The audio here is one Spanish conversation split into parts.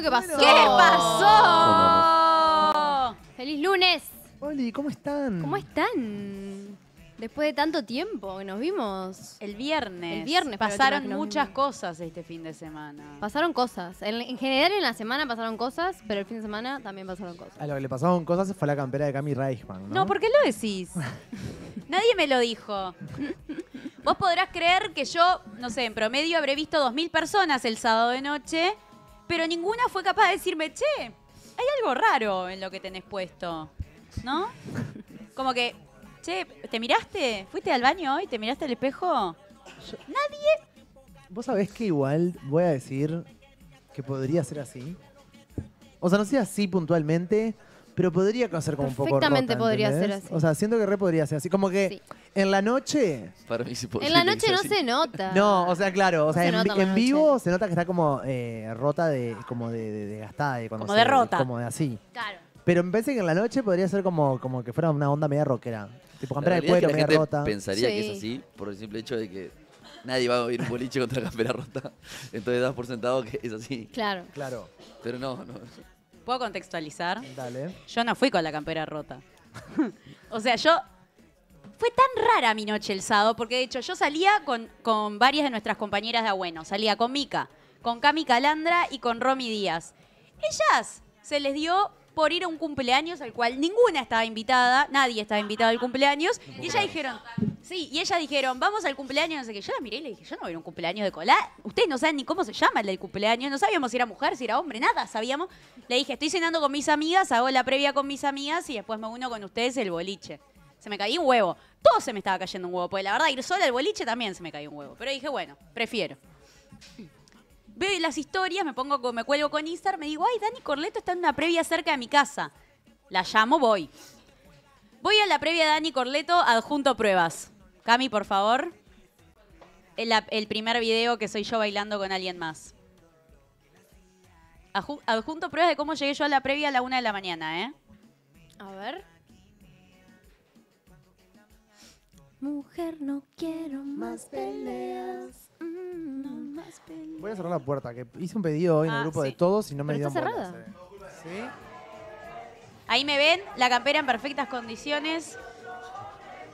Bueno, ¿qué pasó? ¿Qué pasó? ¡Feliz lunes! Oli, ¿cómo están? ¿Cómo están? Después de tanto tiempo que nos vimos. El viernes. El viernes Pasaron que muchas cosas este fin de semana. Pasaron cosas. En, en general en la semana pasaron cosas, pero el fin de semana también pasaron cosas. A lo que le pasaron cosas fue la campera de Cami Reichman, ¿no? No, ¿por qué lo decís? Nadie me lo dijo. Vos podrás creer que yo, no sé, en promedio habré visto 2.000 personas el sábado de noche, pero ninguna fue capaz de decirme, che, hay algo raro en lo que tenés puesto, ¿no? Como que, che, ¿te miraste? ¿Fuiste al baño hoy? ¿Te miraste al espejo? Vos sabés que igual voy a decir que podría ser así. O sea, no sea así puntualmente, pero podría ser como un poco Perfectamente podría ser ¿entendés? así. O sea, siento que re podría ser así. Como que Sí. en la noche... Para mí sí En podría la que noche no así. se nota. No, o sea, claro, o sea, se en, nota en la en noche. vivo se nota que está como eh, rota de, como de, de- de gastada. De cuando Como se- de rota. Como de así. Claro. Pero me parece que en la noche podría ser como, como que fuera una onda media rockera. Tipo La campera de realidad es cuero, que la media gente rota. pensaría que Sí. es así por el simple hecho de que nadie va a ir un boliche contra campera rota. Entonces das por sentado que es así. Claro. Claro, Pero no, no. ¿Puedo contextualizar? dale. Yo no fui con la campera rota. o sea, yo... Fue tan rara mi noche el sábado, porque de hecho yo salía con, con varias de nuestras compañeras de Agüeno. Salía con Mica, con Cami Calandra y con Romy Díaz. Ellas se les dio por ir a un cumpleaños al cual ninguna estaba invitada, nadie estaba invitado al cumpleaños, y ellas dijeron, sí, y ellas dijeron, vamos al cumpleaños, no sé qué. Yo las miré y le dije, yo no voy a ir a un cumpleaños de cola. Ustedes no saben ni cómo se llama el del cumpleaños, no sabíamos si era mujer, si era hombre, nada sabíamos. Le dije, estoy cenando con mis amigas, hago la previa con mis amigas y después me uno con ustedes el boliche. Se me caía un huevo. Todo se me estaba cayendo un huevo, porque la verdad ir sola al boliche también se me caía un huevo. Pero dije, bueno, prefiero. Veo las historias, me pongo, me cuelgo con Instagram, me digo, ay, Dani Corleto está en una previa cerca de mi casa. La llamo, voy. Voy a la previa de Dani Corleto, adjunto pruebas. Cami, por favor. El, primer video que soy yo bailando con alguien más. Adjunto pruebas de cómo llegué yo a la previa a la una de la mañana, ¿eh? A ver. Mujer, no quiero más peleas. Mm. Voy a cerrar la puerta, que hice un pedido hoy en el Ah, grupo sí. de todos y no me Pero dieron está bolas, cerrada. eh. ¿Sí? Ahí me ven, la campera en perfectas condiciones.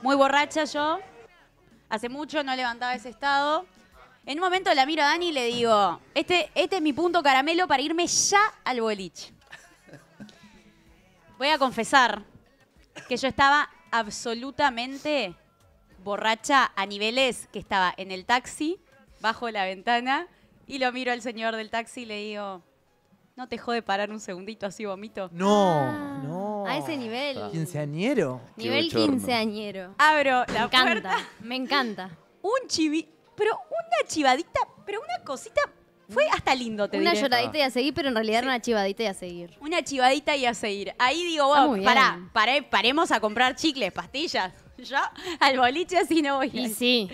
Muy borracha yo. Hace mucho no levantaba ese estado. En un momento la miro a Dani y le digo, este, este es mi punto caramelo para irme ya al boliche. Voy a confesar que yo estaba absolutamente borracha a niveles que estaba en el taxi, bajo la ventana, y lo miro al señor del taxi y le digo, ¿no te jode parar un segundito así vomito? No, Ah, no. A ese nivel. Quinceañero. Nivel quinceañero. Abro Me la encanta. puerta. Me encanta. un chivi, pero una chivadita, pero una cosita, fue hasta lindo, te Una diré. lloradita y a seguir, pero en realidad era una chivadita y a seguir. Una chivadita y a seguir. Ahí digo, muy pará, paré, paremos a comprar chicles, pastillas. Yo al boliche así no voy. a Y sí.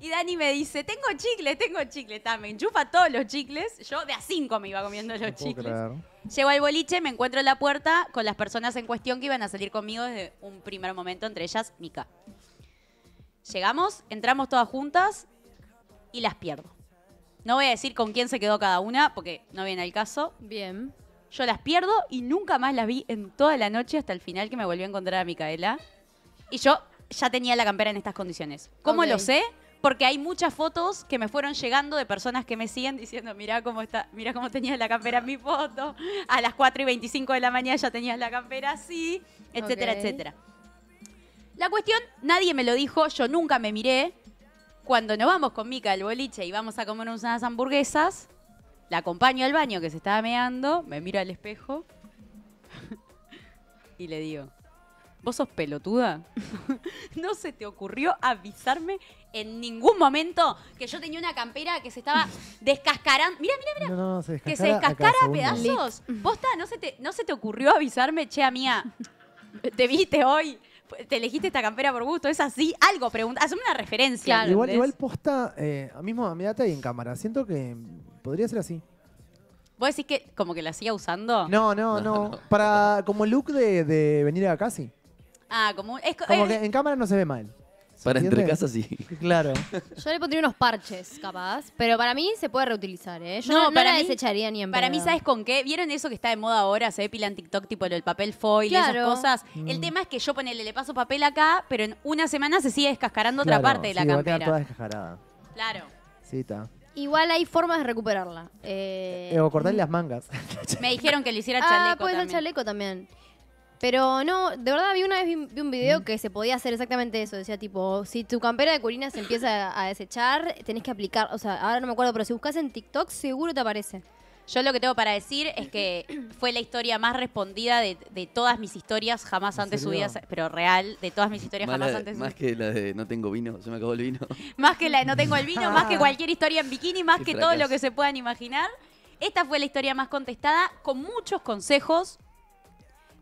Y Dani me dice, tengo chicles, tengo chicles. Ta, me enchufa todos los chicles. Yo de a cinco me iba comiendo los No puedo chicles. creer. Llego al boliche, me encuentro en la puerta con las personas en cuestión que iban a salir conmigo desde un primer momento, entre ellas Mica. Llegamos, entramos todas juntas y las pierdo. No voy a decir con quién se quedó cada una, porque no viene al caso. Bien. Yo las pierdo y nunca más las vi en toda la noche hasta el final que me volví a encontrar a Micaela. Y yo ya tenía la campera en estas condiciones. ¿Cómo Ok. lo sé? Porque hay muchas fotos que me fueron llegando de personas que me siguen diciendo, mirá cómo está, mirá cómo tenías la campera en mi foto. A las 4 y 25 de la mañana ya tenías la campera así, etcétera, etcétera. La cuestión, nadie me lo dijo, yo nunca me miré. Cuando nos vamos con Mica al boliche y vamos a comer unas hamburguesas, la acompaño al baño que se estaba meando, me miro al espejo y le digo, ¿vos sos pelotuda? ¿No se te ocurrió avisarme en ningún momento que yo tenía una campera que se estaba descascarando? Mira, mira, mira. No, no, se Que se descascara a a pedazos. Posta, ¿no se, te, ¿no se te ocurrió avisarme, che, mía? ¿Te viste hoy? ¿Te elegiste esta campera por gusto? ¿Es así? Algo, pregunta. Hazme una referencia. Claro. Igual, igual posta, eh, mismo mirate ahí en cámara. Siento que podría ser así. ¿Vos decís que como que la siga usando? No, no, no. Para como look de, de venir a casi. Ah, como... Es, co- Como eh, que en cámara no se ve mal. ¿Se Para entre casas sí. Claro. Yo le pondría unos parches, capaz. Pero para mí se puede reutilizar, ¿eh? Yo No, no, la mí- desecharía ni en Para mí, pedo. ¿sabes con qué? ¿Vieron eso que está de moda ahora? Se ve pila en TikTok, tipo del papel foil y Claro. esas cosas. Mm. El tema es que yo ponele, le paso papel acá, pero en una semana se sigue descascarando Claro, otra parte de la sí, va a quedar toda campera. descajarada. Claro. Sí, está. Igual hay formas de recuperarla. Eh, Eh, o cortarle las mangas. Me dijeron que le hiciera ah, chaleco puede ser también. chaleco también. Pero no, de verdad vi una vez vi, un- vi un video que se podía hacer exactamente eso. Decía tipo, si tu campera de curina se empieza a, a desechar, tenés que aplicar, o sea, ahora no me acuerdo, pero si buscas en TikTok seguro te aparece. Yo lo que tengo para decir es que fue la historia más respondida de, de todas mis historias jamás ¿En antes serio? subidas, pero real, de todas mis historias Más, jamás la- antes más que la de no tengo vino, se me acabó el vino. Más que la de no tengo el vino, más que cualquier historia en bikini, más Qué que todo lo que se puedan imaginar. Esta fue la historia más contestada, con muchos consejos,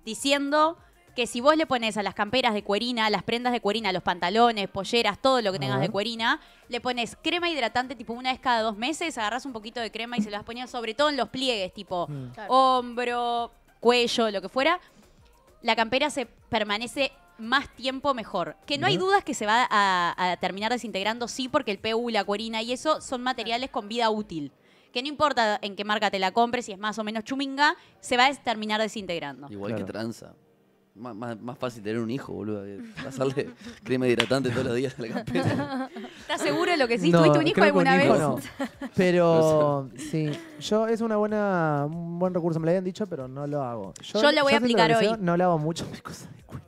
diciendo que si vos le pones a las camperas de cuerina, a las prendas de cuerina, a los pantalones, polleras, todo lo que tengas de cuerina, le pones crema hidratante tipo una vez cada dos meses, agarras un poquito de crema y se las ponías sobre todo en los pliegues, tipo Mm. Claro. hombro, cuello, lo que fuera, la campera se permanece más tiempo mejor. Que no hay dudas que se va a, a terminar desintegrando, sí, porque el PU, la cuerina y eso son materiales con vida útil. Que no importa en qué marca te la compres, si es más o menos chuminga, se va a terminar desintegrando. Igual Claro. que tranza. Má- Más, más fácil tener un hijo, boludo. que Pasarle crema hidratante todos los días a la campera. ¿Estás seguro de lo que sí? No, ¿Tuviste un hijo que un alguna hijo vez? no. Pero sí, yo es una buena, un buen recurso, me lo habían dicho, pero no lo hago. Yo lo voy a aplicar hoy. deseo, No lavo mucho mis cosas de cuero.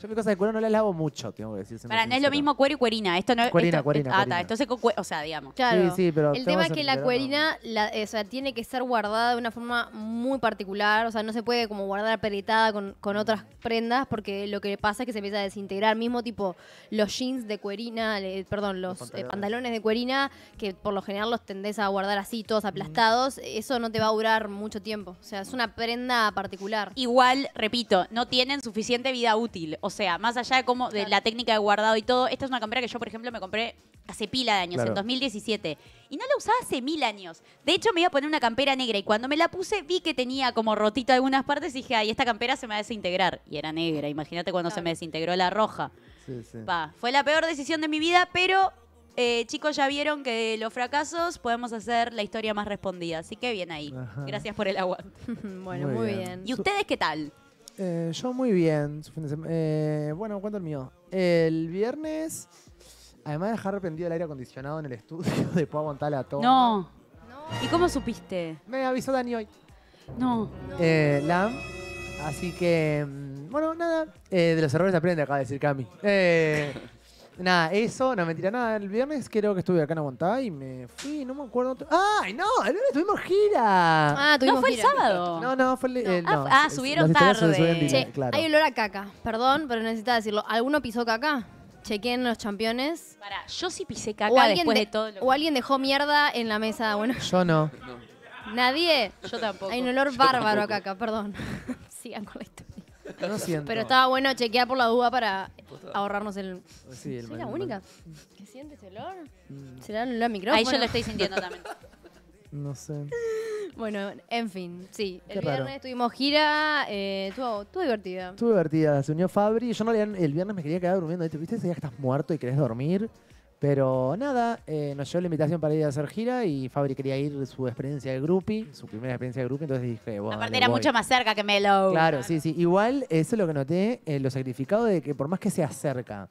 Yo mis cosas de cuero no las lavo mucho, tengo que decir. Para, no es lo mismo cuero y cuerina. Esto no Cuerina, esto- cuerina, ah, está, cuerina. con cue- o sea, digamos. Claro. Sí, sí, pero el tema es que la cuerina la- o sea, tiene que ser guardada de una forma muy particular. O sea, no se puede como guardar apretada con, con otras prendas porque lo que pasa es que se empieza a desintegrar. Mismo tipo los jeans de cuerina, le- perdón, los, Los eh, pantalones. pantalones de cuerina, que por lo general los tendés a guardar así, todos aplastados. Eso no te va a durar mucho tiempo. O sea, es una prenda particular. Igual, repito, no tienen suficiente vida útil. O sea, más allá de cómo, de Claro. la técnica de guardado y todo, esta es una campera que yo, por ejemplo, me compré hace pila de años, Claro. en 2017. Y no la usaba hace mil años. De hecho, me iba a poner una campera negra y cuando me la puse vi que tenía como rotito algunas partes y dije, ay, esta campera se me va a desintegrar. Y era negra. Imagínate cuando se me desintegró la roja. Sí, sí. Va, fue la peor decisión de mi vida, pero eh, chicos ya vieron que de los fracasos podemos hacer la historia más respondida. Así que bien ahí. Ajá. Gracias por el aguante. bueno, Muy muy, bien. bien. ¿Y ustedes qué tal? Eh, yo muy bien. su fin de sema- eh, bueno, ¿cuánto el mío? El viernes, además de dejar prendido el aire acondicionado en el estudio, de puedo aguantar la toma. No. ¿Y cómo supiste? Me avisó Dani hoy. No. Eh, Lam. Así que, mm, bueno, nada. eh, de los errores aprende, acaba de decir Cami. Eh, nada, eso, no mentira, nada. El viernes creo que estuve acá en Aguantá y me fui, no me acuerdo. otro- ¡Ay, no! El viernes tuvimos gira. Ah, tuvimos No, fue el sábado. No, no, fue el. el- Ah, no, ah, es- subieron tarde. Che, claro. hay olor a caca. Perdón, pero necesitaba decirlo. ¿Alguno pisó caca? Chequeen los championes. Pará, yo sí pisé O caca alguien, después de, de- todo lo o alguien dejó mierda en la mesa. Bueno, Yo no. nadie. Yo tampoco. Hay un olor Yo bárbaro a caca, perdón. Sigan con la historia. No siento. Pero estaba bueno chequear por la duda para ahorrarnos el. Sí, el ¿Soy la única que siente ese olor? Mm, ¿Será el olor al micrófono? Ahí yo lo estoy sintiendo también. No sé. Bueno, en fin, sí. Qué El raro. viernes tuvimos gira. Eh, estuvo, estuvo divertida. Estuvo divertida, se unió Fabri. Yo no le, el viernes me quería quedar durmiendo. ¿viste? ¿Viste ese día que estás muerto y querés dormir? Pero nada, eh, nos llegó la invitación para ir a hacer gira y Fabri quería ir su experiencia de groupie, su primera experiencia de groupie, entonces dije, bueno, Aparte era voy. mucho más cerca que Melo. Claro, sí, sí. Igual, eso es lo que noté, eh, lo sacrificado de que por más que sea cerca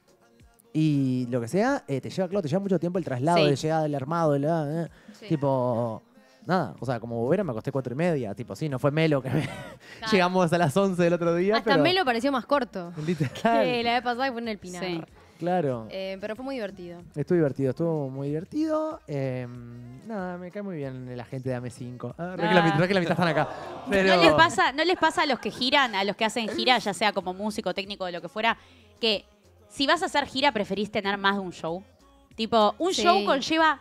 y lo que sea, eh, te lleva, claro, te lleva mucho tiempo el traslado, Sí. de llegada del armado, de la, eh, Sí. tipo, nada, o sea, como bobera me acosté cuatro y media, tipo, sí, no fue Melo que me- Claro. llegamos a las 11 del otro día, Hasta pero Melo pareció más corto. literal, Que la vez pasada fue en el Pinar. Claro. Eh, pero fue muy divertido. Estuvo divertido, estuvo muy divertido. eh, nada, me cae muy bien la gente de AM5. Ah, re que la, Ah. mitad- re que la mitad están acá. Pero, ¿No les, pasa, ¿No les pasa a los que giran, a los que hacen gira, ya sea como músico, técnico, de lo que fuera, que si vas a hacer gira preferís tener más de un show? Tipo, un Sí. show conlleva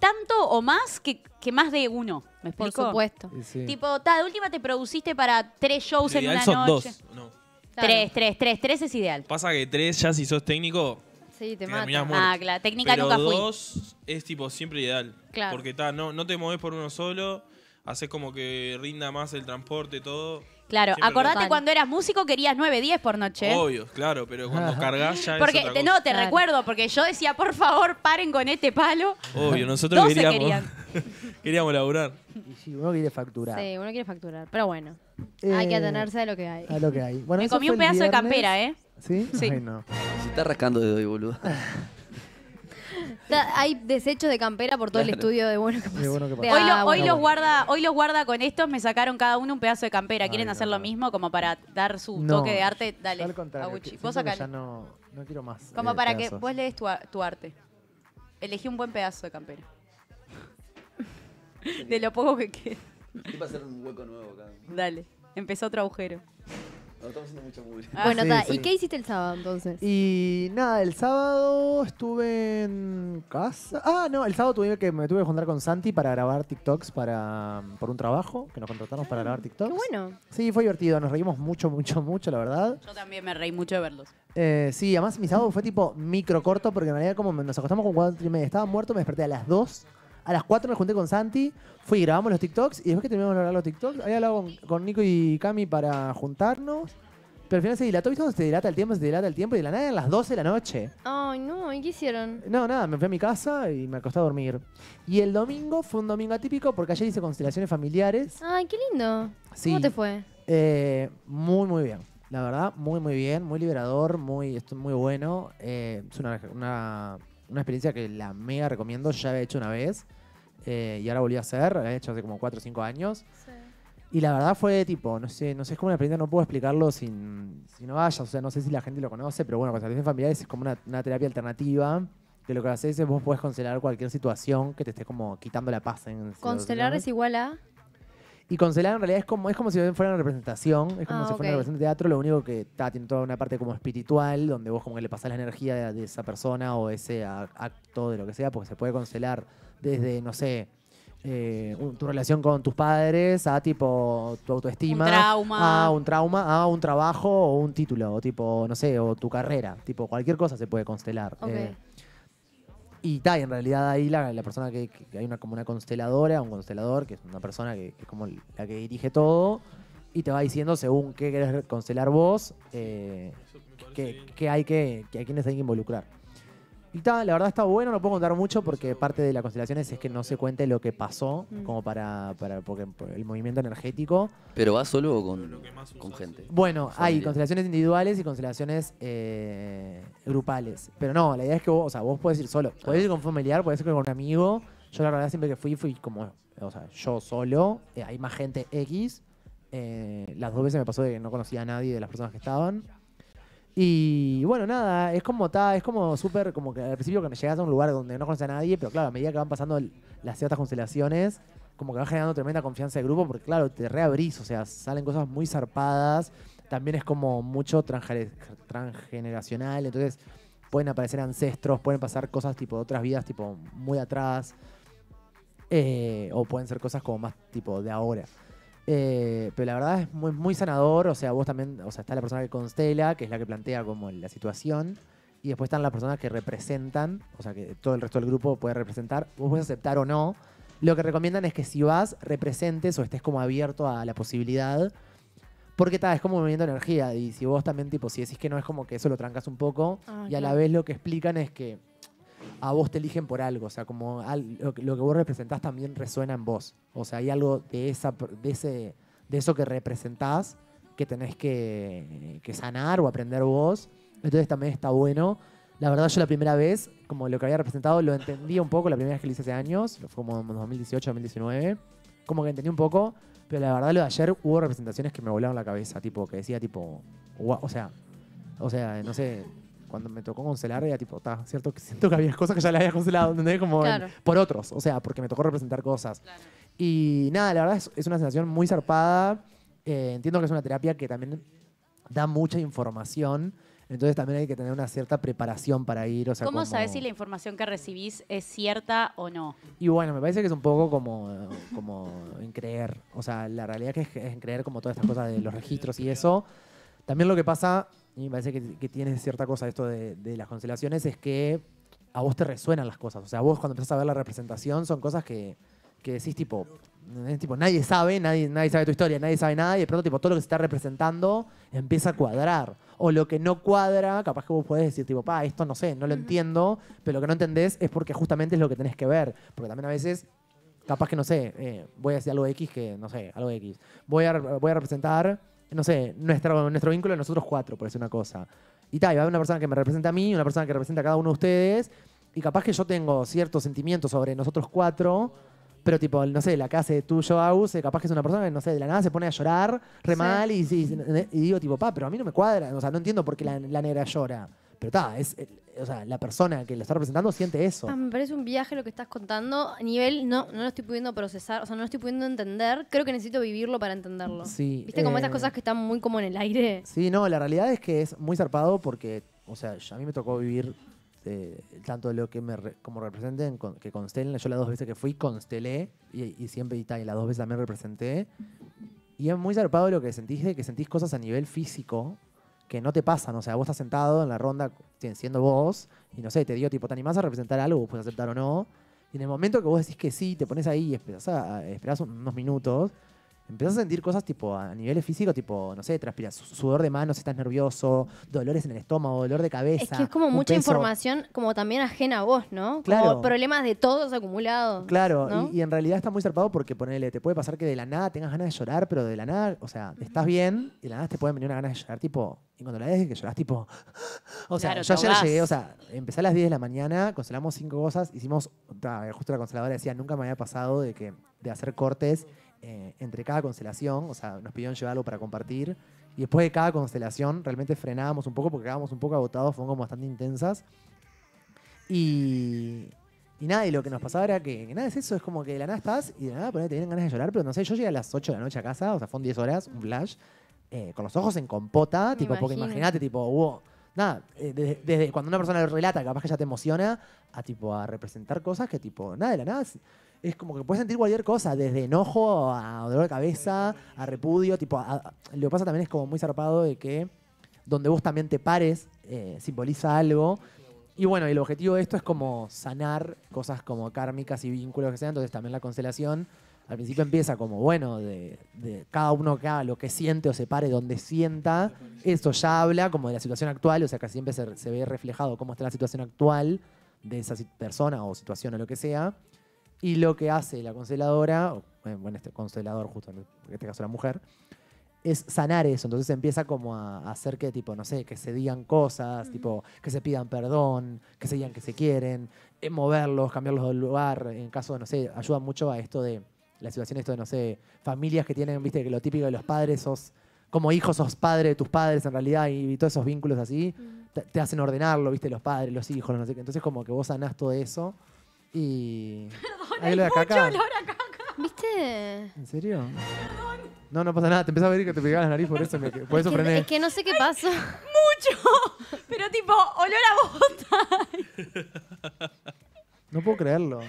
tanto o más que, que más de uno. ¿Me Por explico? supuesto. Sí, sí. Tipo, ta, de última te produciste para tres shows en una son noche. dos. No. Claro. Tres, tres, tres, tres es ideal. Pasa que tres ya si sos técnico, Sí, te Te mata. terminás muerto. Ah, claro, técnica pero nunca fui. dos es tipo siempre ideal. Claro. Porque ta, no, no te mueves por uno solo. Haces como que rinda más el transporte, todo. Claro, Siempre acordate cuando eras músico querías 9, 10 por noche. Obvio, claro, pero cuando cargas ya Porque, es otra te- cosa. no, te Claro. recuerdo, porque yo decía, por favor, paren con este palo. Obvio, nosotros 12 queríamos, queríamos laburar. Y sí, uno quiere facturar. Sí, uno quiere facturar. Pero bueno, hay que Eh, atenerse a lo que hay. A lo que hay. Bueno, Me eso comí fue un el pedazo de viernes. campera, ¿eh? ¿Sí? Sí. Ay, no. Se está rascando de hoy, boludo. Hay desechos de campera por todo el estudio de bueno que pasó. bueno que De pasó. Hoy, lo- los bueno. guarda, hoy los guarda con estos, me sacaron cada uno un pedazo de campera. ¿Quieren Ay, hacer no, lo mismo como para dar su No, toque de arte? Dale, Al contrario. Aguchi. Vos sacale. ya no, no quiero más. Como eh, para que vos lees tu, a- tu arte. Elegí un buen pedazo de campera. de lo poco que queda. ¿Qué va a hacer un hueco nuevo acá? Dale, empezó otro agujero. No, estamos haciendo mucho mugre. Ah, Bueno, sí, ta, sí. ¿y qué hiciste el sábado entonces? Y nada, el sábado estuve en casa. Ah, no, el sábado tuve que, me tuve que juntar con Santi para grabar TikToks para, por un trabajo, que nos contratamos para grabar TikToks. Qué bueno. Sí, fue divertido, nos reímos mucho, mucho, mucho, la verdad. Yo también me reí mucho de verlos. Eh, sí, además mi sábado fue tipo micro corto, porque en realidad como nos acostamos con cuatro y media, estaba muerto, me desperté a las 2. A las 4 me junté con Santi, fui y grabamos los TikToks, y después que terminamos de grabar los TikToks, había hablado con, con Nico y Cami para juntarnos. Pero al final se dilató, ¿viste? Se dilata el tiempo, se dilata el tiempo, y de la nada eran las 12 de la noche. Ay, no, ¿y qué hicieron? No, nada, me fui a mi casa y me acosté a dormir. Y el domingo fue un domingo atípico porque ayer hice constelaciones familiares. Ay, qué lindo. Sí. ¿Cómo te fue? Eh, muy, muy bien. La verdad, muy, muy bien. Muy liberador, muy, muy bueno. Eh, es una, una, una experiencia que la mega recomiendo. Ya había hecho una vez eh, y ahora volví a hacer. La he hecho hace como 4 o 5 años. Y la verdad fue tipo, no sé, no sé, es como una experiencia, no puedo explicarlo sin, si no vayas, o sea, no sé si la gente lo conoce, pero bueno, constelaciones familiares es como una, una terapia alternativa, que lo que haces es vos podés constelar cualquier situación que te esté como quitando la paz. En Constelar es igual a... y constelar en realidad es como, es como si fuera una representación, es como Ah, si fuera una representación de teatro, lo único que ta, tiene toda una parte como espiritual, donde vos como que le pasás la energía de, de esa persona o ese acto de lo que sea, porque se puede constelar desde, no sé, eh, un- tu relación con tus padres a tipo tu autoestima, Un trauma. a un trauma, a un trabajo o un título, o tipo, no sé, o tu carrera, tipo cualquier cosa se puede constelar. Ok. Eh, y tal, en realidad ahí la, la persona que, que hay una como una consteladora, un constelador, que es una persona que, que es como la que dirige todo, y te va diciendo según qué querés constelar vos, eh, bien. qué hay que, que a quiénes hay que involucrar. Y tal, la verdad está bueno, no puedo contar mucho porque parte de la constelación es, que no se cuente lo que pasó, Mm. como para, para porque por el movimiento energético. ¿Pero vas solo o con, con gente? Bueno, hay constelaciones individuales y constelaciones eh, grupales. Pero no, la idea es que vos, o sea, vos podés ir solo. Podés ir con un familiar, podés ir con un amigo. Yo la verdad siempre que fui, fui como, o sea, yo solo. Eh, hay más gente X. Eh, las dos veces me pasó de que no conocía a nadie de las personas que estaban. Y bueno, nada, es como ta, es como súper, como que al principio que llegas a un lugar donde no conoces a nadie, pero claro, a medida que van pasando las ciertas constelaciones, como que va generando tremenda confianza de grupo, porque claro, te reabrís, o sea, salen cosas muy zarpadas, también es como mucho transgeneracional, entonces pueden aparecer ancestros, pueden pasar cosas tipo de otras vidas, tipo muy atrás, eh, o pueden ser cosas como más tipo de ahora. Eh, pero la verdad es muy, muy sanador, o sea, vos también, o sea, está la persona que constela, que es la que plantea como la situación, y después están las personas que representan, o sea, que todo el resto del grupo puede representar, vos puedes aceptar o no. Lo que recomiendan es que si vas, representes o estés como abierto a la posibilidad, porque ta, es como de energía, y si vos también, tipo, si decís que no es como que eso lo trancas un poco, Ah, y a la vez lo que explican es que a vos te eligen por algo, o sea, como al- lo, que- vos representás también resuena en vos. O sea, hay algo de, esa, de, ese, de eso que representás que tenés que, que sanar o aprender vos. Entonces también está bueno. La verdad, yo la primera vez, como lo que había representado, lo entendí un poco la primera vez que lo hice hace años, fue como en 2018, 2019. Como que entendí un poco, pero la verdad lo de ayer hubo representaciones que me volaron la cabeza, tipo, que decía tipo, "Guau", o sea, o sea, no sé, cuando me tocó constelar era tipo, está, cierto que siento que había cosas que ya le había concelado, ¿entendés? Como en- Claro. por otros, o sea, porque me tocó representar cosas. Y nada, la verdad es, es una sensación muy zarpada. Eh, entiendo que es una terapia que también da mucha información, entonces también hay que tener una cierta preparación para ir. O sea, ¿Cómo como- sabes si la información que recibís es cierta o no? Y bueno, me parece que es un poco como, como en creer. O sea, la realidad que es, es en creer como todas estas cosas de los registros y eso. También lo que pasa, y me parece que, que tiene cierta cosa esto de, de las constelaciones, es que a vos te resuenan las cosas. O sea, vos cuando empezás a ver la representación son cosas que, que decís tipo. Tipo, nadie sabe, nadie, nadie sabe tu historia, nadie sabe nada, y de pronto, tipo, todo lo que se está representando empieza a cuadrar. O lo que no cuadra, capaz que vos podés decir, tipo, pa, esto no sé, no lo entiendo, pero lo que no entendés es porque justamente es lo que tenés que ver. Porque también a veces, capaz que no sé, eh, voy a decir algo X que, no sé, algo X. Voy a, voy a representar, no sé, nuestro, nuestro vínculo de nosotros cuatro, por decir una cosa. Y tal, y va a haber una persona que me representa a mí, una persona que representa a cada uno de ustedes, y capaz que yo tengo ciertos sentimientos sobre nosotros cuatro, pero tipo, no sé, la que hace tuyo, Agus, eh, capaz que es una persona que, no sé, de la nada se pone a llorar re Sí. mal y, sí, y digo tipo, pa, pero a mí no me cuadra, o sea, no entiendo por qué la, la negra llora. Pero está, es, eh, o sea, la persona que lo está representando siente eso. Ah, me parece un viaje lo que estás contando. A nivel, no, no lo estoy pudiendo procesar, o sea, no lo estoy pudiendo entender. Creo que necesito vivirlo para entenderlo. Sí, ¿Viste como eh, esas cosas que están muy como en el aire? Sí, no, la realidad es que es muy zarpado porque, o sea, a mí me tocó vivir eh, tanto lo que me re- como representen con- que constelen. Yo las dos veces que fui constelé y, y siempre y, tal, y las dos veces también representé. Y es muy zarpado lo que sentís de que sentís cosas a nivel físico que no te pasan. O sea, vos estás sentado en la ronda si- siendo vos y no sé, te digo, tipo, ¿te animás a representar algo? Puedes aceptar o no. Y en el momento que vos decís que sí, te pones ahí y esperás unos minutos, empezás a sentir cosas tipo a niveles físicos, tipo, no sé, transpiras, su- sudor de manos, estás nervioso, dolores en el estómago, dolor de cabeza. Es que es como mucha peso. información como también ajena a vos, ¿no? Claro. Como problemas de todos acumulados. Claro, ¿no? y, y en realidad está muy zarpado porque ponele, te puede pasar que de la nada tengas ganas de llorar, pero de la nada, o sea, estás bien y de la nada te pueden venir una ganas de llorar, tipo, y cuando la ves que llorás, tipo, o sea, Claro, yo ayer llegué, o sea, empecé a las 10 de la mañana, constelamos cinco cosas, hicimos, justo la consteladora decía, nunca me había pasado de que de hacer cortes eh, entre cada constelación, o sea, nos pidieron llevar algo para compartir, y después de cada constelación realmente frenábamos un poco porque quedábamos un poco agotados, fueron como bastante intensas. Y, y nada, y lo que nos pasaba era que, que nada es eso, es como que de la nada estás y de nada te vienen ganas de llorar, pero no sé, yo llegué a las 8 de la noche a casa, o sea, fueron 10 horas, un flash, eh, con los ojos en compota, Me tipo, porque imagino. imagínate, tipo, hubo, nada, eh, desde, desde cuando una persona lo relata, capaz que ya te emociona, a tipo, a representar cosas que tipo, nada, de la nada, es, como que puedes sentir cualquier cosa, desde enojo a dolor de cabeza, a repudio, tipo, a- lo que pasa también es como muy zarpado de que donde vos también te pares, eh, simboliza algo. Y bueno, el objetivo de esto es como sanar cosas como kármicas y vínculos que sean. Entonces también la constelación al principio empieza como, bueno, de, cada uno que haga lo que siente o se pare donde sienta. Eso ya habla como de la situación actual, o sea que siempre se, se ve reflejado cómo está la situación actual de esa persona o situación o lo que sea. Y lo que hace la consteladora, eh, bueno, este constelador justo, en este caso la mujer, es sanar eso. Entonces empieza como a, hacer que, tipo, no sé, que se digan cosas, tipo, que se pidan perdón, que se digan que se quieren, eh, moverlos, cambiarlos del lugar. En caso, no sé, ayuda mucho a esto de la situación, esto de, no sé, familias que tienen, viste, que lo típico de los padres sos. Como hijos sos padre de tus padres en realidad y, todos esos vínculos así te, te hacen ordenarlo, viste, los padres, los hijos, no sé qué. Entonces como que vos sanás todo eso y... Ahí lo de caca. ¿Viste? ¿En serio? No, no pasa nada. Te empezó a ver que te pegaba la nariz por eso. Me, por eso es, que, frené. es que no sé qué pasó. Pero tipo, olor a bota. No puedo creerlo.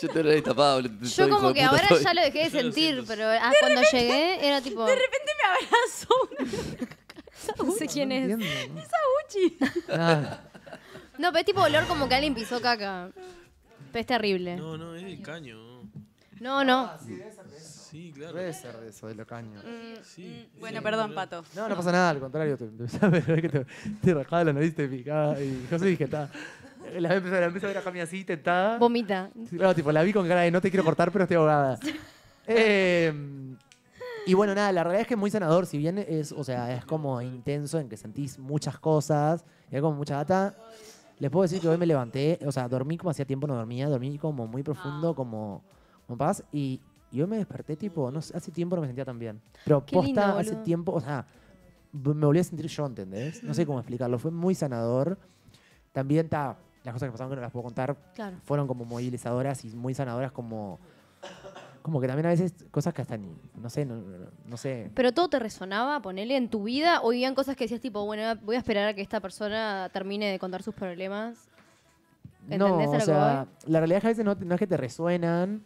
Yo te lo he destapado. boludo, Yo como que ahora soy. ya lo dejé de sentir, pero ah, cuando llegué era tipo... De repente me abrazó No sé quién no es. entiendo, ¿no? Ah, No, pero es tipo olor como que alguien pisó caca. Pero es terrible. No, no, es el caño. No, no. Sí, claro. Debe ser de eso, de lo caño. Sí. Bueno, sí, perdón. Pato. No, no pasa nada, al contrario. Te, te, te, te rajaba la nariz, te picaba. Y yo sí dije, está. La empecé, la empecé a ver a Cami así, tentada. Vomita. Sí, claro, tipo, la vi con cara de no te quiero cortar, pero estoy ahogada. Eh, y bueno, nada, la realidad es que es muy sanador. Si bien es, o sea, es como intenso en que sentís muchas cosas y hay como mucha data. Les puedo decir que hoy me levanté, o sea, dormí como hacía tiempo no dormía, dormí como muy profundo, como, como paz. Y, y hoy me desperté, tipo, no sé, hace tiempo no me sentía tan bien. Pero Qué posta, lindo, hace boludo. tiempo, o sea, me volví a sentir yo, ¿entendés? No sé cómo explicarlo, fue muy sanador. También está, las cosas que pasaron que no las puedo contar, Claro. fueron como movilizadoras y muy sanadoras como como que también a veces cosas que hasta ni no sé no, no- no sé Pero todo te resonaba, ponele en tu vida, o vivían cosas que decías tipo, bueno, voy a esperar a que esta persona termine de contar sus problemas. no ¿Entendés a o lo que sea la realidad es que a veces no, no es que te resuenan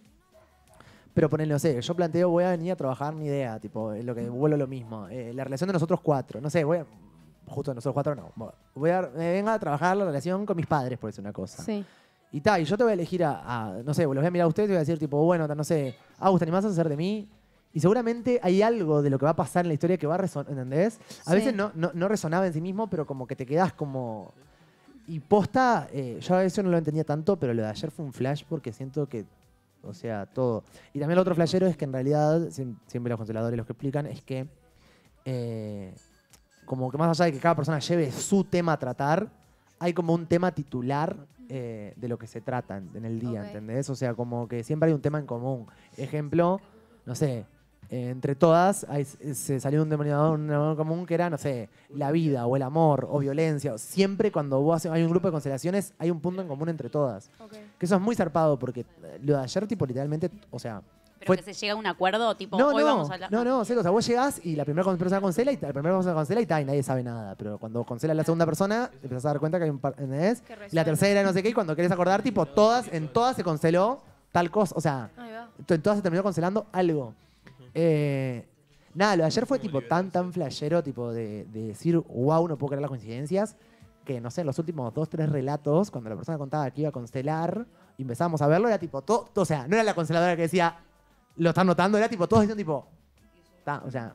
pero ponele, no sé, yo planteo, voy a venir a trabajar mi idea, tipo, es lo que vuelvo a lo mismo. Eh, la relación de nosotros cuatro, no sé, voy a, justo de nosotros cuatro no, voy a, me venga a trabajar la relación con mis padres, por decir una cosa. Sí. Y ta, y yo te voy a elegir a, a- no sé, los voy a mirar a ustedes y voy a decir, tipo, bueno, no sé, Agus, ¿te animás a hacer de mí? Y seguramente hay algo de lo que va a pasar en la historia que va a resonar, ¿entendés? A Sí. veces no, no, no resonaba en sí mismo, pero como que te quedás como... Y posta, eh, yo a eso no lo entendía tanto, pero lo de ayer fue un flash porque siento que, o sea, todo. Y también el otro flashero es que en realidad, siem- siempre los consteladores los que explican, es que eh, como que más allá de que cada persona lleve su tema a tratar, hay como un tema titular eh, de lo que se trata en, en el día, Ok. ¿entendés? O sea, como que siempre hay un tema en común. Ejemplo, no sé, eh, entre todas hay- se salió un denominador, un denominador común que era, no sé, la vida o el amor o violencia. Siempre cuando vos haces- hay un grupo de constelaciones hay un punto en común entre todas. Que eso es muy zarpado porque lo de ayer, tipo, literalmente, o sea... Pero fue- que se llega a un acuerdo, tipo, no, hoy no, vamos a hablar. no, no, o sea, vos llegás y la primera con- persona cancela y ta- la primera persona cancela y, ta, y nadie sabe nada. Pero cuando cancela la segunda persona, empezás a dar cuenta que hay un par, ¿entendés? Y la tercera, no sé qué, y cuando querés acordar, tipo, todas, en todas se canceló tal cosa. O sea, en todas se terminó cancelando algo. Eh, nada, lo de ayer fue tipo tan, tan flashero, tipo de, de decir, wow, no puedo creer las coincidencias, que no sé, en los últimos dos, tres relatos, cuando la persona contaba que iba a constelar, y empezamos a verlo, era tipo, todo, o sea, no era la consteladora que decía, lo están notando, era tipo, todos diciendo tipo, ta, o sea,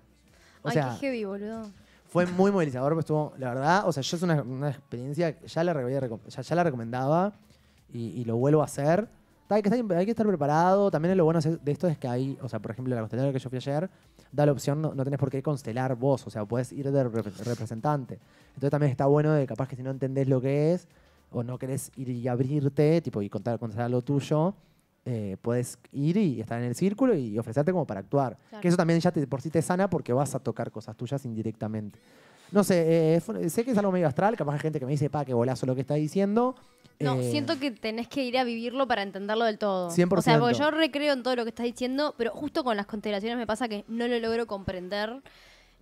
o Ay, sea, qué heavy, boludo. fue muy movilizador, pues estuvo, la verdad, o sea, yo es una, una experiencia que ya la, había recom- ya, ya la recomendaba y, y lo vuelvo a hacer. Ta, Hay que, estar, hay que estar preparado. También lo bueno de esto es que hay, o sea, por ejemplo, la consteladora que yo fui ayer, da la opción, no, no tenés por qué constelar vos, o sea, puedes ir de rep- representante. Entonces también está bueno de capaz que si no entendés lo que es, o no querés ir y abrirte, tipo, y contar, constelar lo tuyo, eh, puedes ir y estar en el círculo y ofrecerte como para actuar. Claro. Que eso también ya te, por sí te sana porque vas a tocar cosas tuyas indirectamente. No sé, eh, sé que es algo medio astral, capaz hay gente que me dice, pa, qué bolazo lo que está diciendo. No, Eh, siento que tenés que ir a vivirlo para entenderlo del todo. 100%. O sea, porque yo recreo en todo lo que estás diciendo, pero justo con las constelaciones me pasa que no lo logro comprender.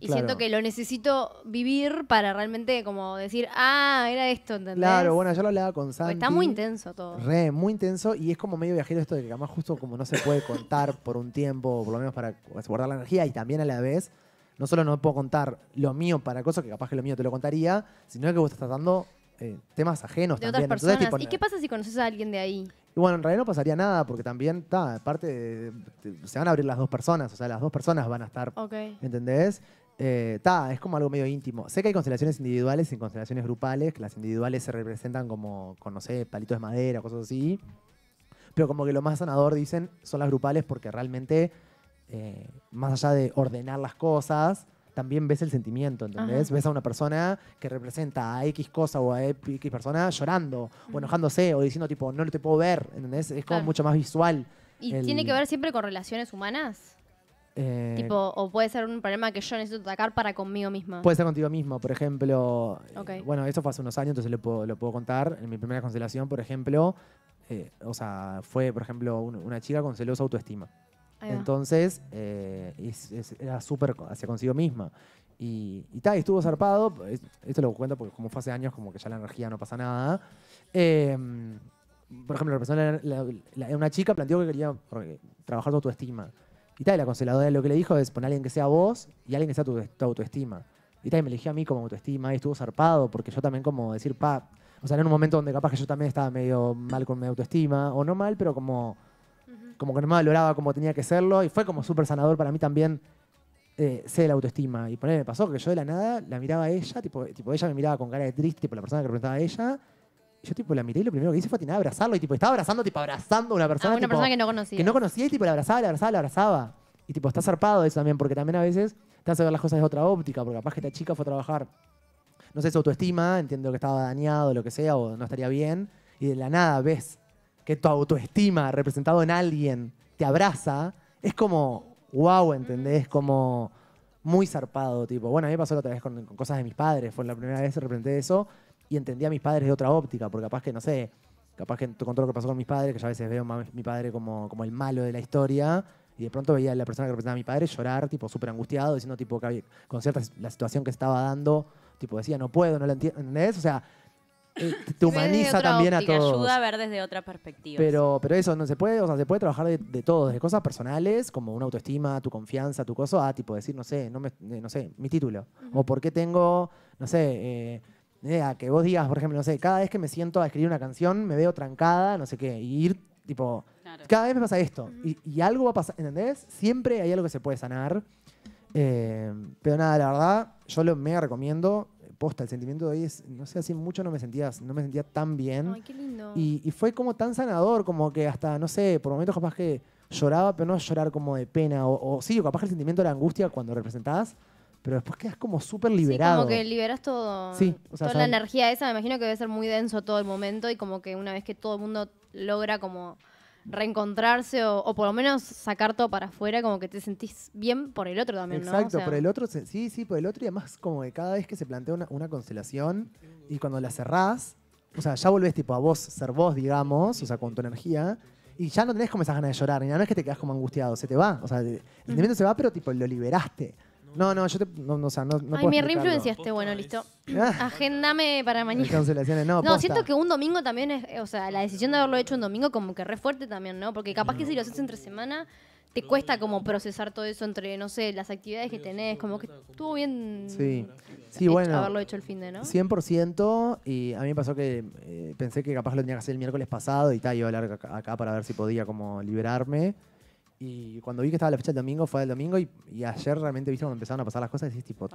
Y Claro. siento que lo necesito vivir para realmente como decir, ah, era esto, ¿entendés? Claro, bueno, yo lo hablaba con Porque Santi. está muy intenso todo. Re, muy intenso y es como medio viajero esto de que además justo como no se puede contar por un tiempo, por lo menos para guardar la energía y también a la vez, no solo no puedo contar lo mío para cosas que capaz que lo mío te lo contaría, sino que vos estás tratando eh, temas ajenos De también. otras Entonces, personas. tipo, ¿Y qué pasa si conoces a alguien de ahí? Y bueno, en realidad no pasaría nada porque también, está, aparte, se van a abrir las dos personas, o sea, las dos personas van a estar, Ok. ¿entendés? Eh, ta, es como algo medio íntimo. Sé que hay constelaciones individuales y constelaciones grupales, que las individuales se representan como, con, no sé, palitos de madera, cosas así. Pero como que lo más sanador, dicen, son las grupales porque realmente, eh, más allá de ordenar las cosas, también ves el sentimiento, ¿entendés? Ajá. Ves a una persona que representa a X cosa o a X persona llorando o enojándose o diciendo tipo, no te puedo ver, ¿entendés? Es como Claro. mucho más visual. ¿Y El- tiene que ver siempre con relaciones humanas? Eh, Tipo, o puede ser un problema que yo necesito atacar para conmigo misma. Puede ser contigo mismo, por ejemplo. eh, Ok. Bueno, eso fue hace unos años, entonces lo puedo, lo puedo contar. En mi primera constelación, por ejemplo, eh, o sea, fue, por ejemplo, un- una chica con celosa autoestima. Entonces, eh, es- es- era súper hacia consigo misma. Y, y tal, estuvo zarpado. es- Esto lo cuento porque como fue hace años, como que ya la energía no pasa nada. Eh, por ejemplo, la persona, la- la- una chica planteó que quería eh, trabajar tu autoestima. Y tal, la consteladora lo que le dijo es poner a alguien que sea vos y alguien que sea tu, tu autoestima. Y tal, me eligió a mí como autoestima y estuvo zarpado porque yo también como decir, pa, o sea, en un momento donde capaz que yo también estaba medio mal con mi autoestima, o no mal, pero como, como que no me valoraba como tenía que serlo y fue como súper sanador para mí también eh, sé la autoestima. Y poner, me pasó que yo de la nada la miraba a ella, tipo, tipo ella me miraba con cara de triste, tipo la persona que representaba a ella. Yo tipo la miré y lo primero que hice fue atinar a abrazarlo. Y tipo, estaba abrazando, tipo abrazando a una Ah, persona. una tipo, persona que no conocía. que no conocía y tipo la abrazaba, la abrazaba, la abrazaba. Y tipo, está zarpado eso también, porque también a veces te hace ver las cosas de otra óptica, porque capaz que esta chica fue a trabajar, no sé, su autoestima, entiendo que estaba dañado, lo que sea, o no estaría bien, y de la nada ves que tu autoestima representado en alguien te abraza, es como, wow, ¿entendés? Como muy zarpado, tipo. Bueno, a mí me pasó la otra vez con, con cosas de mis padres, fue la primera vez que representé eso, y entendí a mis padres de otra óptica, porque capaz que, no sé, capaz que con todo lo que pasó con mis padres, que yo a veces veo a mi padre como, como el malo de la historia, y de pronto veía a la persona que representaba a mi padre llorar, tipo, súper angustiado, diciendo, tipo, que con cierta la situación que estaba dando, tipo, decía, no puedo, no lo entiendo, ¿entendés? O sea, eh, te- humaniza también a Te todos. ayuda a ver desde otra perspectiva. Pero, pero eso, no se puede, o sea, se puede trabajar de, de todo, desde cosas personales, como una autoestima, tu confianza, tu cosa, a tipo decir, no sé, no, me, eh, no sé, mi título. O por qué tengo, no sé, Eh, a que vos digas, por ejemplo, no sé, cada vez que me siento a escribir una canción, me veo trancada, no sé qué, y ir, tipo, Claro. cada vez me pasa esto. y, y algo va a pasar, ¿entendés? Siempre hay algo que se puede sanar. Eh, pero nada, la verdad, yo lo mega recomiendo. Posta, el sentimiento de hoy es, no sé, hace mucho no me sentía, no me sentía tan bien. Ay, qué lindo. Y, y fue como tan sanador, como que hasta, no sé, por momentos capaz que lloraba, pero no llorar como de pena. O, o sí, o capaz que el sentimiento de la angustia cuando representás, pero después quedas como súper Sí, liberado. como que liberas todo. Sí, o sea, toda la energía esa, me imagino que debe ser muy denso todo el momento y como que una vez que todo el mundo logra como reencontrarse o, o por lo menos sacar todo para afuera, como que te sentís bien por el otro también, ¿no? O Exacto, sea, por el otro, sí, sí, por el otro y además como que cada vez que se plantea una, una constelación y cuando la cerrás, o sea, ya volvés tipo a vos, ser vos, digamos, o sea, con tu energía, y ya no tenés como esas ganas de llorar, ni nada, no es que te quedas como angustiado, se te va, o sea, el sentimiento se va, pero tipo lo liberaste. No, no, yo te, no, no, o sea, no, no Ay, puedo explicarlo. reinfluenciaste. Bueno, listo. Agéndame para mañana. cancelaciones, no, No, posta. siento que un domingo también es, o sea, la decisión de haberlo hecho un domingo como que re fuerte también, ¿no? Porque capaz que si lo haces entre semana, te cuesta como procesar todo eso entre, no sé, las actividades que tenés, como que estuvo bien Sí, sí, hecho- bueno. haberlo hecho el fin de, ¿no? 100% y a mí me pasó que eh, pensé que capaz lo tenía que hacer el miércoles pasado y tal, iba a hablar acá para ver si podía como liberarme. Y cuando vi que estaba la fecha del domingo, fue el domingo y, y ayer realmente, viste, cuando empezaron a pasar las cosas, decís tipo,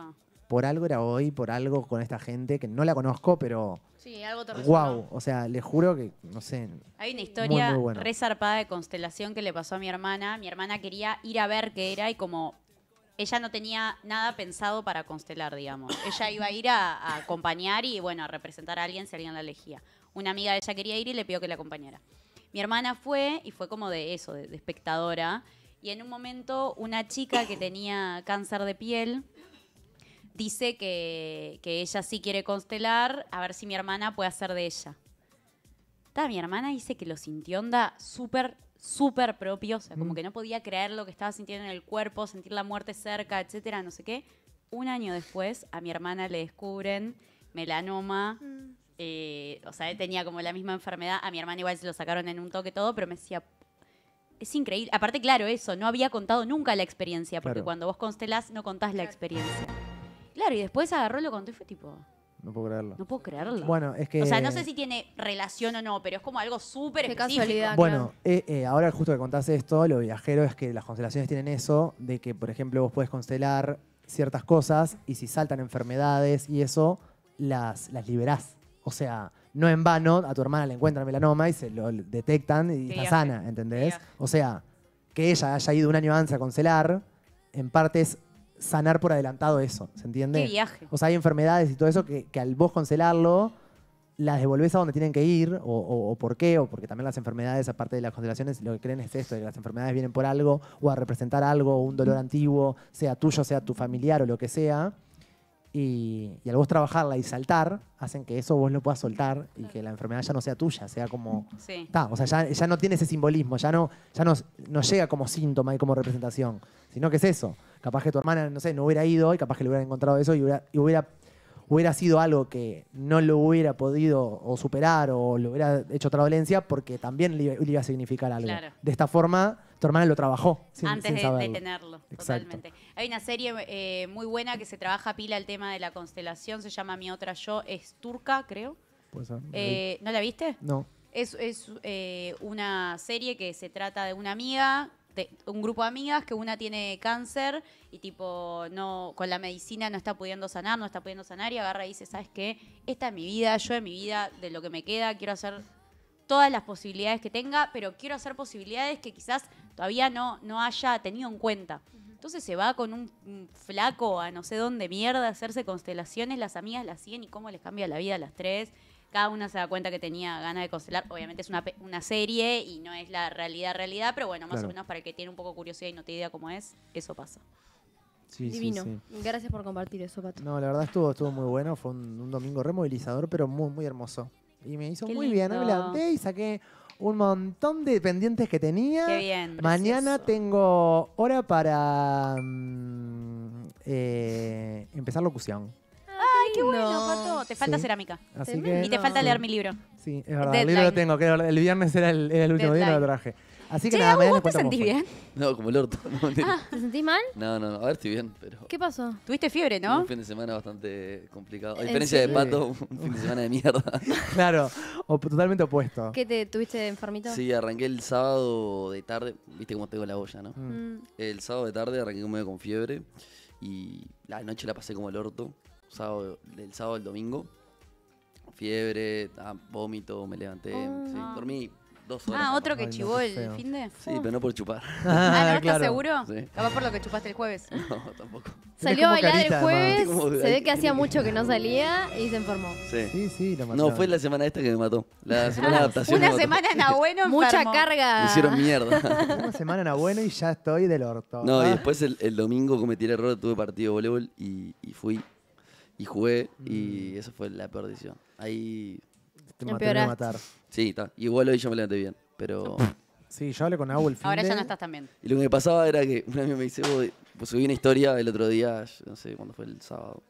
por algo era hoy, por algo con esta gente que no la conozco, pero Sí, algo te resonó. wow, o sea, les juro que, no sé, Hay una historia muy bueno. re zarpada de constelación que le pasó a mi hermana. Mi hermana quería ir a ver qué era y como ella no tenía nada pensado para constelar, digamos. Ella iba a ir a, a acompañar y, bueno, a representar a alguien si alguien la elegía. Una amiga de ella quería ir y le pidió que la acompañara. Mi hermana fue y fue como de eso, de, de espectadora. Y en un momento una chica que tenía cáncer de piel dice que, que ella sí quiere constelar, a ver si mi hermana puede hacer de ella. Ta, mi hermana dice que lo sintió onda súper, súper propio, o sea, como Mm. que no podía creer lo que estaba sintiendo en el cuerpo, sentir la muerte cerca, etcétera, no sé qué. Un año después, a mi hermana le descubren melanoma. Eh, o sea, él tenía como la misma enfermedad. A mi hermana igual se lo sacaron en un toque todo, pero me decía, es increíble. Aparte, claro, eso, no había contado nunca la experiencia, porque Claro. cuando vos constelás no contás la experiencia. Claro, y después agarró, lo contó y fue tipo, no puedo creerlo. no puedo creerlo. Bueno, es que... O sea, no sé si tiene relación o no, pero es como algo súper Qué específico. casualidad. Bueno, eh, eh, ahora justo que contás esto, lo viajero es que las constelaciones tienen eso, de que, por ejemplo, vos puedes constelar ciertas cosas y si saltan enfermedades y eso, las, las liberás. O sea, no en vano, a tu hermana le encuentran melanoma y se lo detectan y está sana, ¿entendés? O sea, que ella haya ido un año antes a constelar, en parte es sanar por adelantado eso, ¿se entiende? Qué viaje. O sea, hay enfermedades y todo eso que, que al vos cancelarlo, las devolvés a donde tienen que ir, o, o- o por qué, o porque también las enfermedades, aparte de las constelaciones, lo que creen es esto, de que las enfermedades vienen por algo, o a representar algo, o un dolor antiguo, sea tuyo, sea tu familiar o lo que sea. Y, y al vos trabajarla y saltar, hacen que eso vos lo puedas soltar y que la enfermedad ya no sea tuya, sea como... Sí. Ta, o sea, ya, ya no tiene ese simbolismo, ya no, ya no, no llega como síntoma y como representación, sino que es eso. Capaz que tu hermana, no sé, no hubiera ido y capaz que le hubieran encontrado eso y hubiera, y hubiera, hubiera sido algo que no lo hubiera podido o superar o le hubiera hecho otra dolencia porque también le, iba- le iba a significar algo. Claro. De esta forma, tu hermana lo trabajó sin, Antes sin de, de saberlo. tenerlo, Exacto. totalmente. Hay una serie eh, muy buena que se trabaja pila el tema de la constelación, se llama Mi Otra Yo, es turca, creo. Vi. Eh, ¿No la viste? no. Es, es, eh, una serie que se trata de una amiga, de un grupo de amigas que una tiene cáncer y tipo no con la medicina no está pudiendo sanar, no está pudiendo sanar y agarra y dice, ¿sabes qué? Esta es mi vida, yo en mi vida, de lo que me queda, quiero hacer todas las posibilidades que tenga, pero quiero hacer posibilidades que quizás todavía no, no haya tenido en cuenta. Entonces se va con un, flaco a no sé dónde mierda a hacerse constelaciones, las amigas las siguen y cómo les cambia la vida a las tres. Cada una se da cuenta que tenía ganas de constelar. Obviamente es una, pe- una serie y no es la realidad realidad, pero bueno, más Claro. o menos para el que tiene un poco curiosidad y no tiene idea cómo es, eso pasa. Sí, sí, Divino. sí. Gracias por compartir eso, Pato. No, la verdad estuvo, estuvo muy bueno. Fue un, un domingo removilizador, pero muy, muy hermoso. Y me hizo Qué muy bien. Me levanté y saqué un montón de pendientes que tenía. Qué bien. Mañana precioso. tengo hora para mm, eh, empezar locución. Ay, qué bueno, Pato. Te falta Sí. cerámica. Así Tremendo. que, Y te falta leer mi libro. Sí, es verdad. El Deadline. libro lo tengo. que El viernes era el, era el último día y no lo Deadline. traje. Así que Che, nada, Agus, mañana ¿vos te les sentís bien? No, como el orto. No, mentira. ¿Te sentís mal? no, no, no. A ver, estoy bien, pero. ¿Qué pasó? Tuviste fiebre, ¿no? Un fin de semana bastante complicado. A ¿En diferencia de serio? Pato, un fin de semana de mierda. Claro, o totalmente opuesto. ¿Qué te tuviste enfermito? Sí, arranqué el sábado de tarde. Viste cómo tengo la olla, ¿no? Mm. Mm. El sábado de tarde arranqué medio con fiebre. Y la noche la pasé como el orto. Sábado, del sábado al domingo. Fiebre, ah, vómito, me levanté. Oh. sí, No. dormí dos horas. Ah, otro que Ay, no, chivó qué el feo. fin de. Sí, pero no por chupar. Ah, ¿no estás seguro? Sí. Capaz por lo que chupaste el jueves. No, tampoco. Salió a como bailar carita, el jueves. Como- se ve que hacía mucho que no salía y se enfermó. Sí. Sí, sí, lo No, mataron. fue la semana esta que me mató. La semana de adaptación. me Una mató. semana en Abueno Mucha carga. Me hicieron mierda. Una semana en bueno y ya estoy del orto. No, y Ah. después el, el domingo cometí el error, tuve partido de voleibol y, y fui y jugué y Mm. eso fue la peor decisión. Ahí, Te maté, Empeoraste. matar. Sí, está. Igual hoy yo me levanté bien, pero... Sí, yo hablé con Abu el fin Ahora de- ya no estás tan bien. Y lo que me pasaba era que un amigo me dice, "Vos, pues subí una historia el otro día, yo no sé cuándo fue el sábado,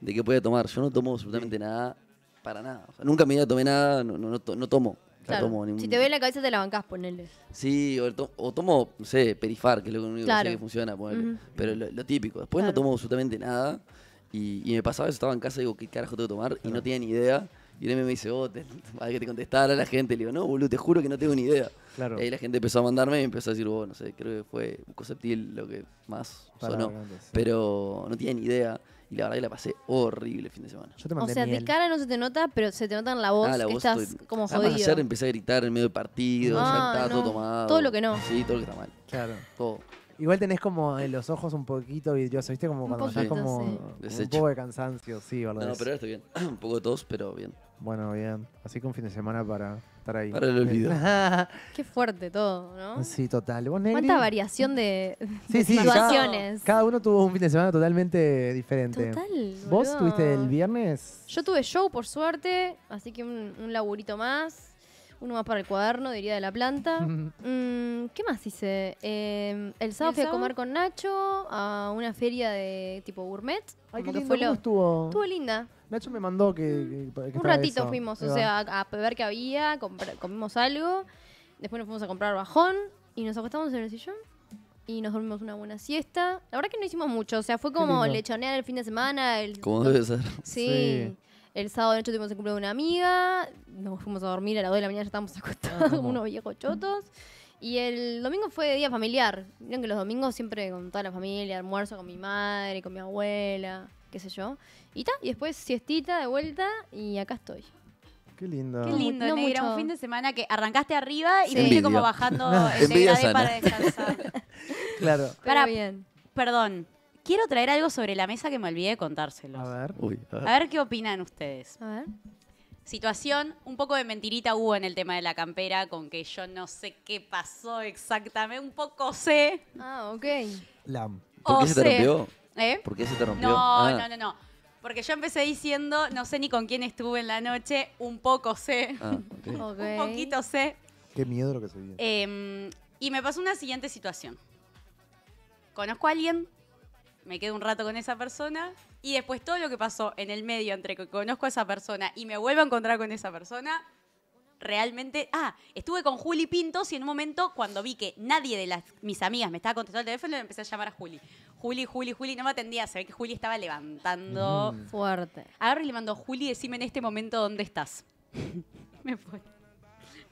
de que podía tomar. Yo no tomo absolutamente nada, para nada. O sea, nunca en mi vida tomé nada, no, no, no, to- no tomo. No Claro. tomo ningún- Si te ve la cabeza te la bancás, ponele. Sí, o, to- o tomo, no sé, perifar, que es lo único Claro. que sé que funciona, ponele. Ujú. pero lo, lo típico. Después no Claro. tomo absolutamente nada y, y me pasaba eso, estaba en casa y digo, ¿qué carajo tengo que tomar? Y no tenía ni idea. Y él me dice, oh, te, hay que te contestara a la gente. Le digo, no, boludo, te juro que no tengo ni idea. Claro. Y ahí la gente empezó a mandarme y empezó a decir, oh, no sé, creo que fue Bucoceptil lo que más Para sonó. sí. Pero no tenía ni idea. Y la verdad que la pasé horrible el fin de semana. Yo te O mandé sea, miel. de cara no se te nota, pero se te nota en la voz Ah, la que voz estás estoy- como Además, jodido. ayer empecé a gritar en medio del partido, Ah, ya estaba todo tomado. Todo lo que no. Sí, todo lo que está mal. Claro. Todo. Igual tenés como en los ojos un poquito vidriosos, ¿viste? Como Un cuando estás poquito, como, sí. un poco de cansancio, sí, No, ¿verdad? no, pero ahora estoy bien. un poco de tos, pero bien. Bueno, bien. Así que un fin de semana para estar ahí. Para el olvido. Qué fuerte todo, ¿no? sí, total. ¿Cuánta variación de, Sí, de sí, situaciones? Cada, cada uno tuvo un fin de semana totalmente diferente. Total. ¿Vos boludo. tuviste el viernes? Yo tuve show, por suerte, así que un, un laburito más. Uno más para el cuaderno, diría de la planta. Mm, ¿Qué más hice? Eh, el sábado el fui a comer con Nacho a una feria de tipo gourmet. Ay, qué lindo. fue ¿Cómo lo- estuvo? Estuvo linda. Nacho me mandó que, que- que Un ratito eso. fuimos, o sea, a, a ver qué había, comimos algo. Después nos fuimos a comprar bajón y nos acostamos en el sillón y nos dormimos una buena siesta. La verdad que no hicimos mucho, o sea, fue como lechonear el fin de semana. El, Como debe ser. Sí. Sí. El sábado de noche tuvimos el cumpleaños de una amiga. Nos fuimos a dormir a las 2 de la mañana, ya estábamos acostados como unos viejos chotos. Y el domingo fue día familiar. Miren que los domingos siempre con toda la familia, almuerzo con mi madre, con mi abuela, qué sé yo. Y ta, y después siestita de vuelta y acá estoy. Qué lindo. Qué lindo, no negra. mucho. Un fin de semana que arrancaste arriba y Sí. fuiste como Envidia. bajando el Envidia degradé sana. para descansar. Claro. Pero Para- bien. Perdón, quiero traer algo sobre la mesa que me olvidé de contárselo. A ver. Uy, a ver. A ver qué opinan ustedes. A ver. Situación, un poco de mentirita hubo en el tema de la campera, con que yo no sé qué pasó exactamente, un poco sé. Ah, ok. Lam. ¿Por qué se te rompió? ¿Eh? ¿Por qué se te rompió? No, Ah, no, no, no. Porque yo empecé diciendo, no sé ni con quién estuve en la noche, un poco sé, ah, un poquito sé. Qué miedo lo que se viene. Em, y me pasó una siguiente situación. Conozco a alguien, me quedo un rato con esa persona y después todo lo que pasó en el medio entre que conozco a esa persona y me vuelvo a encontrar con esa persona, realmente... Ah, estuve con Juli Pintos y en un momento cuando vi que nadie de las, mis amigas me estaba contestando el teléfono, le empecé a llamar a Juli. Juli, Juli, Juli, no me atendía, se ve que Juli estaba levantando. Fuerte. Agarro y le mando, Juli, decime en este momento dónde estás. me pone.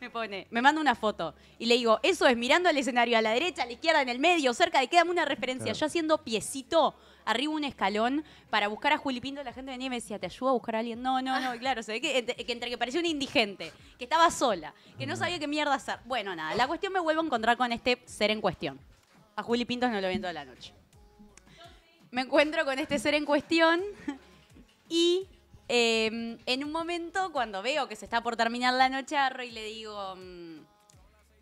Me pone, me manda una foto y le digo, eso es mirando al escenario, a la derecha, a la izquierda, en el medio, cerca de quédame una referencia. Claro. Yo haciendo piecito arriba un escalón para buscar a Juli Pinto, la gente venía y me decía, ¿te ayudo a buscar a alguien? No, no, no, y claro, se ve que, entre- que entre que parecía una indigente, que estaba sola, que no sabía qué mierda hacer. Bueno, nada, la cuestión me vuelvo a encontrar con este ser en cuestión. A Juli Pintos no lo vi en toda la noche. Me encuentro con este ser en cuestión y eh, en un momento, cuando veo que se está por terminar la noche, y le digo, mm,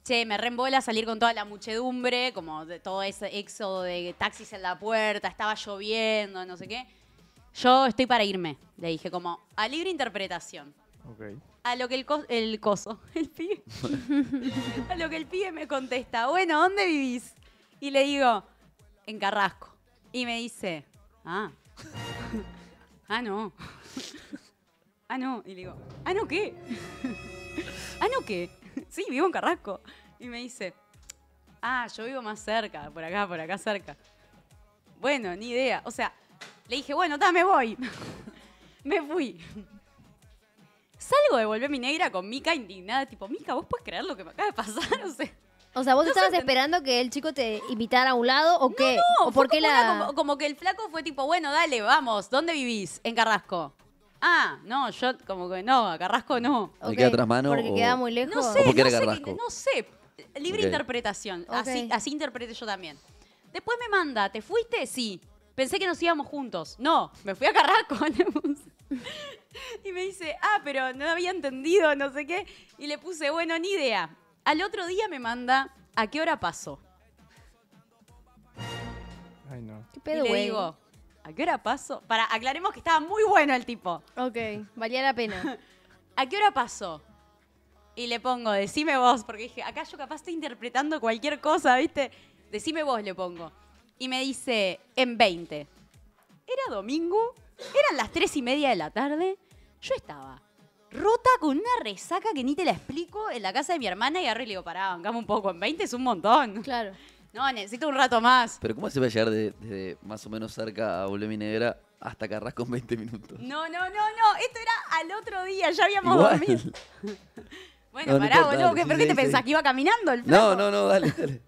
che, me reembola salir con toda la muchedumbre, como de todo ese éxodo de taxis en la puerta, estaba lloviendo, no sé qué. Yo estoy para irme, le dije, como a libre interpretación. A lo que el, cos- el coso, el pibe, a lo que el pibe me contesta, bueno, ¿dónde vivís? Y le digo, en Carrasco. Y me dice, ah, ah, no. Ah, no. Y le digo, ah, no, ¿qué? ah, no, ¿qué? sí, vivo en Carrasco. Y me dice, Ah, yo vivo más cerca, por acá, por acá cerca. Bueno, ni idea. O sea, le dije, bueno, ta, me voy. me fui. Salgo de volver mi negra con Mica indignada, tipo, Mica, ¿vos puedes creer lo que me acaba de pasar? O sea, O sea, ¿vos No estabas esperando que el chico te invitara a un lado o qué? no, ¿O fue por qué como, la...? una- como, como que el flaco fue tipo, bueno, dale, vamos, ¿dónde vivís? En Carrasco. Ah, no, yo como que no, a Carrasco no. ¿Me Ok, queda tras mano Porque o- queda muy lejos. No sé, ¿O no era sé, Carrasco? qué- no sé. Libre interpretación. Así, así interpreté yo también. Después me manda, ¿te fuiste? Sí. Pensé que nos íbamos juntos. No, me fui a Carrasco. y me dice, ah, pero no había entendido, no sé qué. Y le puse, bueno, ni idea. Al otro día me manda, ¿a qué hora pasó? Ay, no. ¿Qué Y pedo, le güey? digo, ¿a qué hora pasó? Para, aclaremos que estaba muy bueno el tipo. Ok, valía la pena. ¿A qué hora pasó? Y le pongo, decime vos, porque dije, acá yo capaz estoy interpretando cualquier cosa, ¿viste? Decime vos, le pongo. Y me dice, en 20. Era domingo, eran las 3 y media de la tarde. Yo estaba rota con una resaca que ni te la explico en la casa de mi hermana y agarré y le digo, pará, bancame un poco, en 20 es un montón. Claro. No, necesito un rato más. Pero ¿cómo se va a llegar de- desde más o menos cerca a Bulemi Negra hasta Carrasco en 20 minutos? No, no, no, no, esto era al otro día, ya habíamos Igual. dormido. Bueno, No, no pará, importa, boludo, ¿qué, sí, ¿pero qué sí, te sí. pensás? ¿Que iba caminando el No, flaco? no, no, dale, dale.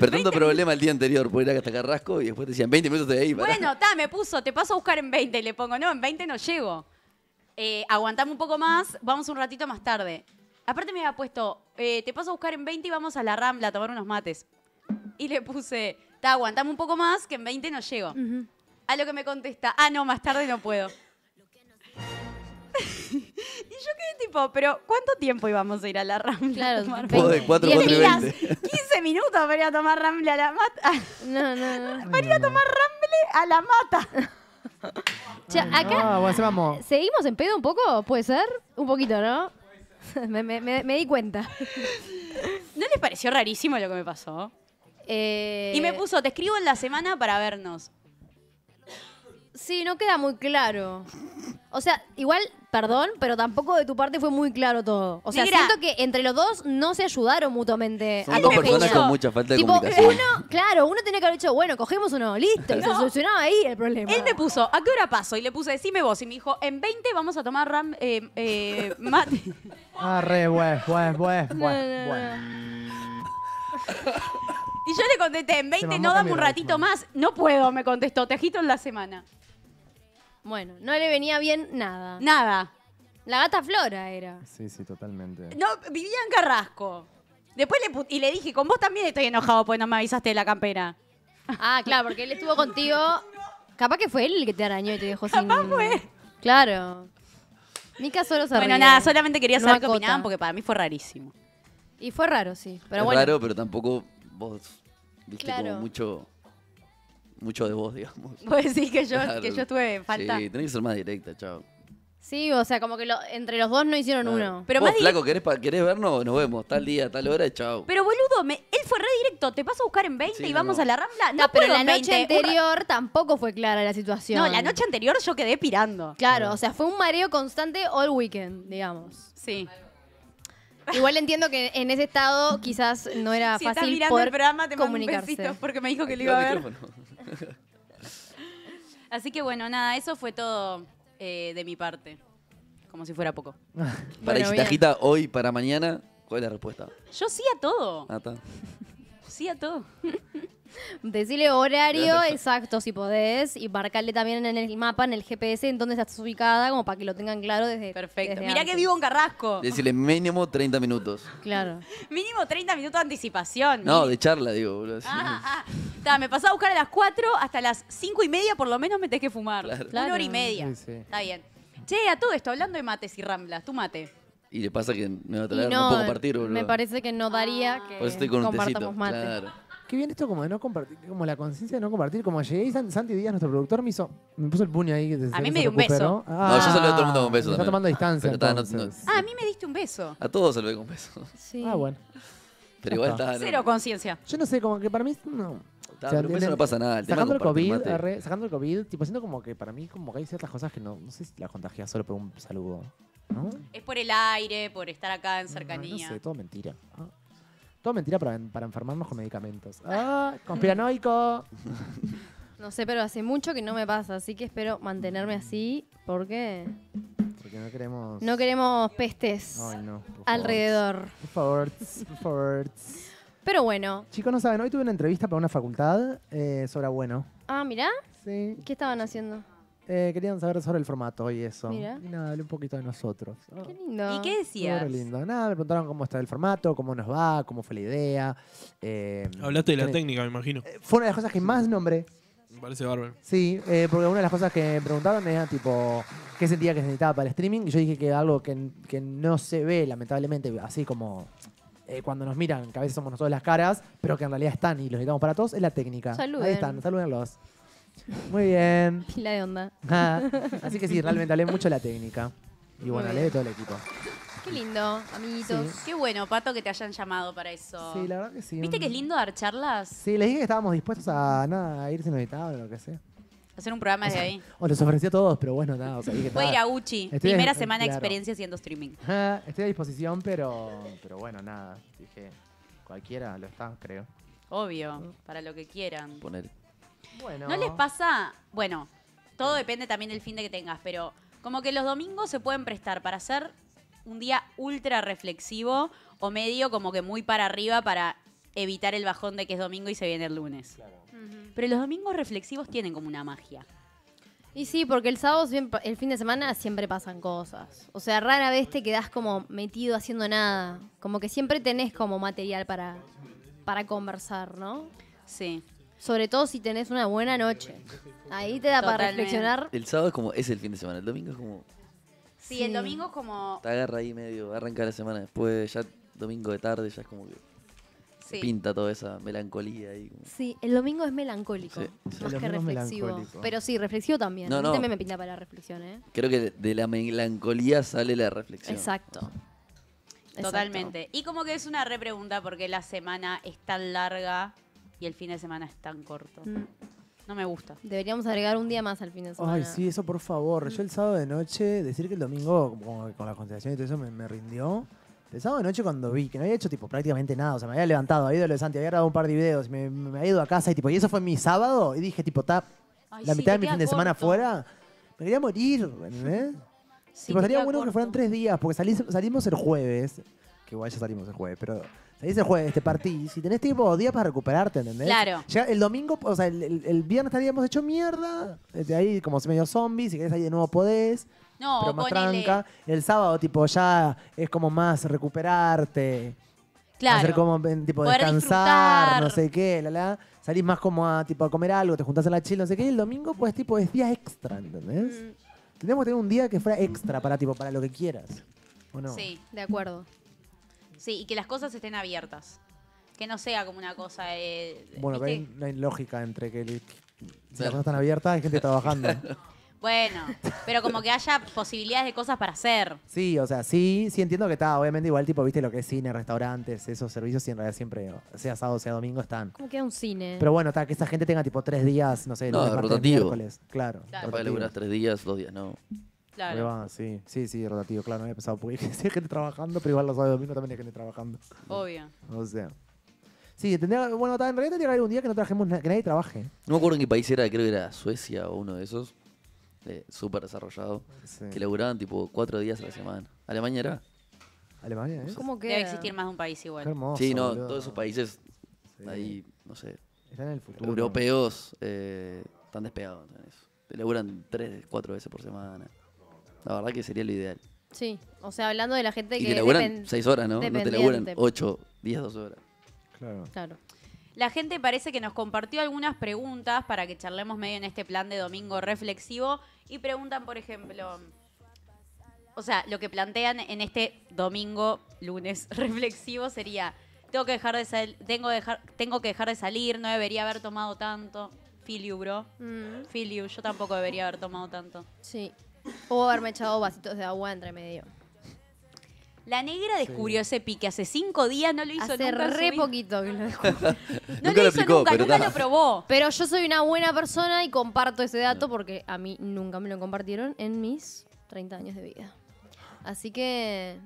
Pero tanto problema el día anterior por ir hasta Carrasco y después te decían 20 minutos de ahí. pará. Bueno, ta, me puso, te paso a buscar en 20. Y le pongo, no, en 20 no llego. Eh, aguantame un poco más, vamos un ratito más tarde. Aparte me había puesto, eh, te paso a buscar en 20 y vamos a la Rambla a tomar unos mates. Y le puse, ta, aguantame un poco más, que en 20 no llego. A lo que me contesta, ah, no, más tarde no puedo. y yo quedé tipo, pero ¿cuánto tiempo íbamos a ir a la Rambla? Claro, a tomar Vos de mates? cuatro, Diez cuatro y días, veinte. 15 minutos para ir a tomar Rambla a la mata. No, no, no. para ir a tomar Ramble a la mata. Che, acá bueno, se vamos. seguimos en pedo un poco, puede ser, un poquito, ¿no? me, me- me- me di cuenta. ¿No les pareció rarísimo lo que me pasó? Eh, Y me puso, te escribo en la semana para vernos. Sí, no queda muy claro. O sea, igual, perdón, pero tampoco de tu parte fue muy claro todo. O sea, Negra. siento que entre los dos no se ayudaron mutuamente. Son a dos me personas con mucha falta de Tipo, comunicación. uno, claro, uno tenía que haber dicho, bueno, cogemos uno, listo, y se solucionaba ahí el problema. Él me puso, ¿a qué hora paso? Y le puse, decime vos. Y me dijo, en 20 vamos a tomar ram, eh, eh, mate. Ah, re, bueno, bueno, bueno, No, bueno, no, bueno. Y yo le contesté, en 20 mamó no dame un ratito más. No puedo, me contestó, te agito en la semana. Bueno, no le venía bien nada. Nada. La gata Flora era. Sí, sí, totalmente. No, vivía en Carrasco. Después le, y le dije, con vos también estoy enojado porque no me avisaste de la campera. Ah, claro, porque él estuvo contigo. Capaz que fue él el que te arañó y te dejó sin. Capaz fue. Claro. Mica solo se Bueno, ríe. nada, solamente quería No saber qué acota. opinaban porque para mí fue rarísimo. Y fue raro, sí. Pero es bueno. raro, pero tampoco vos viste Claro. como mucho mucho de vos, digamos. Vos decís que yo, Claro. que yo estuve en falta. Sí, tenés que ser más directa, chao. Sí, o sea, como que lo- entre los dos no hicieron uno. Pero vos, más flaco, ¿querés, pa- ¿querés vernos? Nos vemos, tal día, tal hora chao. Pero boludo, me- él fue re directo. Te paso a buscar en 20 Sí, y vamos no. a la Rambla. No, No, pero la noche 20. Un ra- anterior tampoco fue clara la situación. No, la noche anterior yo quedé pirando. Claro, o sea, fue un mareo constante all weekend, digamos. Sí. Igual entiendo que en ese estado quizás no era si estás fácil mirando poder el programa, te mando un comunicarse. besito porque me dijo que Activa iba a ver. Así que bueno, nada, eso fue todo eh, de mi parte. Como si fuera poco. Para Bueno, y si te bien. agita hoy para mañana, ¿cuál es la respuesta? Yo sí a todo. Ah, está. Sí a todo. Decirle horario exacto si podés y marcarle también en el mapa, en el GPS, en dónde estás ubicada, como para que lo tengan claro desde. Perfecto. desde Mirá que vivo en Carrasco. Decirle mínimo 30 minutos. Claro. Mínimo 30 minutos de anticipación. No, de charla, digo, boludo. sí. Ah, ah. Ta, me pasó a buscar a las 4 hasta las 5 y media, por lo menos me tenés que fumar. Claro. Una hora y media. Sí, sí. Está bien. Che, a todo esto, hablando de mates y ramblas, tu mate. Y le pasa que me va a Y traer, no, no, puedo compartir, boludo. me parece que no daría que Por eso estoy con un compartamos mate. Claro. Qué bien esto como de no compartir, como la conciencia de no compartir. Como llegué y San- Santi Díaz, nuestro productor, me hizo, me puso el puño ahí. que se- A mí se me dio un recuperó. beso. Ah, No, yo saludé a todo el mundo con un beso Está también. tomando distancia Pero está, no- entonces. Ah, a mí me diste un beso. A todos se lo ve con beso. Sí. Ah, bueno. Pero igual está. está. no- Cero conciencia. Yo no sé, como que para mí no. Está, O sea, pero de- eso no pasa nada. El tema Sacando es el COVID, arre, sacando el COVID, tipo siento como que para mí como que hay ciertas cosas que no, no sé si las contagias solo por un saludo. ¿No? Es por el aire, por estar acá en No, cercanía. No, sé, todo mentira. Ah. Todo mentira para, para enfermarnos con medicamentos. ¡Ah! ¡Conspiranoico! No sé, pero hace mucho que no me pasa, así que espero mantenerme así porque Porque no queremos. no queremos pestes Ay, no. por alrededor. Por favor, por favor. Pero bueno. Chicos, no saben, hoy tuve una entrevista para una facultad eh, sobre bueno. Ah, mirá, Sí. ¿qué estaban haciendo? Eh, querían saber sobre el formato y eso. Mira. Y nada, hablé un poquito de nosotros. Qué lindo. ¿Y qué decías? re lindo. Nada, me preguntaron cómo está el formato, cómo nos va, cómo fue la idea. eh, Hablaste de la técnica, me imagino. Eh, Fue una de las cosas que más nombré. Me parece bárbaro. Sí, eh, porque una de las cosas que me preguntaron era tipo, ¿qué sentía que se necesitaba para el streaming? Y yo dije que algo que, que no se ve, lamentablemente, así como eh, cuando nos miran, que a veces somos nosotros las caras, pero que en realidad están y los necesitamos para todos, es la técnica. Saluden. Ahí están, salúdenlos. Muy bien. Pila de onda. Ah, Así que sí, realmente hablé mucho de la técnica. Y bueno, hablé de todo el equipo. Qué lindo, amiguitos. Sí. Qué bueno, Pato, que te hayan llamado para eso. Sí, la verdad que sí. ¿Viste que es lindo dar charlas? Sí, les dije que estábamos dispuestos a nada, a ir sin editado o lo que sea. Hacer un programa desde ahí. O les ofrecí a todos, pero bueno, nada. O sea, dije, Voy a ir a Uchi. Estoy- Primera semana de claro. experiencia haciendo streaming. Ah, Estoy a disposición, pero, pero bueno, nada. Dije, cualquiera lo está, creo. Obvio, para lo que quieran. Poner. Bueno. ¿No les pasa? Bueno, todo depende también del fin de que tengas, pero como que los domingos se pueden prestar para hacer un día ultra reflexivo o medio como que muy para arriba para evitar el bajón de que es domingo y se viene el lunes. Pero los domingos reflexivos tienen como una magia. Y sí, porque el sábado, siempre- el fin de semana, siempre pasan cosas. O sea, rara vez te quedás como metido haciendo nada. Como que siempre tenés como material para, para conversar, ¿no? Sí. Sobre todo si tenés una buena noche. Ahí te da para reflexionar. El sábado es como, es el fin de semana. El domingo es como, Sí, Sí. el domingo es como... te agarra ahí medio, arranca la semana. Después, ya domingo de tarde, ya es como que Sí. pinta toda esa melancolía ahí. Sí, el domingo es melancólico. Sí. Más El que reflexivo. Pero sí, reflexivo también. No, a mí también me pinta para la reflexión, ¿eh? Creo que de, la melancolía sale la reflexión. Exacto. Exacto. Totalmente. Y como que es una repregunta porque la semana es tan larga y el fin de semana es tan corto. Mm. No me gusta. Deberíamos agregar un día más al fin de semana. Ay, sí, eso por favor. Yo el sábado de noche, decir que el domingo, como que con la constelación y todo eso, me, me rindió. El sábado de noche cuando vi que no había hecho tipo prácticamente nada, o sea, me había levantado, había ido a lo de Santi, había grabado un par de videos, me, me había ido a casa y tipo, y eso fue mi sábado, y dije tipo, ta, Ay, la sí, mitad de mi fin de semana fuera, me quería morir, ¿entendés? Sí, tipo, estaría bueno que fueran tres días, porque salimos el jueves, que igual ya salimos el jueves, pero salís el jueves, te partís, y tenés tipo días para recuperarte, ¿entendés? Claro. Ya el domingo, o sea, el, el- el viernes estaríamos hecho mierda, de ahí como medio zombies, si querés ahí de nuevo podés, No, pero más ponele- tranca. El sábado, tipo, ya es como más recuperarte, Claro. hacer como, tipo, Poder descansar, disfrutar. no sé qué, la, la. Salís más como a, tipo, a comer algo, te juntás en la chill, no sé qué, y el domingo, pues, tipo, es día extra, ¿entendés? Mm, Tendríamos que tener un día que fuera extra para, tipo, para lo que quieras. ¿O no? Sí, de acuerdo. sí, y que las cosas estén abiertas. Que no sea como una cosa de... Bueno, pero ¿viste? hay, no hay lógica entre que el- si las cosas están abiertas, hay gente trabajando. Bueno, pero como que haya posibilidades de cosas para hacer. Sí, o sea, sí, sí entiendo que está, obviamente igual tipo, viste lo que es cine, restaurantes, esos servicios, y en realidad siempre, sea sábado, sea domingo, están. ¿Cómo queda un cine? Pero bueno, está, que esa gente tenga tipo tres días, no sé, No, lunes, martes, rotativo. miércoles. Claro. Claro. Capaz que rotativo. laburás tres días, dos días, no. Ahí Claro. va, sí, sí, sí, rotativo, claro, no había pensado, porque sí hay gente trabajando, pero igual los sábados y domingos también hay gente trabajando. Obvio. O sea. Sí, tendría, bueno, está, en realidad tendría que haber un día que no trabajemos, na- que nadie trabaje. No me acuerdo en qué país era, creo que era Suecia o uno de esos. Eh, Súper desarrollado. Sí. Que laburaban tipo cuatro días a la semana. ¿Alemania era? Alemania, ¿eh? ¿Cómo queda? Debe existir más de un país Qué igual. hermoso. sí, no, boludo. todos esos países Sí. ahí, no sé, Están en el futuro. europeos eh, están despegados en eso. Te laburan tres, cuatro veces por semana. La verdad que sería lo ideal. Sí, o sea, hablando de la gente Y que te laburan seis horas, ¿no? No te laburan ocho, diez, dos horas. Claro. Claro. La gente parece que nos compartió algunas preguntas para que charlemos medio en este plan de domingo reflexivo y preguntan, por ejemplo, o sea, lo que plantean en este domingo, lunes reflexivo sería, tengo que dejar de sal- tengo, dejar, tengo que dejar de salir, no debería haber tomado tanto. Feel you, bro. Mm, Feel you, yo tampoco debería haber tomado tanto. sí. O haberme echado vasitos de agua entre medio. La negra descubrió ese pique hace cinco días, no lo hizo Hace nunca. su re poquito que lo dejó. No Nunca lo hizo aplicó, nunca, pero nunca ta. lo probó. Pero yo soy una buena persona y comparto ese dato porque a mí nunca me lo compartieron en mis 30 años de vida. Así que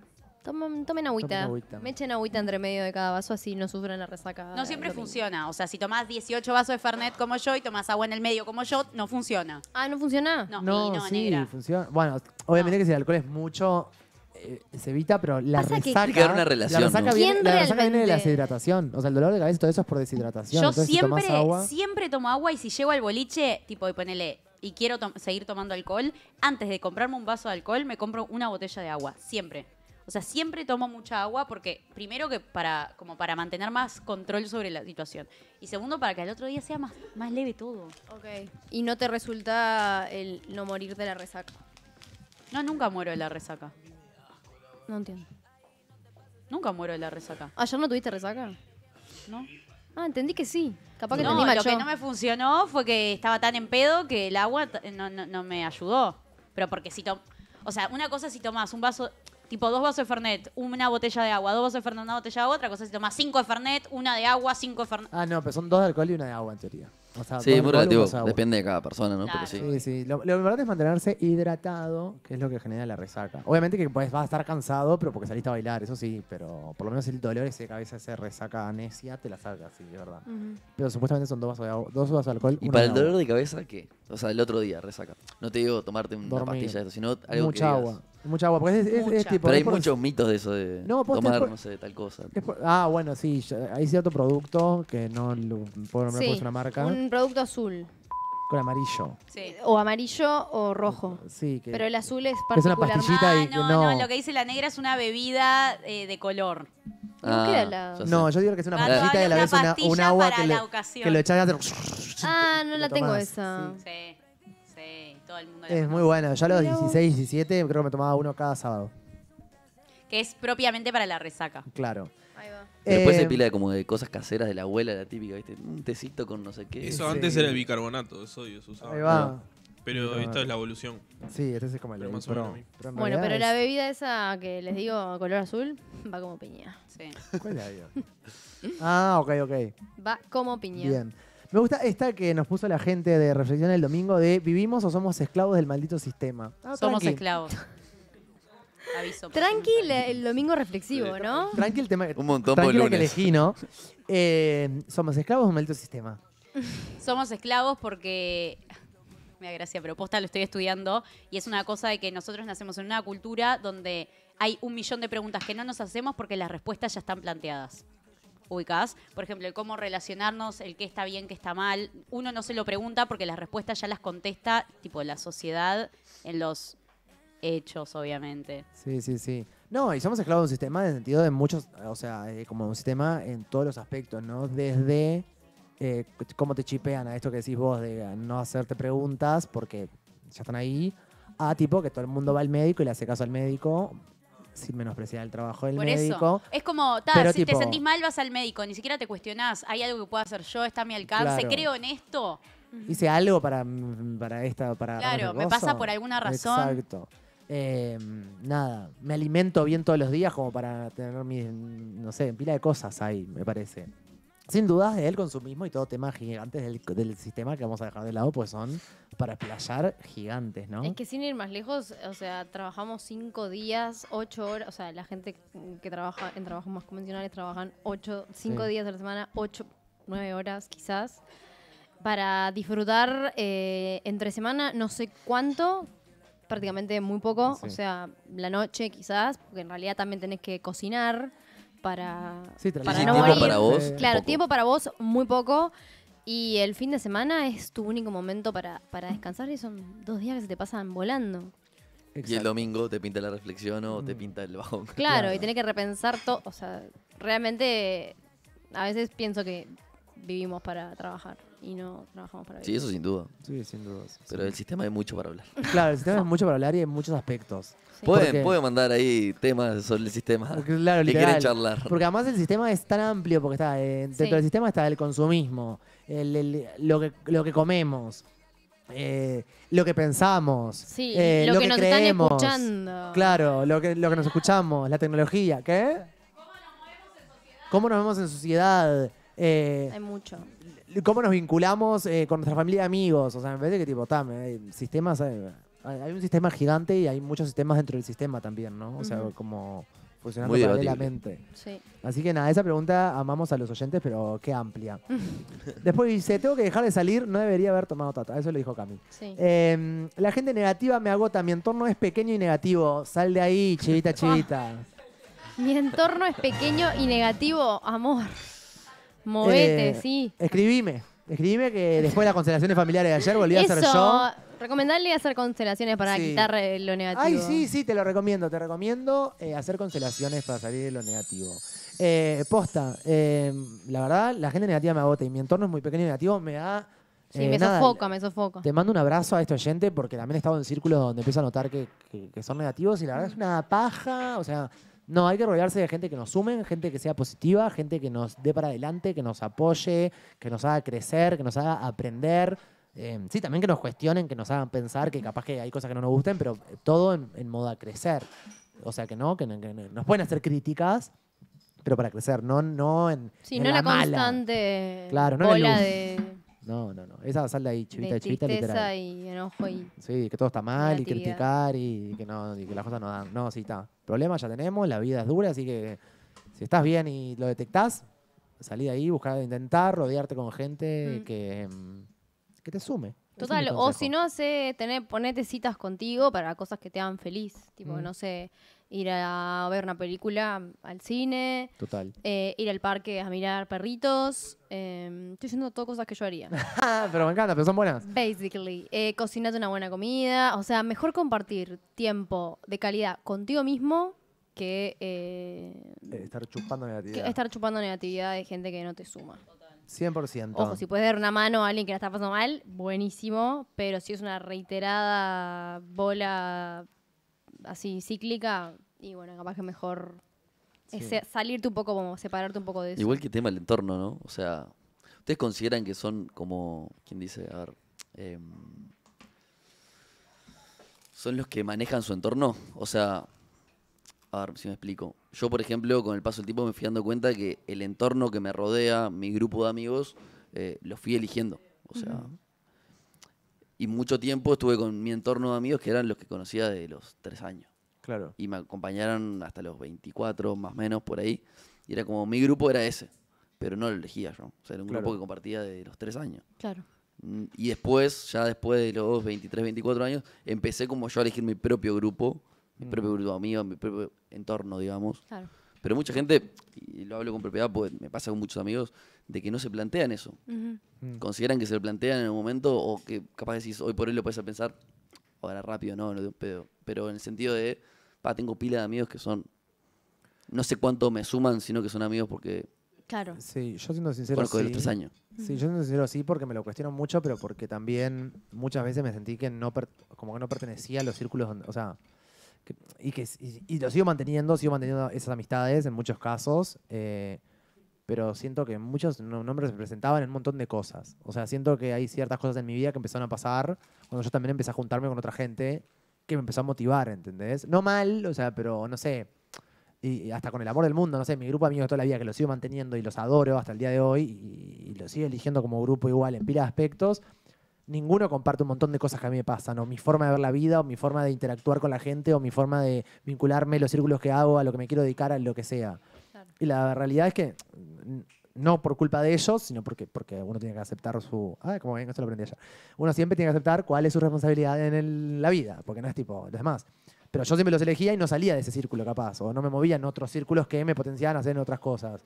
Tomen, tomen agüita. agüita. Me echen agüita entre medio de cada vaso así no sufren la resaca. No siempre funciona. O sea, si tomás 18 vasos de Fernet como yo y tomás agua en el medio como yo, no funciona. Ah, ¿no funciona? No, No, no, sí, negra. funciona. Bueno, obviamente que si el alcohol es mucho, eh, se evita, pero la Pasa que- resaca. Tiene que haber una relación, La resaca, ¿no? viene, ¿Quién la resaca viene de la realmente? deshidratación. O sea, el dolor de cabeza y todo eso es por deshidratación. Yo Entonces, si tomás siempre, agua. siempre tomo agua y si llego al boliche, tipo, y ponele, y quiero tom- seguir tomando alcohol, antes de comprarme un vaso de alcohol, me compro una botella de agua. Siempre. O sea, siempre tomo mucha agua porque, primero que para, como para mantener más control sobre la situación. Y segundo, para que al otro día sea más, más leve todo. Ok. Y no te resulta el no morir de la resaca. No, nunca muero de la resaca. No entiendo. Nunca muero de la resaca. ¿Ayer no tuviste resaca? ¿No? Ah, entendí que sí. Capaz que no, entendí mal lo yo. que no me funcionó fue que estaba tan en pedo que el agua no, no- no me ayudó. Pero porque si tom O sea, una cosa es si tomás un vaso, tipo dos vasos de Fernet, una botella de agua, dos vasos de Fernet, una botella de agua, otra cosa es si tomás cinco de Fernet, una de agua, cinco de Fernet. Ah, no, pero son dos de alcohol y una de agua en teoría. O sea, Sí, de agua. Depende de cada persona, ¿no? Claro. Pero sí. Sí, sí. Lo, lo importante es mantenerse hidratado, que es lo que genera la resaca. Obviamente que pues, vas a estar cansado, pero porque saliste a bailar, eso sí. Pero por lo menos el dolor ese de cabeza, ese resaca necia, te la saca, sí, de verdad. Pero supuestamente son dos vasos de, agua, dos vasos de alcohol. Y para el dolor de cabeza, ¿qué? O sea, el otro día, resaca. No te digo tomarte una Dormir. pastilla de eso, sino algo Mucha que digas. agua. Mucha agua. Porque es, es- es Mucha. tipo. Pero es hay por- muchos mitos de eso de No, posta, es tomar, por- no sé, tal cosa. es por- ah, bueno, sí. ya- Hay cierto producto que no lo puedo nombrar porque es una marca. un producto azul. Con amarillo. Sí. O amarillo o rojo. Sí, que. Pero el azul es Que es una particular. pastillita Ah, y no, no- no, lo que dice la negra es una bebida eh, de color. No queda la- Ah, ya sé. No, yo digo que es una Ah, pastillita y a la una vez una, pastilla un agua para que, la le, ocasión. que lo echás y haces- Ah, no la tengo tomás. esa. Sí. Sí, sí, todo el mundo la Es conoce. muy buena. Yo a los Mirá vos. 16, 17 creo que me tomaba uno cada sábado. Que es propiamente para la resaca. Claro. Ahí va. Pero Después Eh, se pila de como de cosas caseras de la abuela, la típica, ¿viste? Un tecito con no sé qué. Eso Sí. antes era el bicarbonato de sodio, se usaba. Ahí va. Pero Bicarbonato. esta es la evolución. Sí, este es como el, Pero más o pro. en Bueno, pero la es- bebida esa que les digo, color azul, va como piña. Sí. ¿Cuál es la bebida? Ah, ok, ok. Va como piña. Bien. Me gusta esta que nos puso la gente de reflexión el domingo de ¿vivimos o somos esclavos del maldito sistema? Ah, Somos tranqui. esclavos. Aviso. Tranqui la- el domingo reflexivo, ¿no? Tranqui el tema. Un montón por tranquila que lunes. elegí, ¿no? Eh, ¿Somos esclavos del maldito sistema? Somos esclavos porque. Me da gracia, pero posta lo estoy estudiando. Y es una cosa de que nosotros nacemos en una cultura donde hay un millón de preguntas que no nos hacemos porque las respuestas ya están planteadas. Ubicás, por ejemplo, el cómo relacionarnos, el qué está bien, qué está mal. Uno no se lo pregunta porque las respuestas ya las contesta, tipo, la sociedad en los hechos, obviamente. Sí, sí, sí. No, y somos esclavos de un sistema en el sentido de muchos, o sea, eh, como un sistema en todos los aspectos, ¿no? Desde eh, cómo te chipean a esto que decís vos de no hacerte preguntas porque ya están ahí, a tipo que todo el mundo va al médico y le hace caso al médico sin menospreciar el trabajo del Por médico. eso. Es como, ta, Pero si te sentís mal, vas al médico, ni siquiera te cuestionás, ¿hay algo que pueda hacer yo? ¿Está a mi alcance? Claro. ¿Creo en esto? Hice algo para, para esta, para Claro, me pasa por alguna razón. Exacto. Eh, nada, me alimento bien todos los días como para tener mi, no sé, pila de cosas ahí, me parece. Sin dudas, el consumismo y todo temas gigantes del, del sistema que vamos a dejar de lado, pues son para explayar gigantes, ¿no? Es que sin ir más lejos, o sea, trabajamos cinco días, ocho horas, o sea, la gente que trabaja en trabajos más convencionales trabajan ocho, cinco Sí. días de la semana, ocho, nueve horas quizás, para disfrutar eh, entre semana no sé cuánto, prácticamente muy poco, Sí. o sea, la noche quizás, porque en realidad también tenés que cocinar para, Sí, para Sí, no tiempo morir. para vos. Claro, poco. tiempo para vos muy poco. Y el fin de semana es tu único momento para, para descansar y son dos días que se te pasan volando. Y el domingo te pinta la reflexión o te Mm. pinta el bajón. Claro, Claro. y tenés que repensar todo. O sea, realmente a veces pienso que vivimos para trabajar y no trabajamos para vivir. Sí, eso sin duda. Sí, sin dudas. Pero del sistema hay mucho para hablar. Claro, el sistema es mucho para hablar y en muchos aspectos. Sí. Pueden, Porque- pueden mandar ahí temas sobre el sistema. Porque, claro, que literal. quieren charlar. Porque además el sistema es tan amplio, porque está eh, dentro Sí. del sistema está el consumismo, el- el- lo, que, lo que comemos, eh, lo que pensamos, Sí, eh, lo, que, nos están creemos. escuchando. Claro, lo que, lo que nos escuchamos, la tecnología. ¿Qué? ¿Cómo nos vemos en sociedad? Eh, Hay mucho. ¿Cómo nos vinculamos eh, con nuestra familia y amigos? O sea, me parece que tipo, tam, hay sistemas, eh, hay hay un sistema gigante y hay muchos sistemas dentro del sistema también, ¿no? O sea, Ujú. como funcionando Muy paralelamente. Sí. Así que nada, esa pregunta amamos a los oyentes, pero qué amplia. Después dice, tengo que dejar de salir, no debería haber tomado tata. Eso lo dijo Cami. Sí. Eh, la gente negativa me agota, mi entorno es pequeño y negativo. Sal de ahí, chivita, chivita. Mi entorno es pequeño y negativo, amor. Movete, Eh, sí. Escribime, escribime que después de las constelaciones familiares de ayer volví a ser yo. recomendarle hacer constelaciones para Sí. quitar eh, lo negativo. Ay, sí, sí, te lo recomiendo. Te recomiendo eh, hacer constelaciones para salir de lo negativo. Eh, posta, eh, la verdad, la gente negativa me agota y mi entorno es muy pequeño y negativo, me da... Sí, eh, me nada, sofoca, me sofoca. Te mando un abrazo a este oyente porque también he estado en círculos donde empiezo a notar que, que- que son negativos y la verdad es una paja. O sea, no, hay que rodearse de gente que nos sumen, gente que sea positiva, gente que nos dé para adelante, que nos apoye, que nos haga crecer, que nos haga aprender. Eh, sí, también que nos cuestionen, que nos hagan pensar que capaz que hay cosas que no nos gusten, pero todo en, en modo a crecer. O sea, que no, que, no- que no- nos pueden hacer críticas, pero para crecer, no, no en, Sí, en no la la mala. constante Claro, no en el de, No, no, no. Esa sal de ahí, chivita, de chivita, literal. y enojo y Sí, que todo está mal y criticar y que, no, y que las cosas no dan. No, sí, está. Problemas ya tenemos, la vida es dura, así que si estás bien y lo detectás, salí de ahí, buscar intentar rodearte con gente Mm. que, que te sume. Total, o si no, hace tener, ponete citas contigo para cosas que te hagan feliz. Tipo, Mm. no sé, ir a ver una película al cine, Total. eh, ir al parque a mirar perritos. eh, estoy haciendo todas cosas que yo haría. pero me encanta, pero son buenas. Basically, eh, cocinarte una buena comida. O sea, mejor compartir tiempo de calidad contigo mismo que, eh, Eh, estar chupando negatividad. estar chupando negatividad de gente que no te suma. 100%. Ojo, si puedes dar una mano a alguien que la está pasando mal, buenísimo. Pero si es una reiterada bola así cíclica, y bueno, capaz que mejor Sí. salirte un poco, como separarte un poco de eso. Igual que tema el entorno, ¿no? O sea, ¿ustedes consideran que son como, ¿quién dice? A ver, em, son los que manejan su entorno? O sea, a ver si me explico. Yo, por ejemplo, con el paso del tiempo me fui dando cuenta que el entorno que me rodea, mi grupo de amigos, eh, lo fui eligiendo. O sea, y mucho tiempo estuve con mi entorno de amigos que eran los que conocía de los tres años Claro. y me acompañaron hasta los 24, más o menos, por ahí. Y era como, mi grupo era ese, pero no lo elegía yo. O sea, era un Claro. grupo que compartía de los tres años. Claro. Mm, Y después, ya después de los 23, 24 años, empecé como yo a elegir mi propio grupo, mi propio grupo de amigos, mi propio entorno, digamos. Claro. Pero mucha gente, y lo hablo con propiedad porque me pasa con muchos amigos, de que no se plantean eso. Mm. Consideran que se lo plantean en un momento o que capaz decís, hoy por hoy lo puedes pensar, ahora rápido, no, no de un pedo. Pero en el sentido de, pa, tengo pila de amigos que son, no sé cuánto me suman, sino que son amigos porque Claro. Sí, yo siendo sincero, conozco de sí. los tres años. Sí, yo siendo sincero sí, porque me lo cuestiono mucho, pero porque también muchas veces me sentí que no per- como que no pertenecía a los círculos, donde- o sea, que- y que y, y lo sigo manteniendo, sigo manteniendo esas amistades en muchos casos, eh, pero siento que muchos no, no me representaban en un montón de cosas. O sea, siento que hay ciertas cosas en mi vida que empezaron a pasar cuando yo también empecé a juntarme con otra gente que me empezó a motivar, ¿entendés? No mal, o sea, pero no sé, y hasta con el amor del mundo, no sé, mi grupo de amigos de toda la vida que los sigo manteniendo y los adoro hasta el día de hoy y, y los sigo eligiendo como grupo igual en pila de aspectos, ninguno comparte un montón de cosas que a mí me pasan, o mi forma de ver la vida, o mi forma de interactuar con la gente, o mi forma de vincularme, los círculos que hago, a lo que me quiero dedicar, a lo que sea. Claro. Y la realidad es que mm, no por culpa de ellos, sino porque, porque uno tiene que aceptar su... Ah, como ven, esto lo aprendí ayer. Uno siempre tiene que aceptar cuál es su responsabilidad en el- la vida, porque no es tipo los demás. Pero yo siempre los elegía y no salía de ese círculo capaz, o no me movía en otros círculos que me potenciaban a hacer en otras cosas.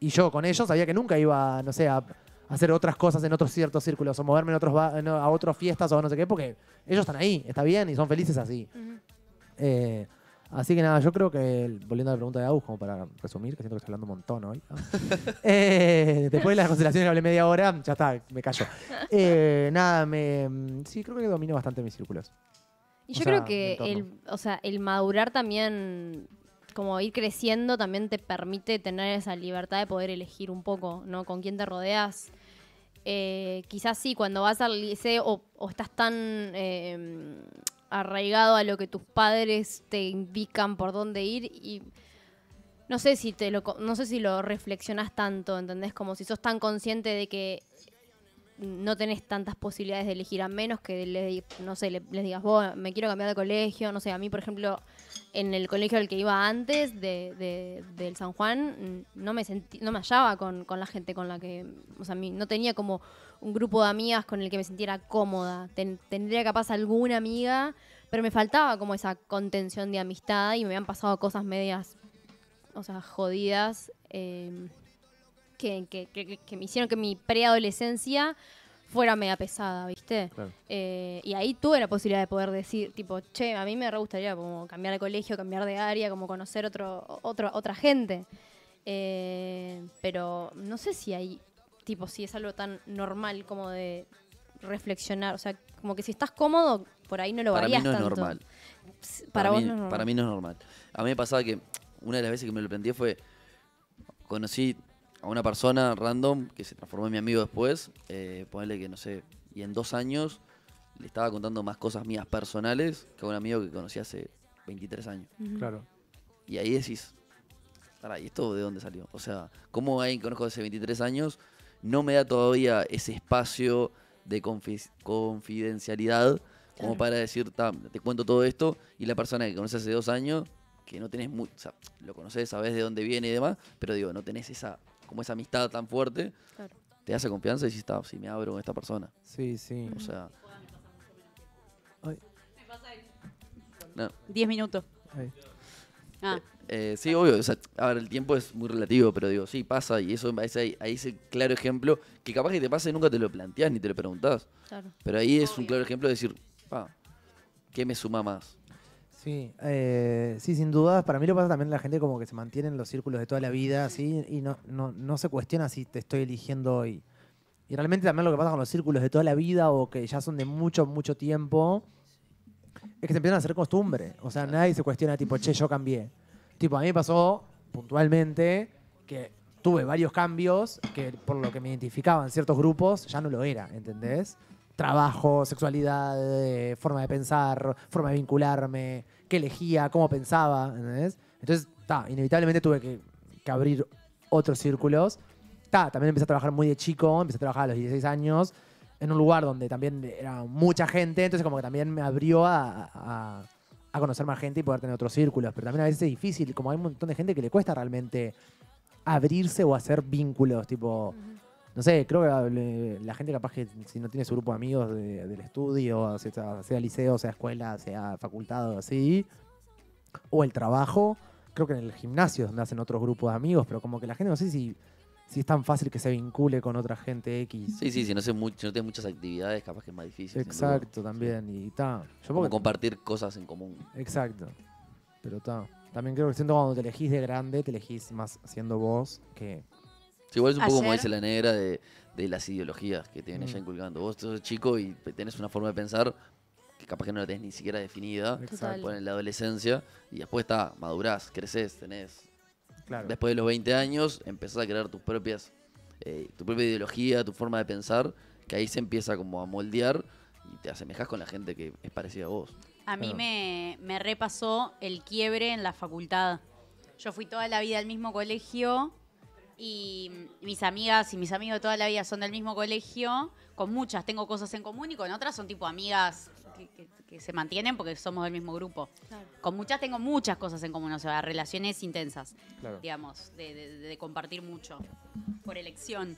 Y yo con ellos sabía que nunca iba, no sé, a hacer otras cosas en otros ciertos círculos, o moverme en otros a otras fiestas o no sé qué, porque ellos están ahí, está bien y son felices así. Eh, así que nada, yo creo que, volviendo a la pregunta de Agus, como para resumir, que siento que estoy hablando un montón hoy. ¿no? Eh, después de las constelaciones que hablé media hora, ya está, me callo. Eh, nada, me, mm, sí, creo que domino bastante mis círculos. Y O yo sea, creo que el, o sea, el madurar también, como ir creciendo, también te permite tener esa libertad de poder elegir un poco, ¿no? Con quién te rodeas. Eh, quizás sí, cuando vas al liceo o, o estás tan eh, arraigado a lo que tus padres te indican por dónde ir y no sé si te lo no sé si lo reflexionás tanto, ¿entendés? Como si sos tan consciente de que no tenés tantas posibilidades de elegir a menos que no sé, le- les digas, vos me quiero cambiar de colegio, no sé, a mí por ejemplo en el colegio al que iba antes de, de- del San Juan, mm, no me sentí, no me hallaba con, con la gente con la que, o sea, no tenía como un grupo de amigas con el que me sintiera cómoda. Ten- tendría capaz alguna amiga, pero me faltaba como esa contención de amistad y me habían pasado cosas medias, o sea, jodidas, eh, que- que- que me hicieron que mi preadolescencia fuera media pesada, ¿viste? Claro. Eh, y ahí tuve la posibilidad de poder decir, tipo, che, a mí me re gustaría como cambiar de colegio, cambiar de área, como conocer otro, otro, otra gente. Eh, pero no sé si hay, tipo, si es algo tan normal como de reflexionar. O sea, como que si estás cómodo, por ahí no lo Para mí varías no es tanto. normal. Para, vos mí, no es normal. Para mí no es normal. A mí me pasaba que una de las veces que me lo planteé fue, conocí a una persona random que se transformó en mi amigo después, eh, ponerle que no sé, y en dos años le estaba contando más cosas mías personales que a un amigo que conocí hace 23 años. Claro. Y ahí decís, pará, ¿y esto de dónde salió? O sea, ¿cómo alguien que conozco hace 23 años no me da todavía ese espacio de confi- confidencialidad como para decir, "Ta, te cuento todo esto? Y la persona que conoces hace dos años, que no tenés mucho, o sea, lo conoces, sabes de dónde viene y demás, pero digo, no tenés esa, como esa amistad tan fuerte, Claro. te esa confianza y decís, está, si me abro con esta persona. Sí, sí. O sea, Ay, no. 10 minutos. ay. Ah, Eh, sí, obvio. O sea, a ver, el tiempo es muy relativo, pero digo, sí, pasa. Y eso me parece ahí, ahí es el claro ejemplo que capaz que te pase y nunca te lo planteas ni te lo preguntás. Claro. Pero ahí es un claro ejemplo de decir, pa, ¿qué me suma más? Sí, eh, sí, sin duda. Para mí lo pasa también la gente como que se mantiene en los círculos de toda la vida, así, y no, no, no se cuestiona si te estoy eligiendo hoy. Y realmente también lo que pasa con los círculos de toda la vida o que ya son de mucho, mucho tiempo, es que se empiezan a hacer costumbre. O sea, nadie se cuestiona tipo, che, yo cambié. Tipo, a mí me pasó puntualmente que tuve varios cambios que por lo que me identificaban ciertos grupos ya no lo era, ¿entendés? Trabajo, sexualidad, eh, forma de pensar, forma de vincularme, qué elegía, cómo pensaba, ¿entendés? Entonces, ta, inevitablemente tuve que, abrir otros círculos. Ta, también empecé a trabajar muy de chico, empecé a trabajar a los 16 años en un lugar donde también era mucha gente, entonces como que también me abrió a, a- a conocer más gente y poder tener otros círculos, pero también a veces es difícil, como hay un montón de gente que le cuesta realmente abrirse o hacer vínculos, tipo, no sé, creo que le- la gente capaz que si no tiene su grupo de amigos de- del estudio, sea, sea liceo, sea escuela, sea facultad o así, o el trabajo, creo que en el gimnasio es donde hacen otros grupos de amigos, pero como que la gente no sé si, si es tan fácil que se vincule con otra gente X. Sí, sí, si no, mucho, si no tienes muchas actividades, capaz que es más difícil. Exacto, también. Y ta. Yo Como porque- compartir cosas en común. Exacto. Pero ta. También creo que siento cuando te elegís de grande, te elegís más siendo vos que. Sí, igual es un poco como dice la negra de, de las ideologías que te vienen Mm. ya inculcando. Vos sos chico y tenés una forma de pensar que capaz que no la tenés ni siquiera definida. Bueno, en la adolescencia y después está, madurás, creces, tenés. Claro. Después de los 20 años empezás a crear tus propias, eh, tu propia ideología, tu forma de pensar, que ahí se empieza como a moldear y te asemejas con la gente que es parecida a vos. a mí Claro. me, me repasó el quiebre en la facultad. Yo fui toda la vida al mismo colegio y mis amigas y mis amigos de toda la vida son del mismo colegio. Con muchas tengo cosas en común y con otras son tipo amigas que, que- que se mantienen porque somos del mismo grupo. Claro. Con muchas tengo muchas cosas en común, o sea, relaciones intensas, Claro. digamos, de, de- de compartir mucho por elección.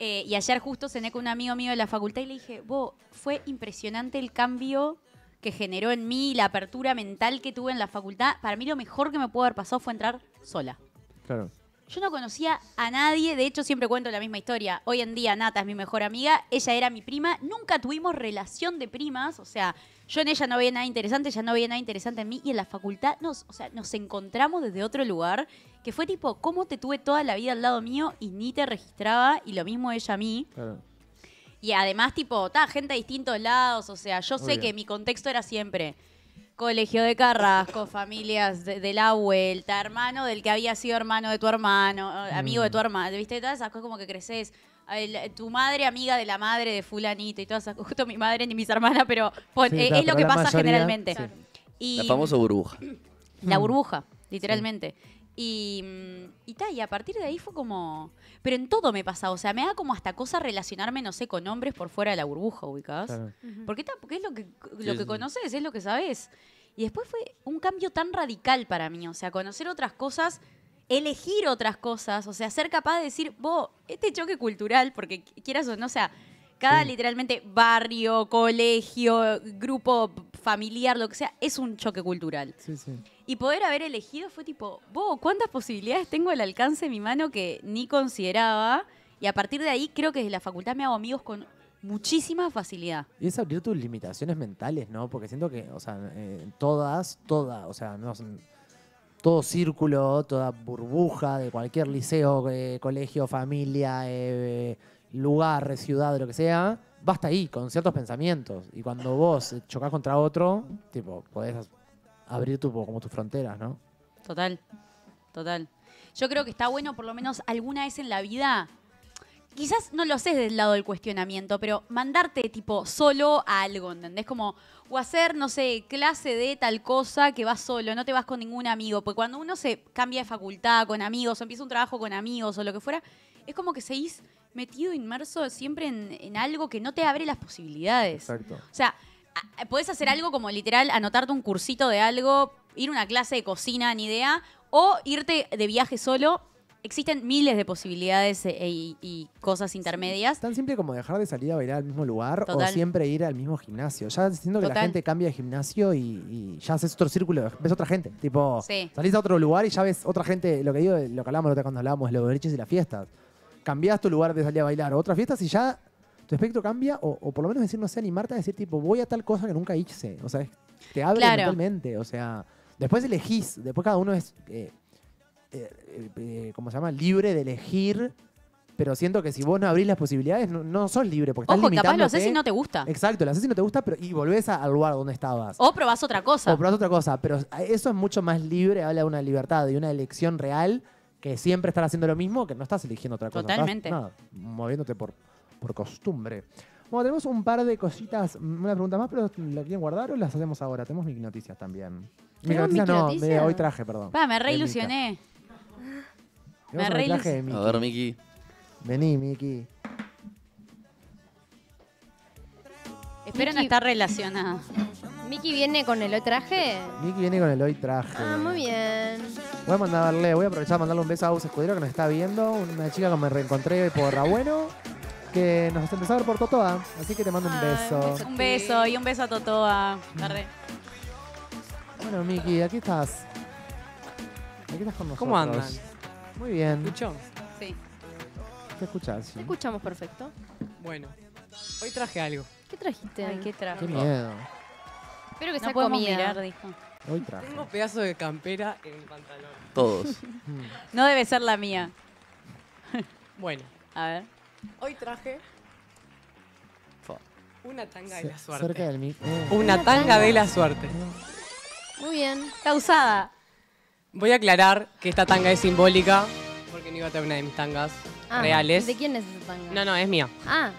Eh, y ayer justo cené con un amigo mío de la facultad y le dije, vos, fue impresionante el cambio que generó en mí, la apertura mental que tuve en la facultad. Para mí lo mejor que me pudo haber pasado fue entrar sola. Claro. Yo no conocía a nadie, de hecho siempre cuento la misma historia. Hoy en día Nata es mi mejor amiga, ella era mi prima, nunca tuvimos relación de primas, o sea, yo en ella no veía nada interesante, ella no veía nada interesante en mí y en la facultad nos, o sea, nos encontramos desde otro lugar, que fue tipo, ¿cómo te tuve toda la vida al lado mío y ni te registraba? Y lo mismo ella a mí. Claro. Y además, tipo, ta, gente de distintos lados. O sea, yo sé que mi contexto era siempre colegio de Carrasco, familias de, de la vuelta, hermano del que había sido hermano de tu hermano, amigo de tu hermano. ¿Viste? Todas esas cosas como que creces. El- tu madre, amiga de la madre de fulanito y todas esas Justo mi madre ni mis hermanas, pero pon- Sí, eh, claro, es lo que pasa mayoría, generalmente. sí. Y, La famosa burbuja. la burbuja, literalmente. Y, mm, y ta, y a partir de ahí fue como. Pero en todo me pasa, o sea, me da como hasta cosa relacionarme, no sé, con hombres por fuera de la burbuja, ubicás. Claro. Porque, ta, porque es lo que, lo sí, que sí. conoces, es lo que sabes. Y después fue un cambio tan radical para mí, o sea, conocer otras cosas, elegir otras cosas, o sea, ser capaz de decir, vos, este choque cultural, porque qu- quieras o no, o sea, cada Sí. literalmente barrio, colegio, grupo familiar, lo que sea, es un choque cultural. Sí, sí. Y poder haber elegido fue tipo, vos, ¿cuántas posibilidades tengo al alcance de mi mano que ni consideraba? Y a partir de ahí creo que desde la facultad me hago amigos con muchísima facilidad. Y es abrir tus limitaciones mentales, ¿no? Porque siento que, o sea, eh, todas, todas, o sea, no son- todo círculo, toda burbuja de cualquier liceo, eh, colegio, familia, eh, lugar, ciudad, lo que sea, basta ahí, con ciertos pensamientos. Y cuando vos chocás contra otro, tipo, podés abrir tu, como tus fronteras, ¿no? Total, total. Yo creo que está bueno por lo menos alguna vez en la vida, quizás no lo sé desde el lado del cuestionamiento, pero mandarte tipo solo a algo, ¿entendés? Como, o hacer, no sé, clase de tal cosa que vas solo, no te vas con ningún amigo, porque cuando uno se cambia de facultad con amigos, o empieza un trabajo con amigos o lo que fuera, es como que seguís metido, inmerso siempre en, en algo que no te abre las posibilidades. Exacto. O sea, podés hacer algo como literal, anotarte un cursito de algo, ir a una clase de cocina, ni idea, o irte de viaje solo. Existen miles de posibilidades eh, y, y cosas intermedias. Tan simple como dejar de salir a bailar al mismo lugar Total. o siempre ir al mismo gimnasio. Ya siento que la gente cambia de gimnasio y, y ya haces otro círculo, ves otra gente. Tipo, Sí. salís a otro lugar y ya ves otra gente. Lo que digo, lo que otra cuando hablábamos de los boliches y las fiestas. Cambiás tu lugar de salir a bailar a otras fiestas y ya tu espectro cambia, o, o por lo menos decir, no sé, animarte a decir, tipo, voy a tal cosa que nunca hice. O sea, es- te abre Claro. mentalmente. O sea, después elegís, después cada uno es, eh, eh, eh, ¿cómo se llama? Libre de elegir. Pero siento que si vos no abrís las posibilidades, no, no sos libre. Porque estás Ojo, capaz lo haces y no te gusta. Exacto, lo haces y no te gusta, pero y volvés a- al lugar donde estabas. O probás otra cosa. O probás otra cosa, pero eso es mucho más libre, habla de una libertad y una elección real que siempre estar haciendo lo mismo, que no estás eligiendo otra cosa. estás, Totalmente. nada, moviéndote por, por costumbre. Bueno, tenemos un par de cositas, una pregunta más, pero ¿la quieren guardar o las hacemos ahora? Tenemos Mickey Noticias también. Mickey ¿Tenemos Noticias no, de hoy traje, perdón. Pa, me reilusioné. Me de A ver, Miki. Vení, Mickey. Espero no Miki- estar relacionada. Miki viene con el traje. Mickey viene con el hoy traje. Ah, muy bien. Voy a mandarle, voy a aprovechar a mandarle un beso a Aus Escudero que nos está viendo, una chica que me reencontré por Rabueno, que nos empezó a ver por Totoa, así que te mando un Ay, beso. Un beso y un beso a Totoa. Tarde. Bueno, Miki, aquí estás. Aquí estás con nosotros. ¿Cómo andan? Muy bien. ¿Escuchó? Sí. ¿Qué escuchás? Te escuchamos perfecto. Bueno, hoy traje algo. ¿Qué trajiste? Ay, qué traje. Qué miedo. Espero que No sea podemos comida. mirar, dijo. Hoy traje. Tengo pedazo de campera en el pantalón. Todos. No debe ser la mía. Bueno, A ver. hoy traje una tanga de la suerte. Cerca del eh. Una tanga de la suerte. Muy bien. Está usada. Voy a aclarar que esta tanga es simbólica, porque no iba a traer una de mis tangas Ah, reales. ¿De quién es esa tanga? No, no, es mía. Ah,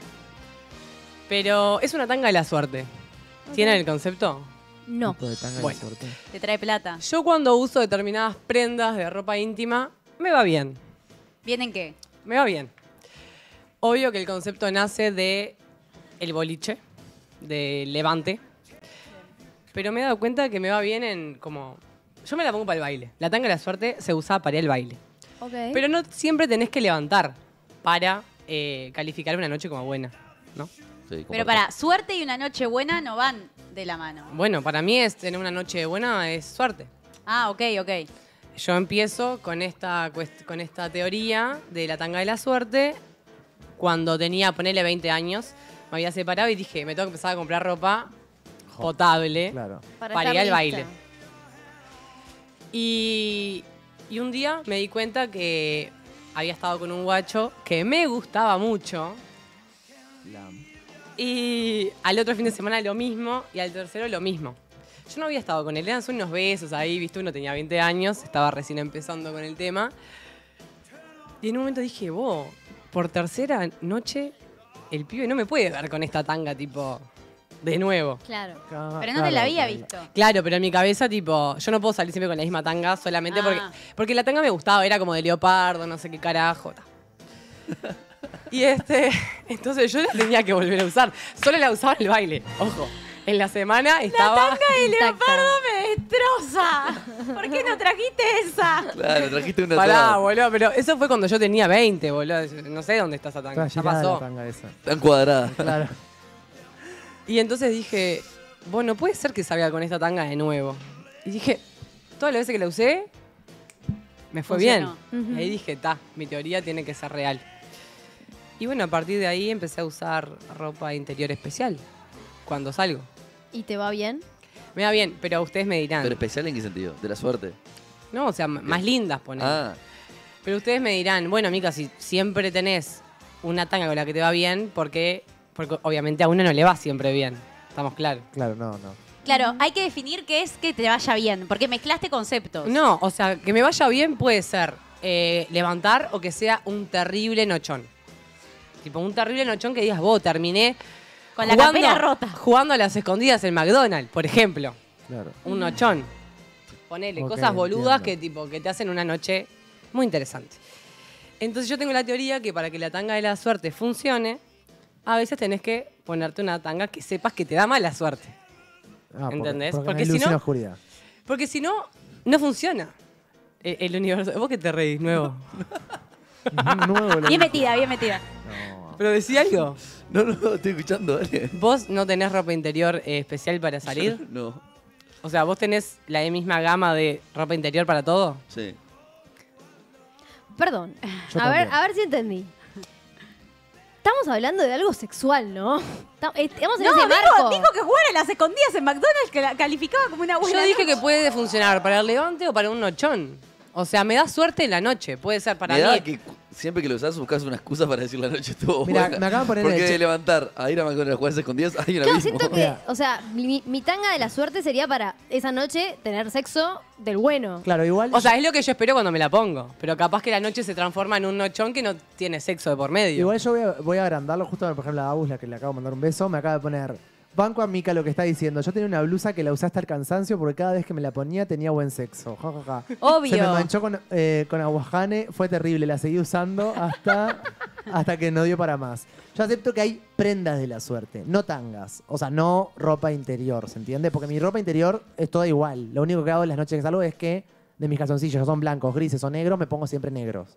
Pero es una tanga de la suerte. ¿Tienen el concepto? No. Tipo de tanga de Bueno. suerte. Te trae plata. Yo cuando uso determinadas prendas de ropa íntima, me va bien. ¿Vienen qué? Me va bien. Obvio que el concepto nace de el boliche, de levante. Pero me he dado cuenta que me va bien en como... Yo me la pongo para el baile. La tanga de la suerte se usa para el baile. Ok. Pero no siempre tenés que levantar para eh, calificar una noche como buena, ¿no? Sí, Pero para, suerte y una noche buena no van de la mano. Bueno, para mí es tener una noche buena es suerte. Ah, ok, ok. Yo empiezo con esta, con esta teoría de la tanga de la suerte. Cuando tenía, ponele 20 años, me había separado y dije, me tengo que empezar a comprar ropa potable Claro. para ir al baile. Y, y un día me di cuenta que había estado con un guacho que me gustaba mucho. La- Y al otro fin de semana lo mismo y al tercero lo mismo. Yo no había estado con él, eran solo unos besos ahí, viste, uno tenía 20 años, estaba recién empezando con el tema. Y en un momento dije, vos, por tercera noche, el pibe no me puede ver con esta tanga, tipo, de nuevo. Claro. Pero no te la había claro. visto. Claro, pero en mi cabeza, tipo, yo no puedo salir siempre con la misma tanga solamente Ah. porque, porque la tanga me gustaba, era como de leopardo, no sé qué carajo. ta. Y este, entonces yo la tenía que volver a usar. Solo la usaba en el baile, ojo. En la semana estaba. Intacta. me destroza! ¿Por qué no trajiste esa? Claro, trajiste una Pará, toda boludo, pero eso fue cuando yo tenía 20, boludo. No sé dónde está esa tanga. Ya la pasó. tanga esa. tan cuadrada. Claro. Y entonces dije, bueno, puede ser que salga con esta tanga de nuevo. Y dije, todas las veces que la usé, me fue Funcionó. bien. Y ahí dije, ta, mi teoría tiene que ser real. Y bueno, a partir de ahí empecé a usar ropa interior especial cuando salgo. ¿Y te va bien? Me va bien, pero ustedes me dirán. Pero especial en qué sentido? De la suerte. no, o sea, m- más lindas poner. Ah, Pero ustedes me dirán, bueno, Mica, si siempre tenés una tanga con la que te va bien, ¿por qué? Porque obviamente a uno no le va siempre bien. Estamos claros. Claro, no, no. Claro, hay que definir qué es que te vaya bien, porque mezclaste conceptos. No, o sea, que me vaya bien puede ser eh, levantar o que sea un terrible nochón. Tipo, un terrible nochón que digas, vos terminé Con la campera rota. Jugando a las escondidas en McDonald's, por ejemplo. Claro. Un nochón. Ponele, cosas boludas entiendo. que tipo que te hacen una noche muy interesante. Entonces yo tengo la teoría que para que la tanga de la suerte funcione, a veces tenés que ponerte una tanga que sepas que te da mala suerte. Ah, porque- ¿Entendés? Porque, si no- oscuridad. Porque si no, no funciona. E- El, universo. ¿Vos que te reís, nuevo? Nuevo Bien metida, bien metida. No. Pero decí algo. no, no, estoy escuchando, dale. ¿Vos no tenés ropa interior eh, especial para salir? No, O sea, ¿vos tenés la misma gama de ropa interior para todo? sí. Perdón. Yo a ver, también. a ver si entendí. Estamos hablando de algo sexual, ¿no? Tam- Estamos en No, ese dijo, marco. dijo que jugar a las escondidas en McDonald's que la calificaba como una buena Yo dije noche. que puede funcionar para el levante o para un nochón. O sea, me da suerte en la noche. Puede ser para me da mí. que cu- siempre que lo usás buscas una excusa para decir la noche estuvo Mira, buena. me acaban de poner Porque de levantar a ir a McDonald's a jugar escondidas hay un Claro, abismo. siento que, o sea, mi, mi tanga de la suerte sería para esa noche tener sexo del bueno. Claro, igual. O sea, es lo que yo espero cuando me la pongo. Pero capaz que la noche se transforma en un nochón que no tiene sexo de por medio. Igual yo voy a, voy a agrandarlo justo, por ejemplo, a Agus, la que le acabo de mandar un beso, me acaba de poner. Banco a Mica lo que está diciendo. Yo tenía una blusa que la usé hasta el cansancio porque cada vez que me la ponía tenía buen sexo. Ja, ja, ja. Obvio. Se me manchó con, eh, con aguajane, fue terrible. La seguí usando hasta, hasta que no dio para más. Yo acepto que hay prendas de la suerte, no tangas. O sea, no ropa interior, ¿se entiende? Porque mi ropa interior es toda igual. Lo único que hago en las noches que salgo es que de mis calzoncillos, que son blancos, grises o negros, me pongo siempre negros.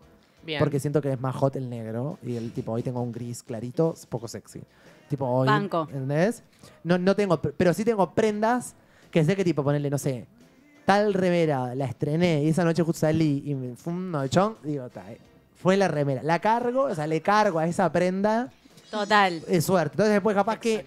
Bien. Porque siento que es más hot el negro y el tipo hoy tengo un gris clarito, es poco sexy. Tipo hoy, Banco. ¿entendés? No, no tengo, pero sí tengo prendas que sé que tipo ponerle, no sé, tal remera, la estrené y esa noche justo salí y me fue un nochón, digo, ta, eh, fue la remera. La cargo, o sea, le cargo a esa prenda, Total. es suerte. Entonces después capaz que,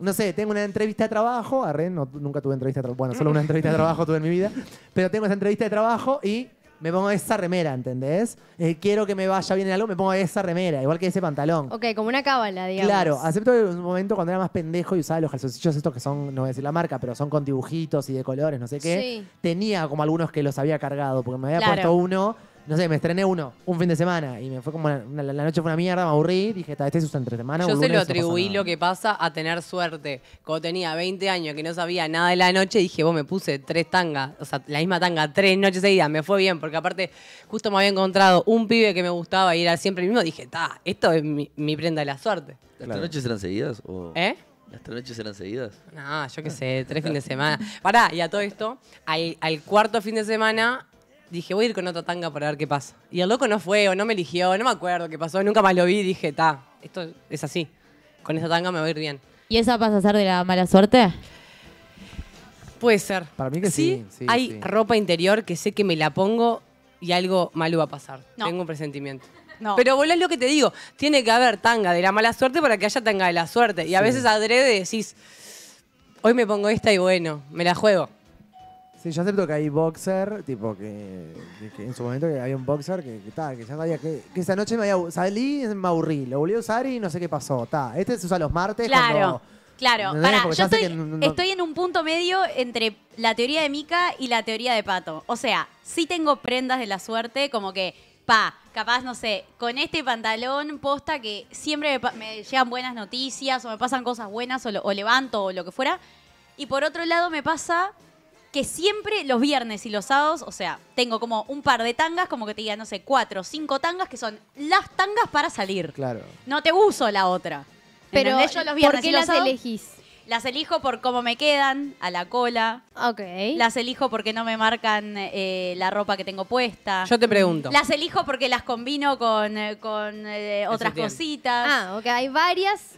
no sé, tengo una entrevista de trabajo, arre, no, nunca tuve entrevista de trabajo, bueno, solo una entrevista de trabajo tuve en mi vida, pero tengo esa entrevista de trabajo y me pongo esa remera, ¿entendés? Eh, quiero que me vaya bien en algo, me pongo esa remera, igual que ese pantalón. Ok, como una cábala, digamos. Claro, acepto que en un momento cuando era más pendejo y usaba los calzoncillos estos que son, no voy a decir la marca, pero son con dibujitos y de colores, no sé qué. Sí. Tenía como algunos que los había cargado, porque me había Claro. puesto uno, no sé, me estrené uno un fin de semana y me fue como, una- la, la noche fue una mierda, me aburrí, dije, "Ta, este usa entre semana. Yo un se lo lunes, no pasa atribuí nada". lo que pasa a tener suerte. Cuando tenía 20 años que no sabía nada de la noche, dije, vos me puse tres tangas, o sea, la misma tanga tres noches seguidas. Me fue bien, porque aparte justo me había encontrado un pibe que me gustaba y era siempre el mismo. Dije, ta, esto es mi, mi prenda de la suerte. ¿Las Claro. tres noches eran seguidas? O... ¿Eh? ¿Las tres noches eran seguidas? No, yo qué sé, tres fines de semana. Pará, y a todo esto, al, al cuarto fin de semana dije, voy a ir con otra tanga para ver qué pasa. Y el loco no fue o no me eligió, no me acuerdo qué pasó, nunca más lo vi. Dije, ta, esto es así. Con esta tanga me va a ir bien. ¿Y esa pasa a ser de la mala suerte? Puede ser. Para mí que sí, sí, hay sí. ropa interior que sé que me la pongo y algo malo va a pasar. No. Tengo un presentimiento. No. Pero boludo, es lo que te digo. Tiene que haber tanga de la mala suerte para que haya tanga de la suerte. Y a veces adrede decís, hoy me pongo esta y bueno, me la juego. Sí, yo acepto que hay boxer, tipo que, que- que en su momento que había un boxer que, que, ta, que ya sabía que, que esa noche me había, salí y me aburrí, lo volví a usar y no sé qué pasó. Ta, este se usa los martes Claro, cuando- claro. Porque yo estoy, no- estoy en un punto medio entre la teoría de Mika y la teoría de Pato. O sea, sí tengo prendas de la suerte, como que, pa, capaz, no sé, con este pantalón posta que siempre me, llegan buenas noticias o me pasan cosas buenas o, lo- o levanto o lo que fuera. Y por otro lado me pasa que siempre los viernes y los sábados, o sea, tengo como un par de tangas, como que te digan, no sé, cuatro o cinco tangas que son las tangas para salir. Claro. No te uso la otra. Pero, ¿Entendés? yo los viernes ¿por qué y los las sábados- elegís? Las elijo por cómo me quedan, a la cola. Ok. Las elijo porque no me marcan eh, la ropa que tengo puesta. Yo te pregunto. Las elijo porque las combino con, eh, con eh, otras tiene. cositas. Ah, ok. Hay varias,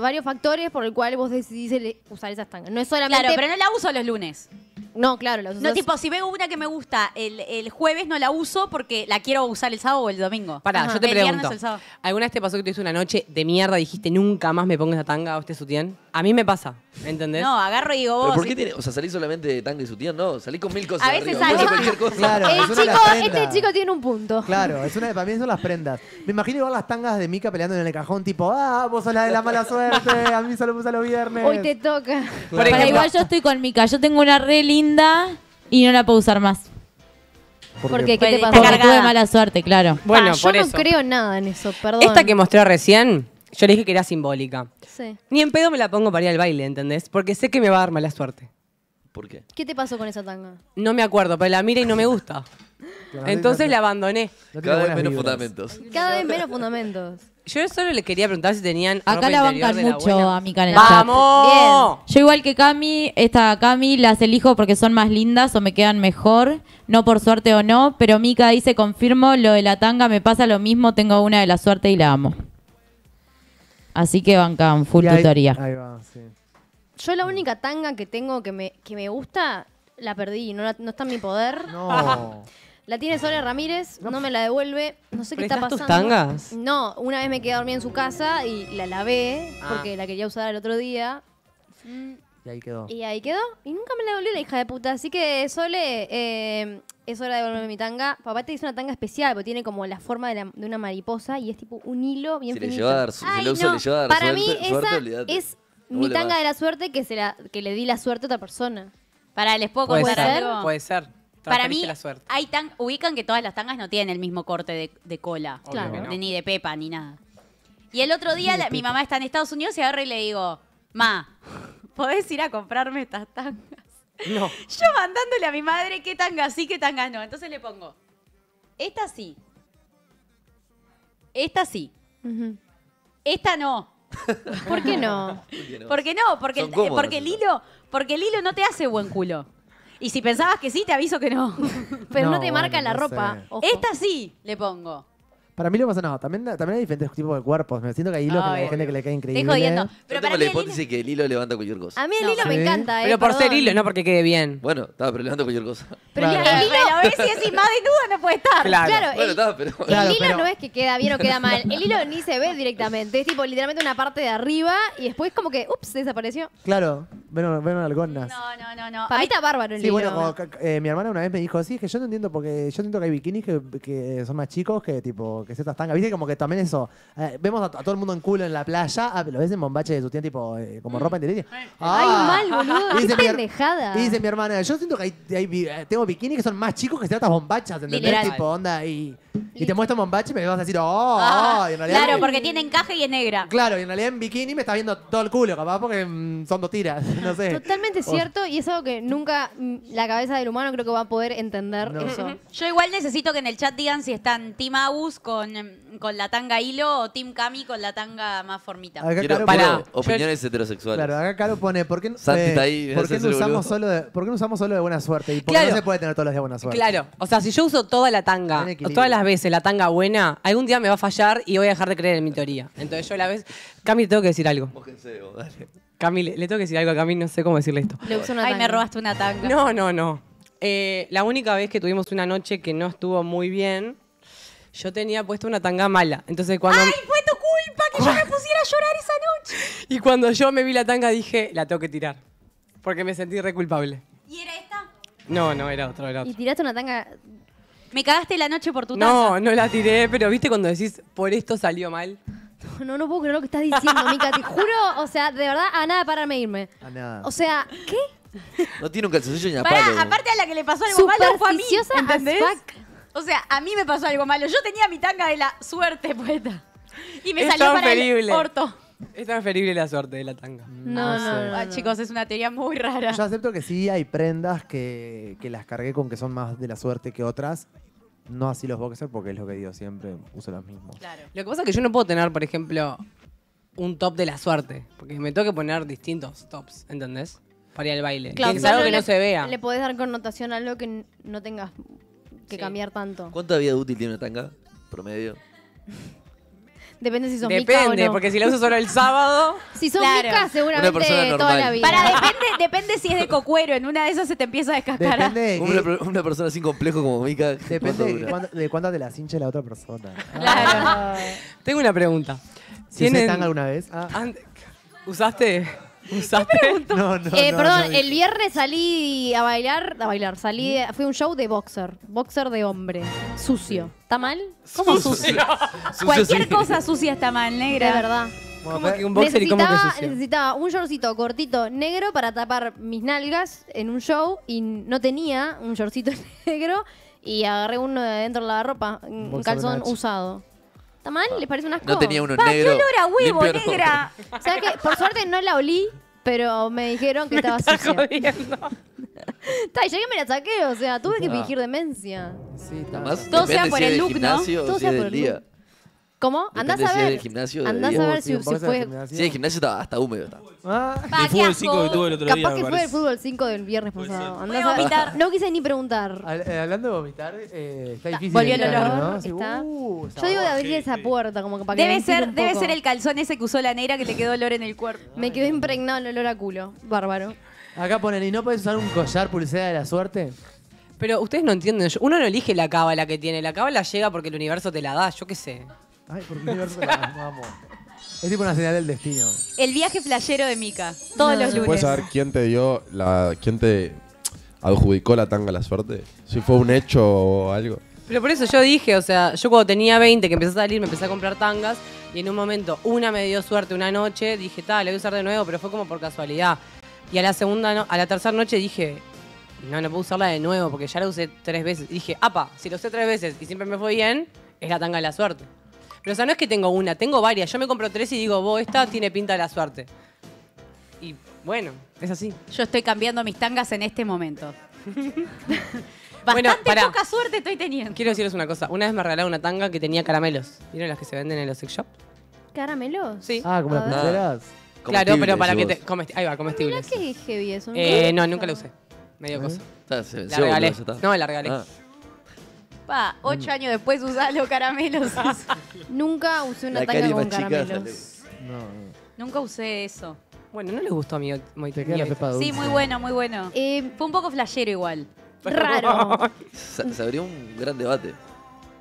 varios factores por el cual vos decidís ele- usar esas tangas. No es solamente... claro, pero no la uso los lunes. No, claro, las No, usás- tipo, si veo una que me gusta el, el jueves, no la uso porque la quiero usar el sábado o el domingo. Pará, Ajá. yo te El viernes pregunto. o el sábado. ¿Alguna vez te pasó que tuviste una noche de mierda y dijiste nunca más me pongo esta tanga o este sutién? A mí me pasa, ¿entendés? No, agarro y digo ¿Pero vos. por si- qué tiene, o sea, salís solamente de tanga y sutián? No, salís con mil cosas A veces arriba, salgo- cualquier cosa. Claro, El es una de las chico, prendas. este chico tiene un punto. Claro, es una de, para mí son las prendas. Me imagino igual las tangas de Mika peleando en el cajón, tipo, ah, vos sos la de la mala suerte, a mí solo me usa los viernes. Hoy te toca. Por Para ejemplo- igual yo estoy con Mica. Yo tengo una re linda y no la puedo usar más. ¿Por ¿Por qué? te pasa? está Porque cargada. tuve mala suerte, claro. Bueno, Ah, yo por no eso. creo nada en eso, perdón. Esta que mostré recién, yo le dije que era simbólica. Sí. Ni en pedo me la pongo para ir al baile, ¿entendés? Porque sé que me va a dar mala suerte. ¿Por qué? ¿Qué te pasó con esa tanga? No me acuerdo, pero la mira y no me gusta. Entonces la abandoné. No tiene Cada vez buenas menos vibras. fundamentos. Cada vez menos fundamentos. Yo solo le quería preguntar si tenían Acá ropa la interior bancan de mucho a Mica en el chat. ¡Vamos! Yo igual que Cami, esta Cami las elijo porque son más lindas o me quedan mejor, no por suerte o no, pero Mica dice, confirmo, lo de la tanga me pasa lo mismo, tengo una de la suerte y la amo. Así que bancan full Y ahí- tutoría. Ahí va, sí. Yo la única tanga que tengo que me, que me gusta, la perdí. No, la- no está en mi poder. No. La tiene Sole Ramírez, no me la devuelve. No sé qué está ¿Prestás pasando. tus tangas? No, una vez me quedé dormida en su casa y la lavé Ah. porque la quería usar el otro día. Y ahí quedó. Y ahí quedó. Y nunca me la devolvió la hija de puta. Así que, Sole, eh, es hora de devolverme mi tanga. Papá te hizo una tanga especial porque tiene como la forma de, la- de una mariposa y es tipo un hilo bien Si le lleva a dar, Ay, no. le lleva a dar Para suerte, mí, suerte, esa es No mi tanga de la suerte que, se la, que le di la suerte a otra persona. Para, ¿les puedo Puede contar ser, algo? puede ser. Para mí, la suerte. hay tan, ubican que todas las tangas no tienen el mismo corte de, de cola. Claro. no. Ni de pepa, ni nada. Y el otro día la- mi mamá está en Estados Unidos y agarro y le digo, Ma, ¿podés ir a comprarme estas tangas? No. Yo mandándole a mi madre qué tangas sí, qué tangas no. Entonces le pongo, esta sí. Esta sí. Ujú. Esta no. ¿Por qué no? ¿Por qué no? Porque, Son el, porque el hilo, porque el hilo no te hace buen culo. Y si pensabas que sí, te aviso que no. Pero no, No, te marca bueno, la no ropa. sé. ojo. Esta sí le pongo. Para mí lo pasa no. También, también hay diferentes tipos de cuerpos. Me siento que hay hilos que Ay, hay gente que le queda increíble. Estoy jodiendo. Yo Pero tengo para la mí el hilo- hipótesis que el hilo levanta cualquier cosa. A mí el No. hilo me Sí. encanta, ¿eh? Pero por ser perdón. hilo, no porque quede bien. Bueno, está, pero levanta cualquier cosa. Pero el- Claro. el hilo, Pero lo ves y decís, más desnuda no puede estar. Claro. claro, Bueno, el, está, pero... Claro, el hilo pero- no es que queda bien o queda mal. El hilo ni se ve directamente. Es tipo literalmente una parte de arriba y después como que, ups, desapareció. Claro, ven, ven algonas. No, no, no, no. Para mí Ay, está bárbaro el Sí, hilo. bueno, como ca- eh, mi hermana una vez me dijo, sí, es que yo no entiendo porque yo siento que hay bikinis que, que son más chicos que tipo que ciertas tangas. Viste como que también eso, eh, vemos a, a todo el mundo en culo en la playa, ah, lo ves en bombache de su tía tipo eh, como ropa interior. Ay, Ah. mal, boludo. Qué dice mi her- pendejada. Y dice mi hermana, yo siento que hay, hay bi- eh, tengo bikinis que son más chicos que ciertas bombachas, ¿entendés? Literal. Tipo, onda, y, y te muestro bombache y me vas a decir, oh, Ah, oh, y en realidad... claro, porque tiene encaje y es negra. Claro, y en realidad en bikini me estás viendo todo el culo, capaz, porque mm, son dos tiras, no sé. Totalmente cierto y es algo que nunca mm, la cabeza del humano creo que va a poder entender No. eso. Yo igual necesito que en el chat digan si están Team Agus con, em, con la tanga hilo o Team Cami con la tanga más formita. Acá Quiero, Caro Pará, pone- quiero opiniones heterosexuales. Claro, acá Caro pone, ¿por qué, no- Santi está ahí, ¿por qué no usamos solo de, ¿por qué no usamos solo de buena suerte? ¿Y por qué Claro. no se puede tener todos los días buena suerte? Claro, o sea, si yo uso toda la tanga, equilibrio. todas las veces la tanga buena, algún día me va a fallar y voy a dejar de creer en mi teoría. Entonces yo a la vez, Cami, te tengo que decir algo. Mójense, vos, dale. Cami, le, le tengo que decir algo a Cami, no sé cómo decirle esto. Le uso una Ay, me tanga. robaste una tanga. No, no, no. Eh, la única vez que tuvimos una noche que no estuvo muy bien, yo tenía puesto una tanga mala. Entonces cuando... ¡Ay, fue tu culpa que yo me pusiera a llorar esa noche! Y cuando yo me vi la tanga dije, la tengo que tirar. Porque me sentí re culpable. ¿Y era esta? No, no, era otro, era Y otro. tiraste una tanga. Me cagaste la noche por tu No, taza. no la tiré, pero viste cuando decís, por esto salió mal. No, no puedo creer lo que estás diciendo, Mica. Te juro, o sea, de verdad, a nada para reírme. A nada. O sea, ¿qué? No tiene un calzoncillo ni a Pará, aparte a la que le pasó algo malo fue a mí, Supersticiosa as ¿entendés? fuck. O sea, a mí me pasó algo malo. Yo tenía mi tanga de la suerte puesta. Y me Es salió para el orto. Es transferible la suerte de la tanga. No, no, no. Ah, no. chicos, es una teoría muy rara. Yo acepto que sí hay prendas que, que las cargué con que son más de la suerte que otras. No así los boxers, porque es lo que digo siempre, uso los mismos. Claro. Lo que pasa es que yo no puedo tener, por ejemplo, un top de la suerte. Porque me tengo que poner distintos tops, ¿entendés? Para ir al baile. Claro, que es algo que no le- se vea. Le podés dar connotación a algo que no tengas que Sí. cambiar tanto. ¿Cuánta vida útil tiene una tanga? Promedio. Depende si sos mica o Depende, no. porque si la uso solo el sábado, Si sos Claro. mica, seguramente Una persona toda normal. la vida. Para, depende, depende si es de cocuero. En una de esas se te empieza a descascarar. Depende de, Una, qué- per- una persona sin complejo como Mika. depende ¿cuánto de, dura? cuánto, de cuánto te las hinche la otra persona. Claro. Ah. tengo una pregunta. ¿Si ¿Tienen- usé tanga alguna vez? Ah. ¿Usaste? ¿Usaste? No, no, Eh, no, perdón, no, el viernes salí a bailar, a bailar, salí, fui a un show de boxer, boxer de hombre, sucio. ¿Está mal? ¿Cómo sucio? Sucio, Cualquier sí. cosa sucia está mal, De negra. verdad. Bueno, ¿Cómo pe- que un boxer y cómo que necesitaba, sucio? necesitaba un shortcito cortito negro para tapar mis nalgas en un show y no tenía un shortcito negro y agarré uno de dentro de la ropa, un de calzón usado. ¿Está mal? ¿Les parece un asco? No tenía uno Pa, qué negro. olor a huevo, limpio, no. negra. O sea que por suerte no la olí, pero me dijeron que estaba Está sucia. jodiendo. Está, y llegué y me la saqué, o sea, tuve que Ah. fingir demencia. Sí, está. Además, Todo sea por si el es look, ¿no? gimnasio Todo si sea es por del el día. look. ¿Cómo? Andás a ver. gimnasio Andás a ver si, fue. gimnasio. Sí, el gimnasio está hasta húmedo. Está. Ah, El fútbol 5 que tuve el otro día. Capaz que fue el fútbol 5 del viernes pasado. Andás a vomitar. No quise ni preguntar. Al- eh, hablando de vomitar, eh, está difícil. volvió el olor, ¿no? Sí, está. uh, Yo digo de abrir Sí, esa puerta, como que para que Debe ventile ser, debe ser el calzón ese que usó la negra que te quedó olor en el cuerpo. Me quedó impregnado el olor a culo. Bárbaro. Acá ponen, ¿y no puedes usar un collar pulsera de la suerte? Pero ustedes no entienden. Uno no elige la cábala que tiene. La cábala llega porque el universo te la da. Yo qué sé. Ay, por qué universo la vamos. Es tipo una señal del destino. El viaje flashero de Mica. Todos No. los ¿Se lunes. ¿Puedes saber quién te dio la. quién te adjudicó la tanga a la suerte? Si fue un hecho o algo. Pero por eso yo dije, o sea, yo cuando tenía 20 que empecé a salir, me empecé a comprar tangas y en un momento una me dio suerte una noche, dije, tal, la voy a usar de nuevo, pero fue como por casualidad. Y a la segunda, no- a la tercera noche dije, no, no puedo usarla de nuevo porque ya la usé tres veces. Y dije, apa, si la usé tres veces y siempre me fue bien, es la tanga de la suerte. Pero o sea, no es que tengo una, tengo varias. Yo me compro tres y digo, vos, esta tiene pinta de la suerte. Y bueno, es así. Yo estoy cambiando mis tangas en este momento. Bueno, Bastante pará. poca suerte estoy teniendo. Quiero decirles una cosa. Una vez me regalaron una tanga que tenía caramelos. ¿Vieron las que se venden en los sex shop? ¿Caramelos? Sí. Ah, como las A ver. pulseras. Claro, pero para que te. comesti- ahí va, comestibles. Qué heavy eso. Eh, no, nunca la usé. Medio cosa. La regalé. No, la regalé. Pa, ocho años después usás los caramelos. Nunca usé una La tanga con caramelos. No, no. Nunca usé eso. Bueno, no les gustó mi, mi Te mi queda la outfit. pepa dulce. Sí, muy bueno, muy bueno. Eh, Fue un poco flashero igual. raro. Se, se abrió un gran debate.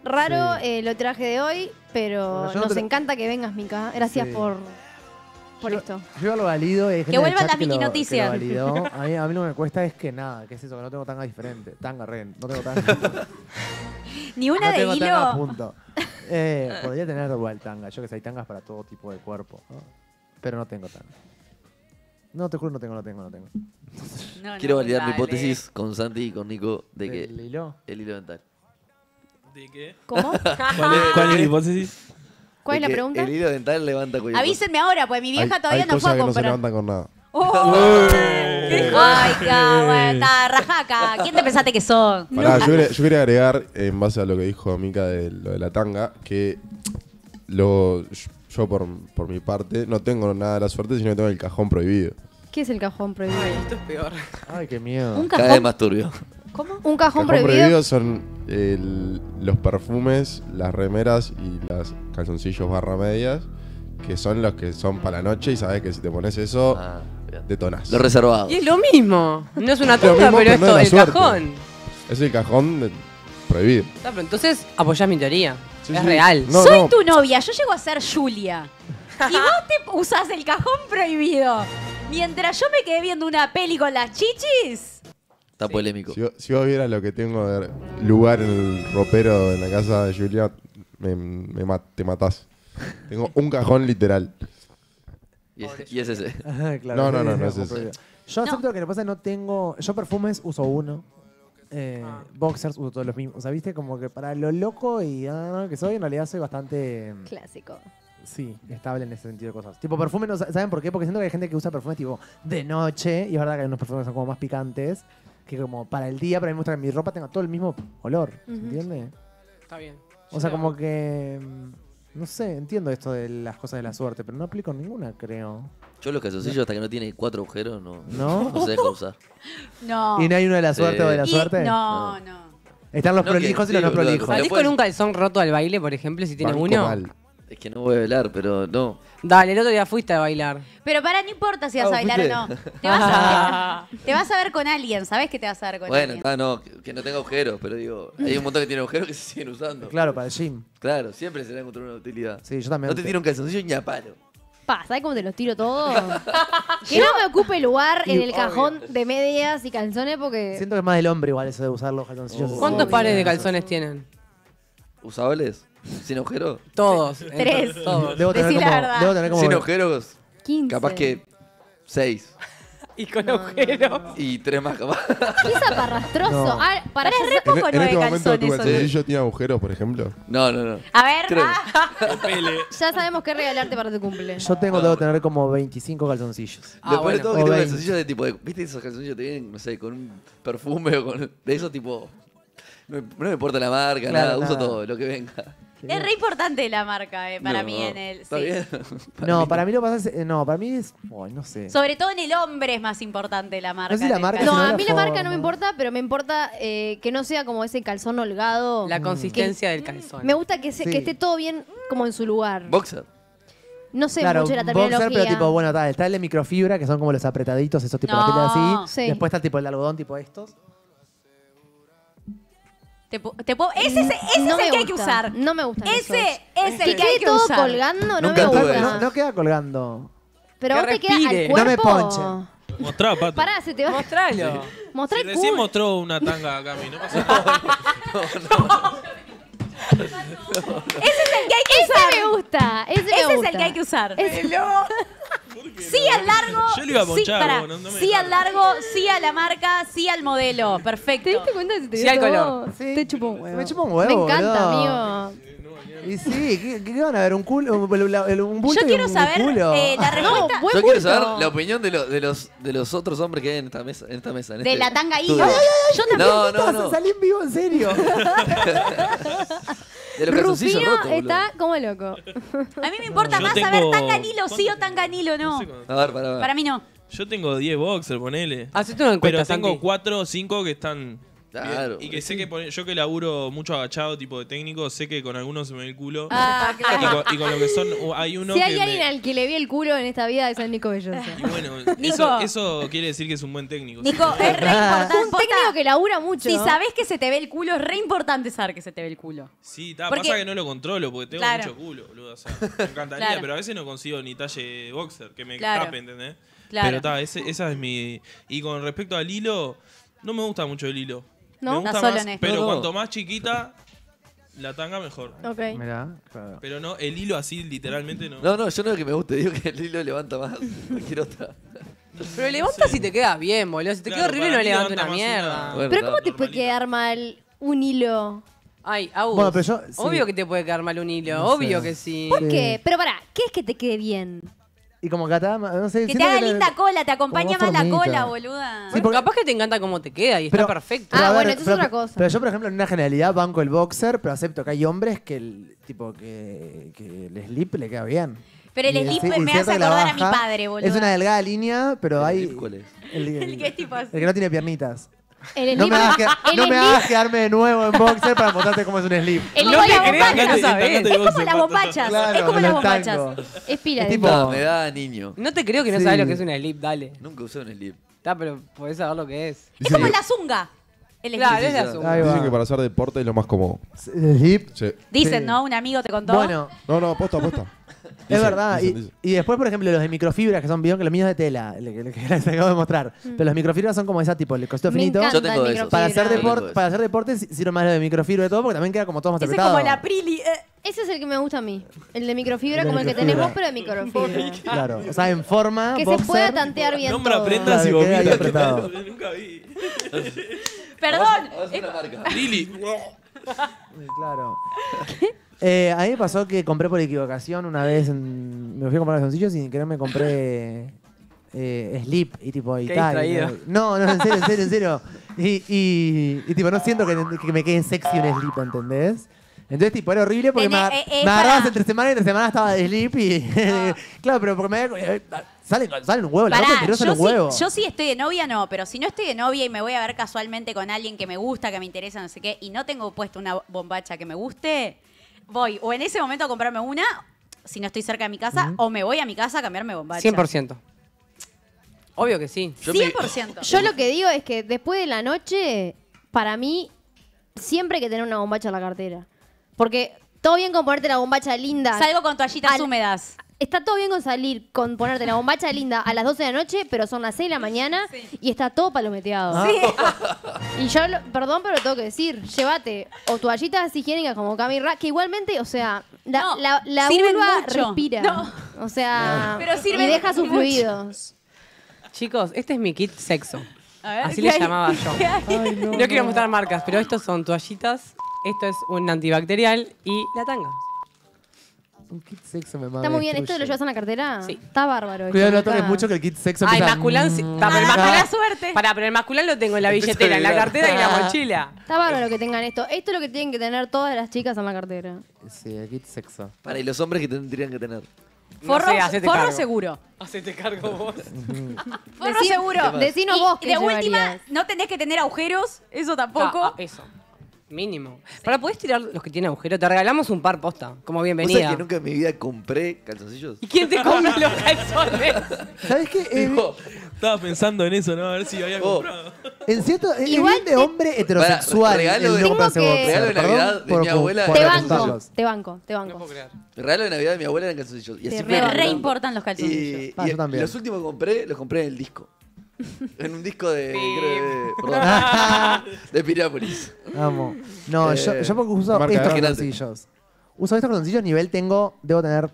Raro Sí. eh, lo traje de hoy, pero Bueno, yo no nos te encanta que vengas, Mica. Gracias Sí. por, por Yo- esto. Yo lo valido. y hay gente Que en el vuelvan chat las lo- Miki que lo Noticias. validó. A mí, a mí lo que me cuesta es que nada, que es eso, que no tengo tanga diferente. Tanga, ren. No tengo tanga. Ni una no de tengo hilo. tanga, punto. Eh, podría tener igual tanga. Yo que sé, hay tangas para todo tipo de cuerpo. ¿no? Pero no tengo tanga. No, te juro, no tengo, no tengo, no tengo. No, no, Quiero validar mi dale. hipótesis con Santi y con Nico de que ¿El hilo? el hilo dental. ¿De qué? ¿Cómo? ¿Cuál es, cuál es la hipótesis? ¿Cuál es la pregunta? El hilo dental levanta cuello. Avísenme ahora, pues mi vieja hay, todavía hay no fue cosas a que no se comprar. levantan con nada. ¡Oh! Ay, qué está rajaca. ¿Quién te pensaste que son? Pará, yo, quería, yo quería agregar, en base a lo que dijo Mica de lo de la tanga, que lo, yo por, por mi parte no tengo nada de la suerte, sino que tengo el cajón prohibido. ¿Qué es el cajón prohibido? Ay, esto es peor. Ay, qué miedo. Un Cada vez cajón. más turbio. ¿Cómo? Un cajón, Cajón prohibido. prohibido son el- los perfumes, las remeras y las calzoncillos barra medias, que son los que son para la noche y sabes que si te pones eso, Ah, detonás. Lo reservado. Y es lo mismo. No es una mismo, pero pero es no todo el suerte. cajón. Es el cajón de- prohibido. Pero entonces apoyás mi teoría. Sí, es sí. real. No, Soy no. tu novia, yo llego a ser Julia. Y vos te usás el cajón prohibido. Mientras yo me quedé viendo una peli con las chichis. Está polémico. Si, si vos vieras lo que tengo de lugar en el ropero en la casa de Julia, me, me ma- te matás. Tengo un cajón literal. Y es, y es ese. Claro, No, no, no, no es ese. Yo acepto que lo que pasa es que no tengo. Yo perfumes uso uno. Eh, Boxers uso todos los mismos. O sea, viste, como que para lo loco y ah, que soy, en realidad soy bastante. Clásico. Sí, estable en ese sentido de cosas. Tipo, perfume, no, ¿saben por qué? Porque siento que hay gente que usa perfumes tipo de noche, y es verdad que hay unos perfumes que son como más picantes, que como para el día, pero a mí me gusta que mi ropa tenga todo el mismo olor, ¿se Ujú. entiende? Está bien. O sea, como que... mm, No sé, entiendo esto de las cosas de la suerte, pero no aplico ninguna, creo. Yo los calzoncillos hasta que no tiene cuatro agujeros no, ¿No? no se deja usar. No. ¿Y no hay uno de la suerte Sí. o de la Y- suerte? No, no. Están los No, que prolijos y sí, los no boludo, prolijos. ¿Salís con un calzón roto al baile, por ejemplo, si tienes Banco uno? mal. Es que no voy a velar, pero no. Dale, el otro día fuiste a bailar. Pero para, no importa si vas Ah, a bailar ¿fuiste? o no. Te vas, a, te vas a ver con alguien, ¿sabes que te vas a ver con Bueno, alguien? ah, no, que, que no tenga agujeros, pero digo, hay un montón que tienen agujeros que se siguen usando. Claro, para el gym. Claro, siempre se le va a encontrar una utilidad. Sí, yo también. No te tira un calzoncillo ni a palo. Pa, ¿sabes cómo te los tiro todo? que no me ocupe lugar en el cajón de medias y calzones porque... Siento que es más del hombre igual eso de usar los calzoncillos. Oh. ¿Cuántos pares de calzones tienen? ¿Usables? ¿Sin agujeros? Todos. Tres. Entonces, Todos. Debo tener Decí la como, verdad. debo tener como Sin agujeros, 15. capaz que seis. Y con agujeros. Y tres más capaz. ¿Qué zaparrastroso? No. Ah, para es re En, poco en nueve este momento tu calzones. son. calzoncillo tiene agujeros, por ejemplo. No, no, no. A ver, Tres. ah, ya sabemos qué regalarte para tu cumple. Yo tengo, debo tener como 25 calzoncillos. Ah, Lo peor de bueno. todo que O tengo 20. calzoncillos de tipo de. ¿Viste esos calzoncillos que te vienen, no sé, con un perfume o con. De esos tipo. No me, no me importa la marca, Claro, nada, uso nada. todo, lo que venga. Es re importante la marca eh, para No, mí en el... ¿Está sí. bien? no, para mí lo que pasa es. eh, No, para mí es. no sé. Sobre todo en el hombre es más importante la marca. No sé si la del marca, calzón. No, sino a la mí la marca no forma. me importa, pero me importa eh, que no sea como ese calzón holgado. La consistencia del calzón. Me gusta que, se- Sí. que esté todo bien como en su lugar. Boxer. No sé Claro, mucho de la boxer, terminología. pero tipo, bueno, tal, está el de microfibra, que son como los apretaditos, esos tipo No. la tela así. Sí. Después está el tipo el de algodón, tipo estos. Te te ese es, ese No es el me que hay que gusta. usar. No me gustan Ese esos. es el Que que hay quede que todo usar. colgando no Nunca me tuve. gusta. No, no queda colgando. Pero Que vos te queda respire. al No me cuerpo. ponchen. Mostrá, pato. Pará, se te va Mostralo. Mostrar Si el recién culo. mostró una tanga a Cami, ¿no pasa nada? Ese es el que hay que usar. Ese me gusta. Ese, me Ese es gusta. el que hay que usar. Ese- Sí al largo. Yo le iba a sí, pará. no- no me sí al largo, sí a la marca, sí al modelo. Perfecto. ¿Te diste cuenta de si te Sí dio al todo? color. Sí. Te chupa un huevo. Me chupa un huevo, Me encanta, boludo. amigo. Y sí, ¿qué, qué van a ver? ¿Un culo? ¿Un, bulto Yo y quiero un saber culo? eh, la respuesta Yo quiero bulto. saber la opinión de, lo- de, los, de los otros hombres que hay en esta mesa. En esta mesa en de este la tanga estudio. hilo. Yo también. No, no, no. Salí en vivo, en serio. De los calzoncillos Rufino rotos, boludo. está como loco. A mí me importa Yo más tengo- saber tanga hilo sí o tanga hilo no. A ver, para ver. Para mí no. Yo tengo 10 boxers, ponele. Hacete una encuesta, Pero tengo Santi. 4 o 5 que están. Claro. Y que sé que pone- yo que laburo mucho agachado, tipo de técnico, sé que con algunos se me ve el culo. Ah, y, claro. con, y con lo que son, uh, hay uno Si que hay me- alguien al que le vi el culo en esta vida es a Nico Belloso. Y bueno, Nico. eso, eso quiere decir que es un buen técnico. Nico, es re importante. Un técnico que labura mucho. Si sabes que se te ve el culo, es re importante saber que se te ve el culo. Sí, ta, Porque- pasa que no lo controlo porque tengo Claro. mucho culo, boludo. O sea, me encantaría, Claro. pero a veces no consigo ni talle boxer, que me Claro. tape, ¿entendés? Claro. Pero ta, ese- esa es mi. Y con respecto al hilo, no me gusta mucho el hilo. ¿No? Me gusta Está solo más, en esto. pero No, no. cuanto más chiquita, la tanga mejor. Ok. Mirá, claro. Pero no, el hilo así literalmente no. No, no, yo no es que me guste, digo que el hilo levanta más cualquier otra. Pero levanta si te queda bien, boludo. Si te Claro, queda horrible, para no mí levanta levanta una más mierda. una- Bueno, Pero ¿cómo te puede normalita. quedar mal un hilo? Ay, Agus. Bueno, pero yo- sí. Obvio que te puede quedar mal un hilo. No obvio sé. que sí. ¿Por Sí. qué? Pero pará, ¿qué es que te quede bien? Y como Cata, no sé. Que te siento haga linda cola, te acompaña como más la formita. cola, boluda. Sí, porque- Capaz que te encanta cómo te queda y Pero- está perfecto. Ah, a bueno, eso es pero- otra cosa. Pero yo, por ejemplo, en una generalidad banco el boxer, pero acepto que hay hombres que el tipo que, que el slip le queda bien. Pero el Y slip me hace cierto que la acordar a mi baja padre, boludo. Es una delgada línea, pero ¿El hay. slip cuál es? El, el- El que es tipo así. el que no tiene piernitas. El No me, hagas, no me quedarme de nuevo en boxer para mostrarte cómo es un slip. El No es no como las bombachas. Claro, es como las bombachas. Es pila tipo- Ah, me da niño. No te creo que no Sí. sabes lo que es un slip, dale. Nunca usé un slip. Está, pero podés saber lo que es. Es como la zunga. El slip. Claro, sí, es la zunga. Dicen que para hacer deporte es lo más cómodo. El slip. Sí. Dicen, Sí. ¿no? Un amigo te contó. Bueno, No, no, aposta, aposta. Es verdad. dicen, y, dicen. y después, por ejemplo, los de microfibra, que son bien, que los míos de tela, el que, les acabo de mostrar. Pero los microfibras son como esa tipo, el cosito Me finito. Yo tengo de esos. Para hacer, eso. para hacer deporte sí- sirve más lo de microfibra y todo, porque también queda como todo más Ese es como la Prili. eh. Ese es el que me gusta a mí. El de microfibra, El de como el que microfibra. tenemos, pero de microfibra. Claro, o sea, en forma, que se pueda tantear bien Nombra todo. prendas y Claro, vomita. apretado. Nunca vi. Perdón. Vamos a hacer una marca. Lili. Sí, Claro. Eh, a mí me pasó que compré por equivocación una vez, en- me fui a comprar calzoncillos y sin querer me compré eh, slip y tipo y Qué tal. distraído. No, no, en serio, en serio, en serio. Y, y, y, tipo, no siento que, que me quede sexy un slip, ¿entendés? Entonces, tipo, era horrible porque me, Tenés- agar- eh, eh, me agarrabas pará. entre semana y entre semana estaba de sleep y... claro, pero porque me... eh, Salen, salen un huevo, la Pará, yo, un huevo. sí, yo sí estoy de novia, no, pero si no estoy de novia y me voy a ver casualmente con alguien que me gusta, que me interesa, no sé qué, y no tengo puesto una bombacha que me guste, voy o en ese momento a comprarme una, si no estoy cerca de mi casa, o me voy a mi casa a cambiarme bombacha. 100%. Obvio que sí. Yo me- 100%. Yo lo que digo es que después de la noche, para mí, siempre hay que tener una bombacha en la cartera. Porque todo bien con ponerte la bombacha linda. Salgo con toallitas Al- húmedas. Está todo bien con salir, con ponerte la bombacha linda a las 12 de la noche, pero son las 6 de la mañana y está todo palometeado. Ah. Y yo, lo- perdón, pero tengo que decir, llévate o toallitas higiénicas como Cami Ra, que igualmente, o sea, la, No, la, vulva mucho. respira. No. O sea, Pero y deja sus mucho. fluidos. Chicos, este es mi kit sexo. A ver, Así ¿qué le hay? llamaba yo. ¿Qué hay? no, quiero mostrar marcas, pero estos son toallitas, esto es un antibacterial y la tanga. Un kit sexo me mama. Está muy bien. ¿Esto lo llevas en la cartera? Sí. Está bárbaro. Cuidado, no toques está- mucho que el kit sexo Ah, el empieza... masculán sí. mm, pero el masculán- mala suerte. Pará, pero el masculán lo tengo en la Empieza a billetera, en la vibrar. cartera y la Ah. mochila. Está bárbaro que tengan esto. Esto es lo que tienen que tener todas las chicas en la cartera. Sí, el kit sexo. Para, y los hombres que tendrían que tener. No Forro, sé, hacete forro cargo. seguro. Hacete cargo vos. Forro Decí- seguro. decinos Y vos qué de última, llevarías. no tenés que tener agujeros, eso tampoco. Ah, ah, eso. Mínimo. Para, ¿podés tirar los que tienen agujero? Te regalamos un par posta, como ¿Vos sabés bienvenida. que nunca en mi vida compré calzoncillos? ¿Y quién te come los calzones? ¿Sabes qué? Eh, Estaba pensando en eso, ¿no? A ver si había Oh. comprado. en cierto, es Igual bien de hombre heterosexual. regalo el de- no comprarse Tengo que- boxer. Regalo de Perdón Navidad de por- mi abuela. por Te banco, apuntarlos. te banco, te banco. No puedo creer. el regalo de Navidad de mi abuela eran calzoncillos. Y así Te Me re comprando. re importan los calzoncillos. Y, Ah, y yo también. los últimos que compré, los compré en el disco. En un disco de. Creo de perdón. de Piriápolis. Amo. No, Eh, yo, yo porque uso marca estos de- calzoncillos. Uso estos calzoncillos nivel tengo, debo tener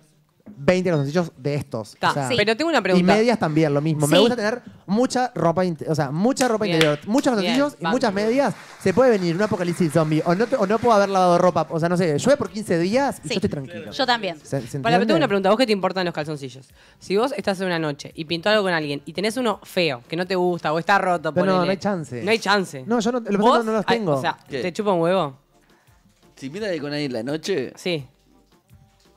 20 calzoncillos de estos. Ta, o sea, sí. Pero tengo una Y pregunta. medias también, lo mismo. Me Sí. gusta tener mucha ropa, inte- o sea, mucha ropa Bien, interior, muchos calzoncillos y banco. muchas medias. Se puede venir un apocalipsis zombie o no, te- o no puedo haber lavado ropa. O sea, no sé, llueve por 15 días y Sí. yo estoy tranquilo. Yo también. ¿Se, se Para, pero entiende? tengo una pregunta. ¿Vos qué te importan los calzoncillos? Si vos estás en una noche y pintó algo con alguien y tenés uno feo, que no te gusta o está roto, Pero no, ponele. no hay chance. No hay chance. No, yo no, los ¿Vos? no, no los Ay, tengo. o sea, ¿Qué? ¿te chupa un huevo? Si mira que con alguien en la noche, Sí.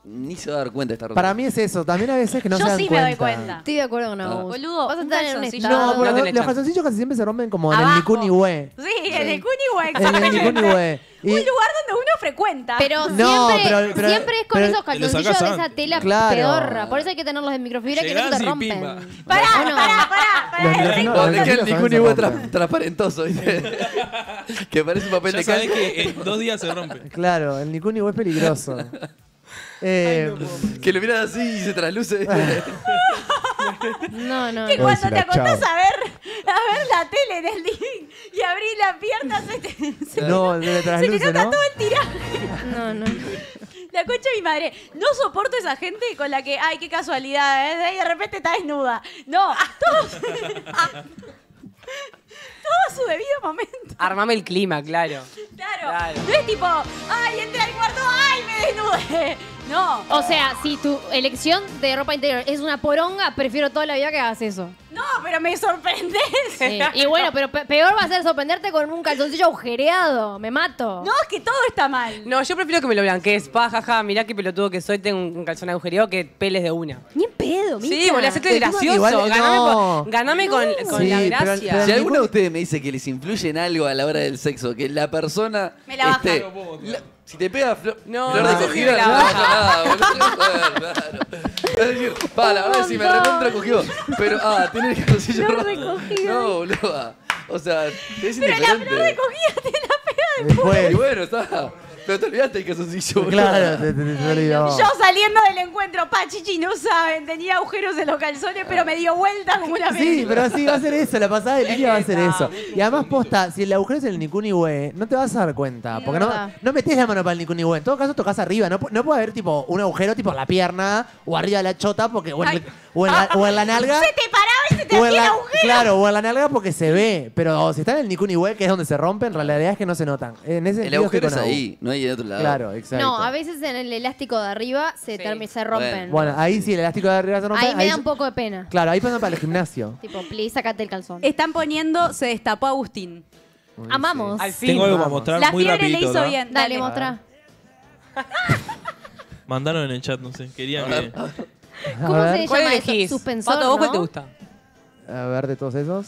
Ni se va a dar cuenta de estar Para mí es eso. También a veces que no Yo se dan sí me cuenta. doy cuenta. Estoy de acuerdo con Agus. Boludo, Vas a un estar en un calzoncillo. estado. No, No porque tenés los chance. calzoncillos casi siempre se rompen como en el Abajo. Nikuni Hue. Sí, en el Cuniway, En el exactamente. Nikuni Hue. Y- Un lugar donde uno frecuenta. Pero, No, siempre, pero- pero- siempre es con pero- esos Te calzoncillos sacás de esa antes. tela Claro. pedorra. Por eso hay que tenerlos de microfibra que no Llegás se y rompen. pimba. Pará, ¿O no? pará, pará, pará. Los micrófonos-. Donde queda el se rompen. tra- transparentoso, ¿viste? que parece un papel Ya de sabés que en dos días se rompe. Claro, el Nikuni Hue es peligroso. Eh, Que lo miras así y se trasluce. No, no. Que no. cuando te decir, "Ah, acostás chao". a ver, a ver la tele en el living y abrís la pierna, se te, se, no, de se te nota ¿no? todo el tiraje. No, no. La concha de mi madre. No soporto esa gente con la que, ay, qué casualidad, ¿eh? y de repente está desnuda. No, todos. todo a su debido momento. Armame el clima, claro. Claro. Claro. No es tipo, ay, entré al cuarto, ay, me desnudé. No. O sea, si tu elección de ropa interior es una poronga, prefiero toda la vida que hagas eso. No, pero me sorprendes. Sí. Y bueno, pero pe- peor va a ser sorprenderte con un calzoncillo agujereado. Me mato. No, es que todo está mal. No, yo prefiero que me lo blanquees. Pa, jaja, mirá qué pelotudo que soy, tengo un calzón agujereado que peles de una. Ni en pedo, Sí, mica. boludo, hacete gracioso. igual- ganame no. con- ganame con, con Sí, la pero- gracia. pero- Si alguno de ustedes me dice que les influye en algo a la hora del sexo, que la persona. Me la baja. esté- No puedo creer. la- si te pega flo- No, flor no de sé si cogida, me la no baja. pasa nada, boludo. Joder, claro. Es decir, pa, la verdad, si me recontra cogió. Pero, ah, tiene el calzoncillo Flor roto. de cogida. No, boludo. O sea, es Pero la indiferente. flor de cogida te la pega de Después, Y bueno, está. Pero te olvidaste el calzoncillo, boludo. claro, te, te, te- te olvidó. Yo saliendo del encuentro, pa, chichi, no saben, tenía agujeros en los calzones, pero me dio vuelta como una Sí, película. pero así va a ser eso, la pasada de línea va a ser eso. Y además, posta, si el agujero es el Nikuni Hue, no te vas a dar cuenta. Sí, Porque no, no metés la mano para el Nikuni Hue. En todo caso, tocas arriba. No, no puede haber tipo un agujero tipo en la pierna o arriba de la chota porque, o, en, Ay. o en la, o en la nalga. Se te paraba y se te hacía el agujero. claro, o en la nalga porque se ve. Pero si está en el Nikuni Hue, que es donde se rompen, en realidad es que no se notan. En ese El agujero es ahí, no hay de otro lado. Claro, exacto. No, a veces en el elástico de arriba se, Sí. termi- se rompen. Bueno, ahí sí, el elástico de arriba se rompe. ahí me da un poco de pena. Claro, ahí pasan para el gimnasio. Tipo, please, sacate el calzón. Están poniendo, se destapó Agustín. Amamos. Al fin. Tengo algo para vamos. mostrar La muy fiebre le hizo ¿no? bien. Dale, mostrá. Mandaron en el chat, no sé. Querían ver, que. A ¿Cómo ver, se ¿Cuál llama eso? elegís? Suspensor, Pato, ¿vos cuál ¿no? te gusta? a ver de todos esos.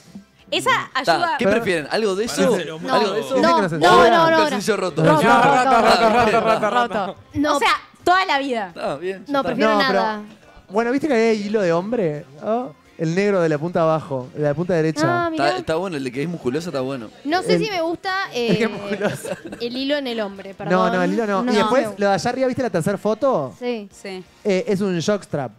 Esa Ta, ayuda. ¿Qué prefieren? ¿Algo de eso? Lo ¿Algo de eso? No, No, no no, no, no. roto. Roto, Roto, roto, roto, roto. No, O sea, toda la vida. Ah, bien. no, prefiero No, pero- nada. Bueno, ¿viste que hay hilo de hombre? El negro de la punta abajo, de la punta derecha. Ah, Está, mirá. está bueno, el de que es musculoso está bueno. No sé el- si me gusta Es que eh, musculoso. el hilo en el hombre, perdón. no, no, el hilo no. y después, lo de allá arriba, ¿viste la tercera foto? Sí. Sí. Eh, es un jockstrap.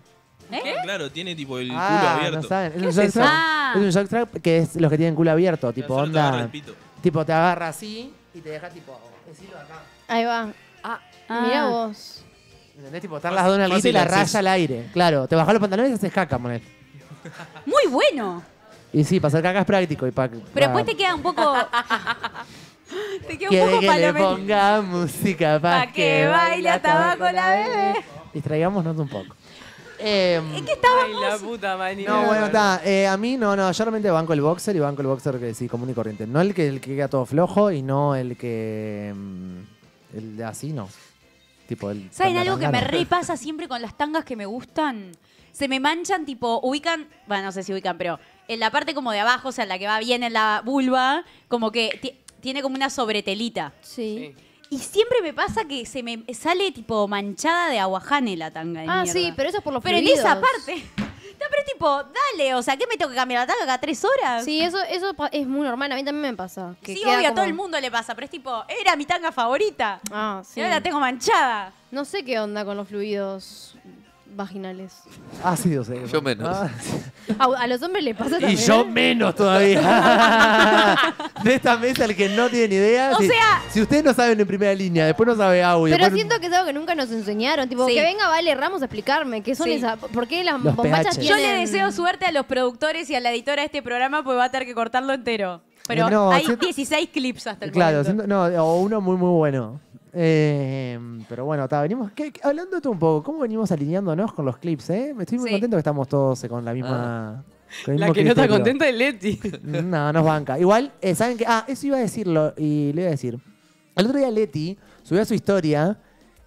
¿Eh? Claro, tiene tipo el culo Ah, abierto. no saben. Es ¿Qué un es eso? jockstrap. Ah. Es un jockstrap que es los que tienen culo abierto, tipo Solo te agarra onda. el pito. Tipo, te agarra así y te deja tipo. Acá. Ahí va. Ah. Mira vos. ¿Entendés? Tipo, están las dos en el Fácil y la acceso. raya al aire. Claro, te bajas los pantalones y haces caca, monet. Muy bueno. Y sí, para hacer caca es práctico. Y pa- Pero después te queda un poco. te queda un Quiere poco que le palomero. ponga música para Pa' que baile hasta abajo la bebé. Distraigámonos un poco. Eh, Es que Ay, la puta manía. no, bueno, está. Eh, a mí no, no. Yo realmente banco el boxer y banco el boxer que sí, común y corriente. No el que, el que queda todo flojo y no el que. mm, El de así, no. Tipo el. ¿Saben algo que me repasa siempre con las tangas que me gustan? Se me manchan, tipo, ubican, bueno, no sé si ubican, pero en la parte como de abajo, o sea, en la que va bien en la vulva, como que ti- tiene como una sobretelita. Sí. Sí. Y siempre me pasa que se me sale tipo manchada de aguajane la tanga de Ah, mierda. sí, pero eso es por los Pero en esa parte. No, pero es tipo, dale, o sea, ¿qué me tengo que cambiar la tanga cada tres horas? Sí, eso, eso pa- es muy normal. A mí también me pasa. Que Sí, queda obvio, a como- todo el mundo le pasa, pero es tipo, era mi tanga favorita. Ah, sí. Y ahora la tengo manchada. No sé qué onda con los fluidos vaginales. Ácidos, eh. Yo menos. Ah, A, a los hombres les pasa y también. yo menos todavía. de esta mesa, el que no tiene ni idea. O si, sea- Si usted no sabe en primera línea, después no sabe audio. Pero después- siento que es algo que nunca nos enseñaron. Tipo, Sí. que venga Vale Ramos a explicarme qué son Sí. esas. ¿Por qué las Los bombachas pH. Yo tienen. le deseo suerte a los productores y a la editora de este programa porque va a tener que cortarlo entero. Pero Eh, no, hay siento- 16 clips hasta el Claro, momento. siento- no, o uno muy, muy bueno. Eh, pero bueno, está, venimos. ¿qué- qué- hablando de un poco, ¿cómo venimos alineándonos con los clips, eh? Me estoy muy Sí. contento que estamos todos eh, con la misma. con el La mismo que no está criterio. contenta es Leti. No, nos banca. Igual, eh, ¿saben qué? Ah, eso iba a decirlo y le iba a decir. El otro día Leti subió a su historia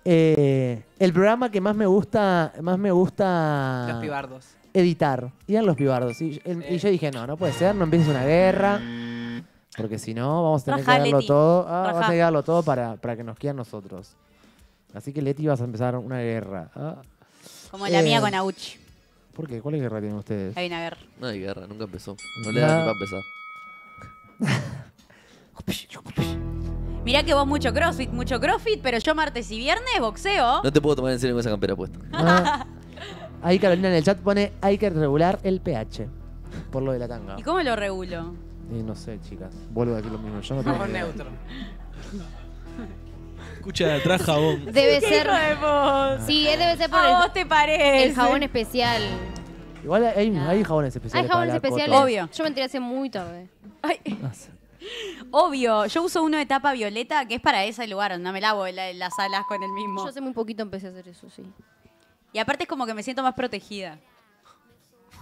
eh, el programa que más me gusta, más me gusta Los pibardos. editar. Y eran los pibardos. Y, el- y yo dije, no, no puede ser, no empieces una guerra. Porque si no, vamos a tener que darlo Leti. todo. Ah, vamos a tener que darlo todo para, para que nos quieran nosotros. Así que Leti vas a empezar una guerra. Ah, Como la Eh. mía con Auchi. ¿Por qué? ¿Cuál guerra tienen ustedes? Hay una guerra. No hay guerra, nunca empezó. No le da ni para empezar. Mirá que vos mucho crossfit, mucho crossfit, pero yo martes y viernes boxeo. No te puedo tomar en serio con esa campera puesta. Ah. Ahí Carolina en el chat pone hay que regular el pH. Por lo de la tanga. ¿Y cómo lo regulo? Y no sé, chicas. Vuelvo a decir lo mismo. Yo no tengo ni idea. neutro. Escucha de atrás jabón. Debe ¿Qué ser. hijo de vos? Sí, él debe ser por A el, vos te parece. el jabón especial. Igual hay, hay jabones especiales. Hay jabones la especiales. coto. Obvio. Yo me enteré hace muy tarde. Ay, Ah, sí. obvio, yo uso uno de tapa violeta que es para ese lugar, no me lavo la- las alas con el mismo. Yo hace muy poquito empecé a hacer eso, sí. Y aparte es como que me siento más protegida.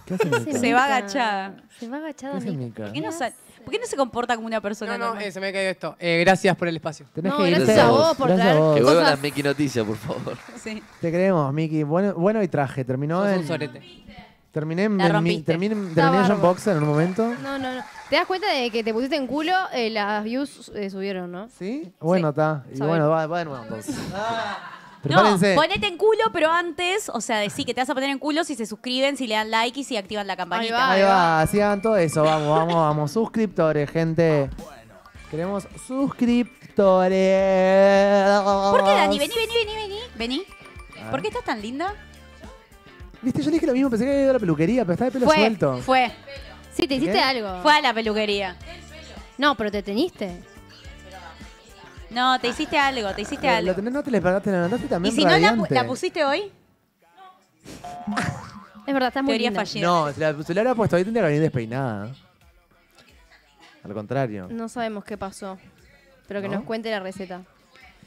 ¿Qué hace Mica? Se va agachada. Se va agachada. ¿Qué hace Mica. Mica? ¿Por qué no, sa- por qué no se comporta como una persona No, no, normal? eh, se me cayó esto. Eh, gracias por el espacio. Tenés No, que irte. gracias a vos por Gracias a traer vos. Que vuelvan Cosas- las Mickey Noticias, por favor. Sí. Te creemos, Miki. Bueno, bueno y traje. Terminó Sos en. un sorete. Terminé en. La en mi- rompiste. terminé, terminé en bárbaro. boxer en un momento. No, no, no. ¿Te das cuenta de que te pusiste en culo? Eh, las views eh, subieron, ¿no? ¿Sí? Bueno, está. Y Sabe. bueno, va, va de nuevo entonces. No, ponete en culo, pero antes, o sea, decí que te vas a poner en culo si se suscriben, si le dan like y si activan la campanita. va. Ahí va, así hagan todo eso. Vamos, vamos, vamos. Suscriptores, gente. Queremos suscriptores. ¿Por qué, Dani? Vení, vení, vení, vení. Vení. ¿Por qué estás tan linda? Viste, yo dije lo mismo, pensé que había ido a la peluquería, pero está de pelo Fue, suelto. fue. Sí, te hiciste ¿Qué? algo. Fue a la peluquería. No, pero te teñiste. No, te hiciste algo, te hiciste Lo- lo algo. tenés- no te levantaste, te levantaste ¿Y también si no la, la pusiste hoy? Es verdad, estás muy Teoría linda. fallida. No, si la, si la hubiera puesto ahí tendría que venir despeinada. Al contrario. No sabemos qué pasó. Pero que ¿No? nos cuente la receta.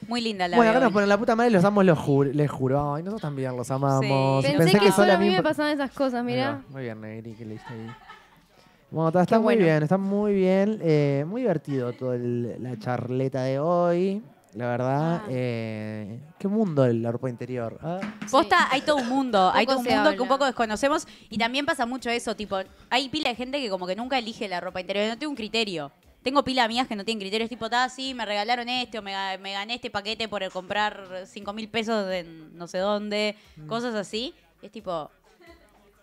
Muy linda la Bueno, acá nos hoy. ponen la puta madre, los amos, los juro, les juro. Ay, nosotros también los amamos. Sí. Pensé, que sos solo la a mí me pasaban esas cosas, Ahí mira. Muy bien, Negri, que leíste ahí. Bueno, está, muy bueno. bien, está muy bien. eh, muy divertido toda la charleta de hoy. La verdad, Ah. eh, qué mundo el la ropa interior. Ah, Posta, hay todo un mundo, hay todo un mundo que un poco desconocemos y también pasa mucho eso, tipo, hay pila de gente que como que nunca elige la ropa interior, no tengo un criterio. Tengo pila de amigas que no tienen criterios, tipo, ta, sí, me regalaron este o me, ga- me gané este paquete por comprar 5 mil pesos en no sé dónde, cosas así. Es tipo,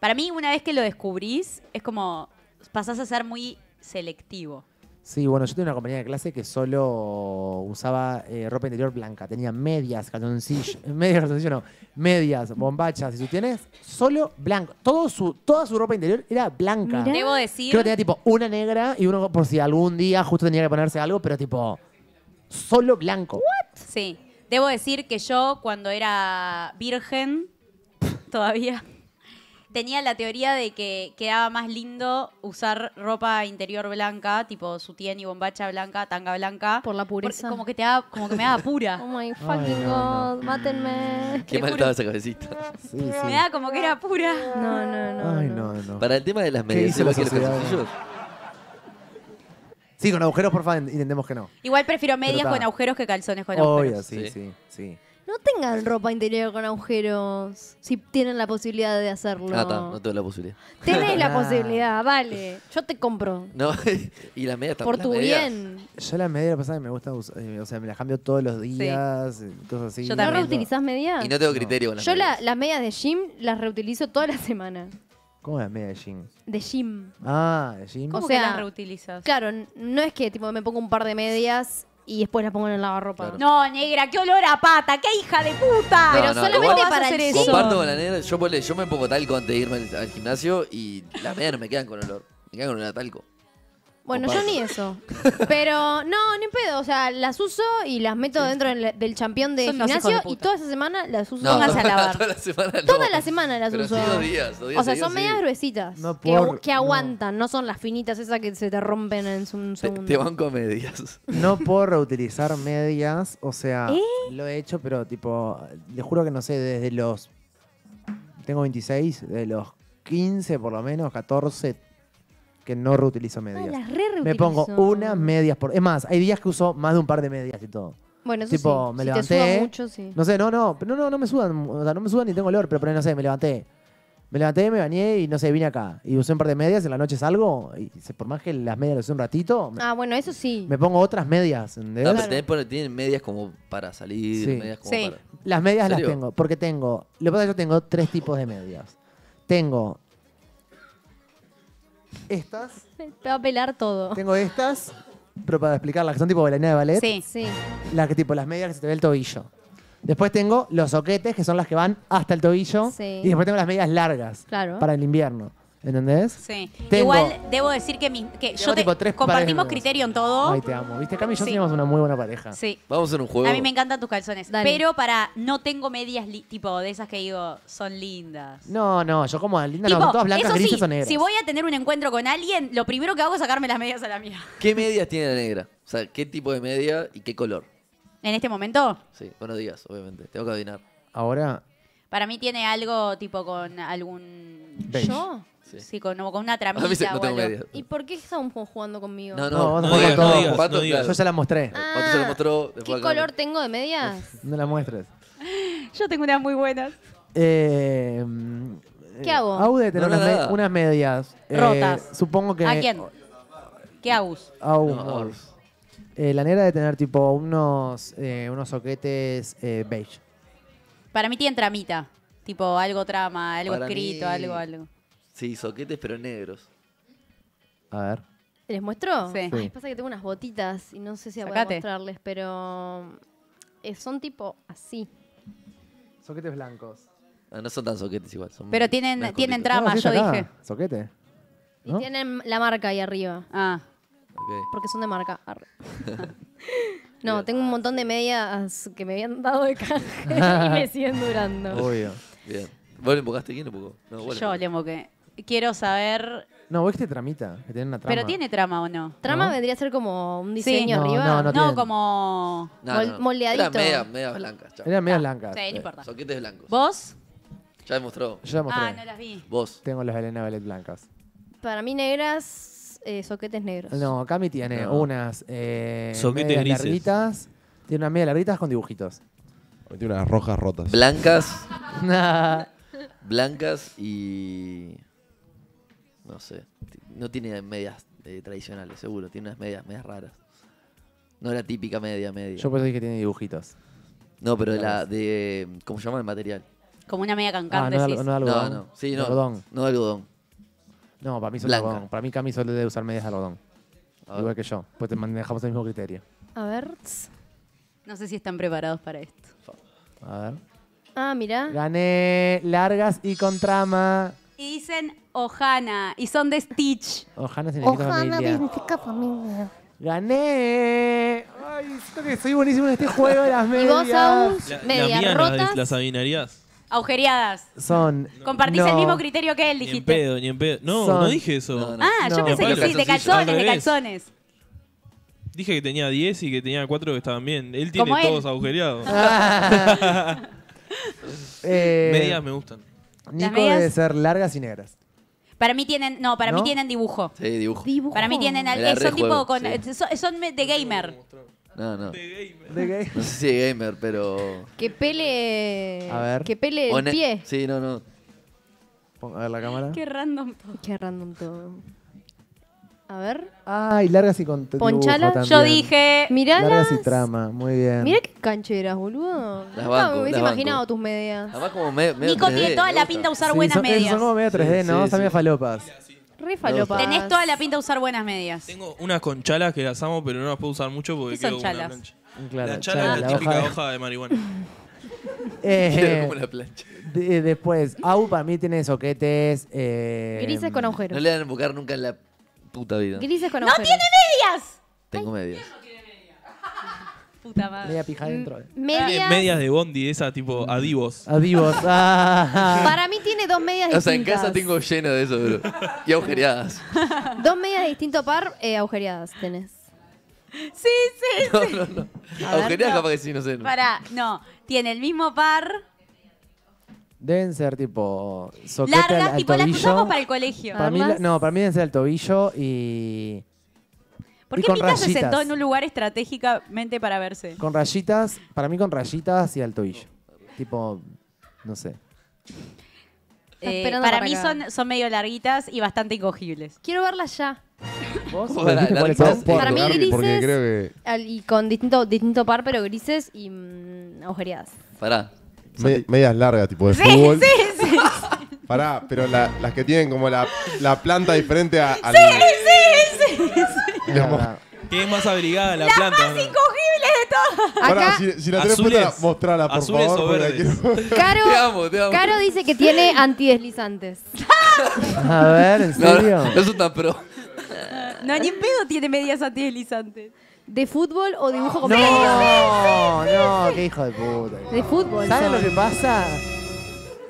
para mí una vez que lo descubrís, es como, pasás a ser muy selectivo. Sí, bueno, yo tenía una compañía de clase que solo usaba eh, ropa interior blanca. Tenía medias, calzoncillos, medias, calzoncillos no, medias, bombachas y sostienes, solo blanco. Todo su, toda su ropa interior era blanca. Mirá. Debo decir... Creo que tenía tipo una negra y uno por si algún día justo tenía que ponerse algo, pero tipo solo blanco. Sí. Debo decir que yo, cuando era virgen, todavía, tenía la teoría de que quedaba más lindo usar ropa interior blanca, tipo sutién y bombacha blanca, tanga blanca. Por la pureza. como que te daba, como que me daba Oh pura. my fucking no, god, mátenme. Qué mal estaba esa cabecita. Sí, sí. Me daba como que era pura. No, no, no. Ay, no. no, no. Para el tema de las ¿Qué la igual que los calzoncillos, Sí, con agujeros, por favor, intentemos que no. Igual prefiero medias con agujeros que calzones con Obvio, agujeros. sí, Sí. sí, sí. No tengan ropa interior con agujeros si tienen la posibilidad de hacerlo. Ah, está, no tengo la posibilidad. Tenés la Ah. posibilidad, vale. Yo te compro. No, y las medias Por también. tu las medias. bien. Yo la media pasada me gusta usar, eh, o sea, me la cambio todos los días, eh, cosas así. Yo ¿No también. reutilizás medias? Y no tengo criterio con las Yo la- las medias de gym las reutilizo toda la semana. ¿Cómo es media de jean? De gym. Ah, de jean. ¿Cómo O que sea, las reutilizas? Claro, n- no es que tipo me pongo un par de medias y después las pongo en el lavarropa. Claro. No, negra, qué olor a pata, qué hija de puta. Pero No, solamente igual- para hacer el eso? Comparto con la negra, yo, ponle- yo me pongo talco antes de irme al, al gimnasio y las medias no me quedan con olor. Me quedan con olor a talco. Bueno, yo ni eso. Pero no, ni pedo. O sea, las uso y las meto dentro del, del champión de Son hijos gimnasio de y puta. toda esa semana las uso. No, Póngase a lavar. toda la semana no. Toda la semana las Pero uso. sí dos días, dos días o sea, seguidos, son medias sí. gruesitas. No que, por- que no. aguantan, no. son las finitas esas que se te rompen en un Te, segundo. te banco medias. No puedo reutilizar medias, o sea, ¿Eh? lo he hecho, pero tipo, le juro que no sé, desde los. Tengo 26, de los 15 por lo menos, 14, que no reutilizo Ah, medias. las re Me pongo reutilizo. unas medias por. Es más, hay días que uso más de un par de medias y todo. Bueno, eso tipo, sí. me si te levanté. suda mucho, sí. No sé, no, no, pero no, no, no me sudan, o sea, no me sudan ni tengo olor, pero, pero no sé, me levanté. Me levanté, me bañé y no sé, vine acá. Y usé un par de medias, en la noche salgo, y por más que las medias las usé un ratito, Ah, bueno, eso sí. me pongo otras medias, ¿entendés? No, pero tenés pone- tienen medias como para salir, Sí. medias como Sí. para... Las medias ¿En las tengo, porque tengo. Lo que pasa es que yo tengo tres tipos de medias. Tengo estas, Te va a pelar todo. tengo estas, pero para explicarlas, que son tipo bailarina de ballet. Sí. Sí. Las que tipo, las medias que se te ve el tobillo. Después tengo los soquetes, que son las que van hasta el tobillo. Sí. Y después tengo las medias largas. Claro. Para el invierno. ¿Entendés? Sí. Tengo- Igual debo decir que, mi- que yo te- compartimos criterio en todo. Ay, te amo. ¿Viste, Cami? Yo Sí. teníamos una muy buena pareja. Sí. Vamos a hacer un juego. A mí me encantan tus calzones. Dale. Pero para, no tengo medias li- tipo de esas que digo, son lindas. No, no, yo como linda, no, todas blancas, eso grises sí, o negras. si voy a tener un encuentro con alguien, lo primero que hago es sacarme las medias a la mía. ¿Qué medias tiene la negra? O sea, ¿qué tipo de media y qué color? En este momento, Sí, buenos días, obviamente. Tengo que adivinar. Ahora, para mí tiene algo tipo con algún... beige. ¿Yo? Sí. Sí, con, como con una tramita mí se- no o tengo algo. medias. ¿Y por qué estamos jugando conmigo? No, No, no, no, no digas, digas, no no digas, digas, Pato, no digas. Yo ya la mostré. Ah, Pato se lo mostró. ¿Qué acá. color tengo de medias? No la muestres. Yo tengo unas muy buenas. Eh, ¿Qué hago? Au de tener No, unas, me- unas medias. eh, Rotas. supongo que. ¿A quién? ¿Qué hagus? Au, No, amor. Aus. Eh, la negra de tener tipo unos, eh, unos soquetes eh, beige. Para mí tiene tramita. Tipo algo trama, algo Para escrito, mí- algo, algo. Sí, soquetes, pero negros. A ver. ¿Les muestro? Sí. Ay, pasa que tengo unas botitas y no sé si voy a Sacate. mostrarles, pero eh, son tipo así. Soquetes blancos. Ah, no son tan soquetes igual. Son Pero tienen, más tienen cortitos. trama, sí, yo acá. dije. ¿Soquete? Y ¿No? tienen la marca ahí arriba. Ah, Ok. Porque son de marca. Arre. no, tengo un montón de medias que me habían dado de canje y me siguen durando. Obvio. Bien. ¿Vos le empujaste quién le empujó? No, vos le yo le moqué. Quiero saber. No, ¿viste tramita? Que tiene una trama. ¿Pero tiene trama o no? Trama ¿No? vendría a ser como un Sí. diseño No, arriba. no, no. No, tiene- como. No, Mol- moldeadito. Eran medias, medias blancas. chao. Eran medias Ah, blancas. Sí, no Eh, importa. Soquetes blancos. ¿Vos? Ya demostró. Yo ya mostré. Ah, no las vi. Vos. Tengo las Elena Ballet blancas. Para mí negras, eh, soquetes negros. No, Cami tiene No. unas eh, Soquetes medias grises. larguitas. Tiene unas medias larguitas con dibujitos. Tiene unas rojas rotas. Blancas, Nah. blancas y. No sé. No tiene medias eh, tradicionales, seguro. Tiene unas medias, medias raras. No la típica media, media. Yo dije que tiene dibujitos. No, pero la de. ¿Cómo se llama el material? Como una media Ah, cancante, no, decís. no, No, algodón. no. Sí, De no. algodón. No de algodón. No, para mí son Blanca. algodón. Para mí Cami solo debe usar medias de algodón. A ver. Igual que yo. Pues te manejamos el mismo criterio. A ver. tss. No sé si están preparados para esto. A ver. Ah, mira. Gané largas y con trama. Y dicen Ohana, y son de Stitch. Ojana significa Ojana familia. significa familia. ¡Gané! Ay, siento que soy buenísimo en este juego de las Y medias. vos, Agus, La, la medias mía las, rotas. las adivinarías. Son. Compartís no. el mismo criterio que él, Ni en dijiste. pedo, ni en pedo. No, Son- no dije eso. No, no. Ah, yo pensé que sí, de calzones, Al de calzones. Dije que tenía 10 y que tenía 4 que estaban bien. Él tiene él. todos agujereados. Eh, Medias me gustan. Nico medias- debe ser largas y negras. Para mí tienen, no, para ¿No? mí tienen dibujo. Sí, dibujo. Dibujo. Para mí tienen, al- eh, son tipo con, sí. eh, son, son de gamer. No, no. ¿De qué? No sé si es gamer, pero. Que pele. A ver. Que pele el pie. Sí, no, no. Pon- A ver la cámara. Qué random todo. Qué random todo. A ver. Ay, largas y con dibujo Ponchala. también. Yo dije, Miralas. Largas y trama, muy bien. Mira qué cancheras, boludo. Las banco, me hubiese las imaginado banco. tus medias. Además, como medio Nico 3D, tiene toda me la gusta. pinta de usar Sí, buenas son, medias. Son como medio 3D, Sí, ¿no? sí, Son medio sí. falopas. Re falopas. Tenés toda la pinta de usar buenas medias. Tengo unas con chalas que las amo, pero no las puedo usar mucho porque ¿Qué son quedo con la chalas? plancha. Claro, la chala chala, es la, la típica hoja hoja de- de, marihuana. Eh, como la plancha. de- después, Au para mí tiene soquetes. Eh, Grises con agujeros. No le dan a buscar nunca en la puta vida. Grises con ¡No agujeros. tiene medias! Tengo medias. Puta madre. Media pija adentro. Eh, Medias. medias de Bondi, esa tipo adivos. Adivos. Ah. Para mí tiene dos medias O sea, en distintas. casa tengo lleno de eso, bro. Y agujereadas. Dos medias de distinto par eh, agujereadas tenés. Sí, sí. No, no, no. A ver, Agujereadas no. capaz que sí, no sé. no. Pará, no. Tiene el mismo par. Deben ser tipo soquete Largas, al tipo las que tobillo. usamos para el colegio. Para mí, Largas. no, para mí deben ser al tobillo y ¿Por y qué con Mica se rayitas. sentó en un lugar estratégicamente para verse? con rayitas. Para mí con rayitas y al tobillo. Tipo, no sé. Está Eh, esperando para para mí acá. son, son medio larguitas y bastante incogibles. Quiero verlas ya. ¿Vos? Para, mí grises- Porque creo que Al- y con distinto, distinto par, pero grises y mm, agujereadas. Pará. Me- medias largas, tipo de Sí, fútbol. sí, sí. Pará, pero la- las que tienen como la, la planta diferente a, al... Sí, sí, sí. Verdad. Que es más abrigada la, La planta. más ¿no? incogible de todas. Pará, Acá, si, si la tenés Azules. puesta, mostrala, por Azules favor. o porque la verdes. quiero- Caro, Te amo, te amo. Caro dice que tiene antideslizantes. A ver, ¿en serio? no, no son tan pro. No, ni en pedo tiene medias antideslizantes. ¿De fútbol o dibujo con No, no, qué hijo de puta. De fútbol. ¿Saben son. lo que pasa?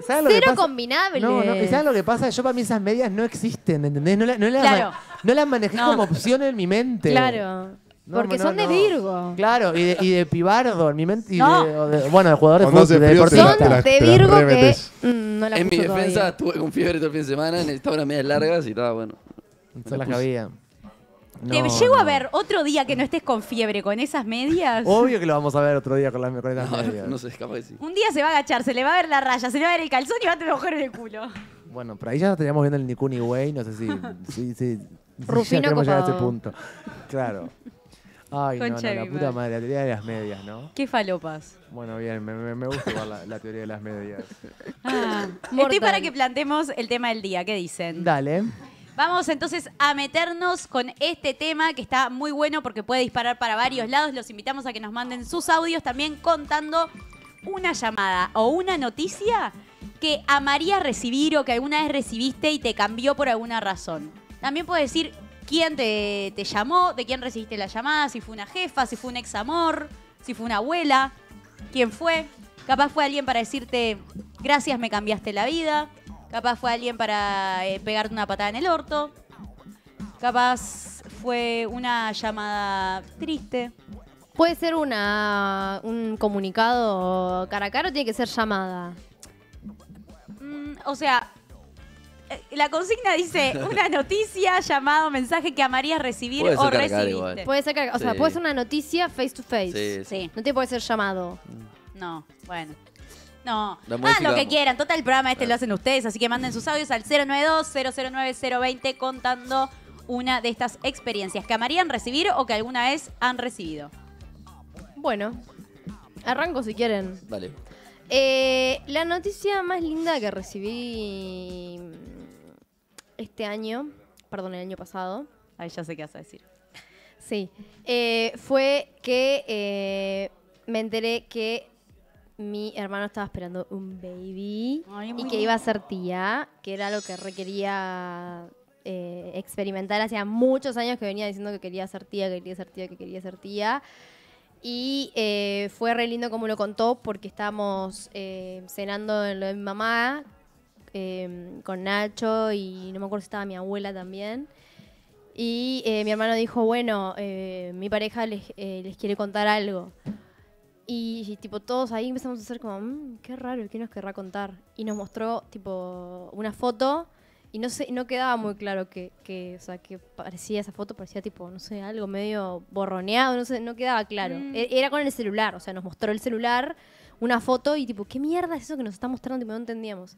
¿Saben lo que Cero pasa? combinable. No, no, ¿y ¿saben lo que pasa? Yo para mí esas medias no existen, ¿entendés? No, la- no las, Claro. ma- no las manejé No. como opción en mi mente. Claro. No, porque no, son de no. Virgo. Claro, y de, y de pibardo en mi mente. y No. de- o de- bueno, de jugador de Cuando fútbol, de frío Son te de la Virgo que remetes. mm, no la En mi puso defensa todavía. estuve con fiebre todo el fin de semana, necesitaba unas medias largas y estaba bueno. Son las que había. Te No, llego a ver otro día que no estés con fiebre con esas medias. Obvio que lo vamos a ver otro día con, las con esas No, medias. no sé, capaz que sí. Un día se va a agachar, se le va a ver la raya, se le va a ver el calzón y va a tener agujero en el culo. Bueno, pero ahí ya estaríamos viendo el Nikuni Way, no sé si, si, si, si Rufino ya queremos llegar a ese punto. Claro. Ay, no, no, la puta madre. la teoría de las medias, ¿no? Qué falopas. Bueno, bien, me, me, me gusta igual la, la teoría de las medias. Ah, estoy para que planteemos el tema del día. ¿Qué dicen? Dale. Vamos entonces a meternos con este tema que está muy bueno porque puede disparar para varios lados. Los invitamos a que nos manden sus audios también contando una llamada o una noticia que amarías recibir o que alguna vez recibiste y te cambió por alguna razón. También puedes decir quién te, te llamó, de quién recibiste la llamada, si fue una jefa, si fue un ex amor, si fue una abuela, quién fue. Capaz fue alguien para decirte, gracias, me cambiaste la vida. Capaz fue alguien para eh, pegarte una patada en el orto. Capaz fue una llamada triste. Puede ser una, un comunicado cara a cara o tiene que ser llamada. Mm, o sea, eh, la consigna dice una noticia, llamado, mensaje que amarías recibir Puede o recibiste. igual. Puede ser, o sea, Sí. puede ser una noticia face to face. Sí, sí. Sí, No te puede ser llamado. no, bueno. No, hagan lo que quieran. Total, el programa este lo hacen ustedes, así que manden sus audios al 092-009-020 contando una de estas experiencias que amarían recibir o que alguna vez han recibido. Bueno, arranco si quieren. Vale. Eh, la noticia más linda que recibí este año, perdón, el año pasado, Ahí ya sé qué vas a decir. sí, eh, fue que eh, me enteré que mi hermano estaba esperando un baby Ay, y que iba a ser tía, que era lo que requería eh, experimentar. Hacía muchos años que venía diciendo que quería ser tía, que quería ser tía, que quería ser tía. Y eh, fue re lindo como lo contó porque estábamos eh, cenando en lo de mi mamá eh, con Nacho y no me acuerdo si estaba mi abuela también. Y mi hermano dijo, bueno, mi pareja les, les quiere contar algo. Y, y, tipo todos ahí empezamos a hacer como, "Mm, qué raro, ¿qué nos querrá contar? Y nos mostró tipo una foto y no sé, no quedaba muy claro que, que, o sea, que parecía esa foto, parecía tipo, no sé, algo medio borroneado, no sé, no quedaba claro. Mm. E- Era con el celular, o sea, nos mostró el celular, una foto y tipo, ¿qué mierda es eso que nos está mostrando? Tipo, no entendíamos.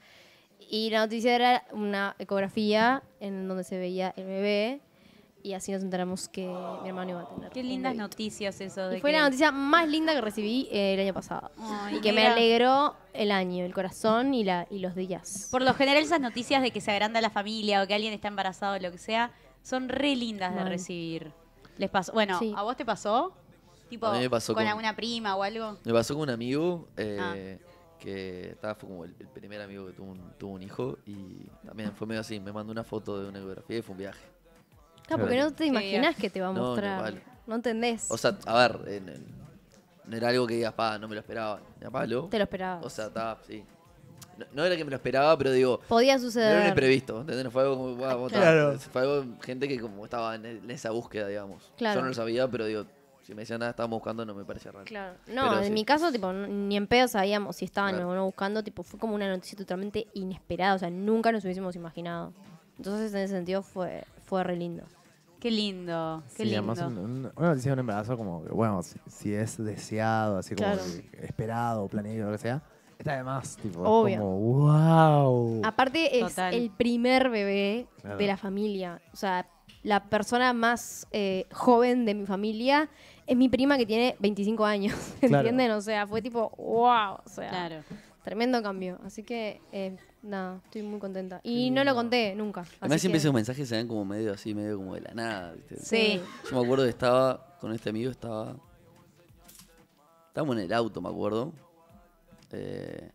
Y la noticia era una ecografía en donde se veía el bebé y así nos enteramos que mi hermano iba a tener. Qué lindas noticias eso de Y fue que- la noticia más linda que recibí eh, el año pasado. Ay, y que me alegró el año, el corazón y, la, y los días. Por lo general esas noticias de que se agranda la familia o que alguien está embarazado o lo que sea, son re lindas de recibir. ¿Les pasó? Bueno, Sí. ¿a vos te pasó? Tipo, A mí me pasó con, con- alguna prima o algo. Me pasó con un amigo eh, Ah. que estaba, fue como el, el primer amigo que tuvo un, tuvo un hijo y también fue medio así, me mandó una foto de una ecografía y fue un viaje. Claro, porque no te imaginas que te va a No, mostrar. No, entendés. O sea, a ver, en- en- no era algo que digas, pa, no me lo esperaba, ni a palo. te lo esperabas. O sea, estaba, sí. No, no era que me lo esperaba, pero digo, Podía no suceder. era un imprevisto, ¿entendés? No fue algo como, "Guau, vos Claro. estás". Fue algo, gente que como estaba en, en esa búsqueda, digamos. Claro. Yo no lo sabía, pero digo, si me decían nada, estábamos buscando, no me parecía raro. Claro. No, Pero en sí. mi caso, tipo, n- ni en pedo sabíamos si estaban Claro. o no buscando. Tipo, fue como una noticia totalmente inesperada. O sea, nunca nos hubiésemos imaginado. Entonces, en ese sentido, fue, fue re lindo. Qué lindo, qué Sí, lindo. además un- un- una noticia de un embarazo como que, bueno, si, si es deseado, así como Claro. esperado, planeado, lo que sea, está de más, tipo, es Obvio. como, wow. Aparte, es Total. el primer bebé Claro. de la familia. O sea, la persona más eh, joven de mi familia es mi prima que tiene 25 años. Claro. ¿Entienden? O sea, fue tipo, wow. O sea, Claro. tremendo cambio. Así que, eh, nada, estoy muy contenta. Y no lo conté nunca. Además, siempre que- esos mensajes se dan como medio así, medio como de la nada, ¿viste? Sí. Yo me acuerdo que estaba con este amigo, estaba. Estábamos en el auto, me acuerdo. Eh,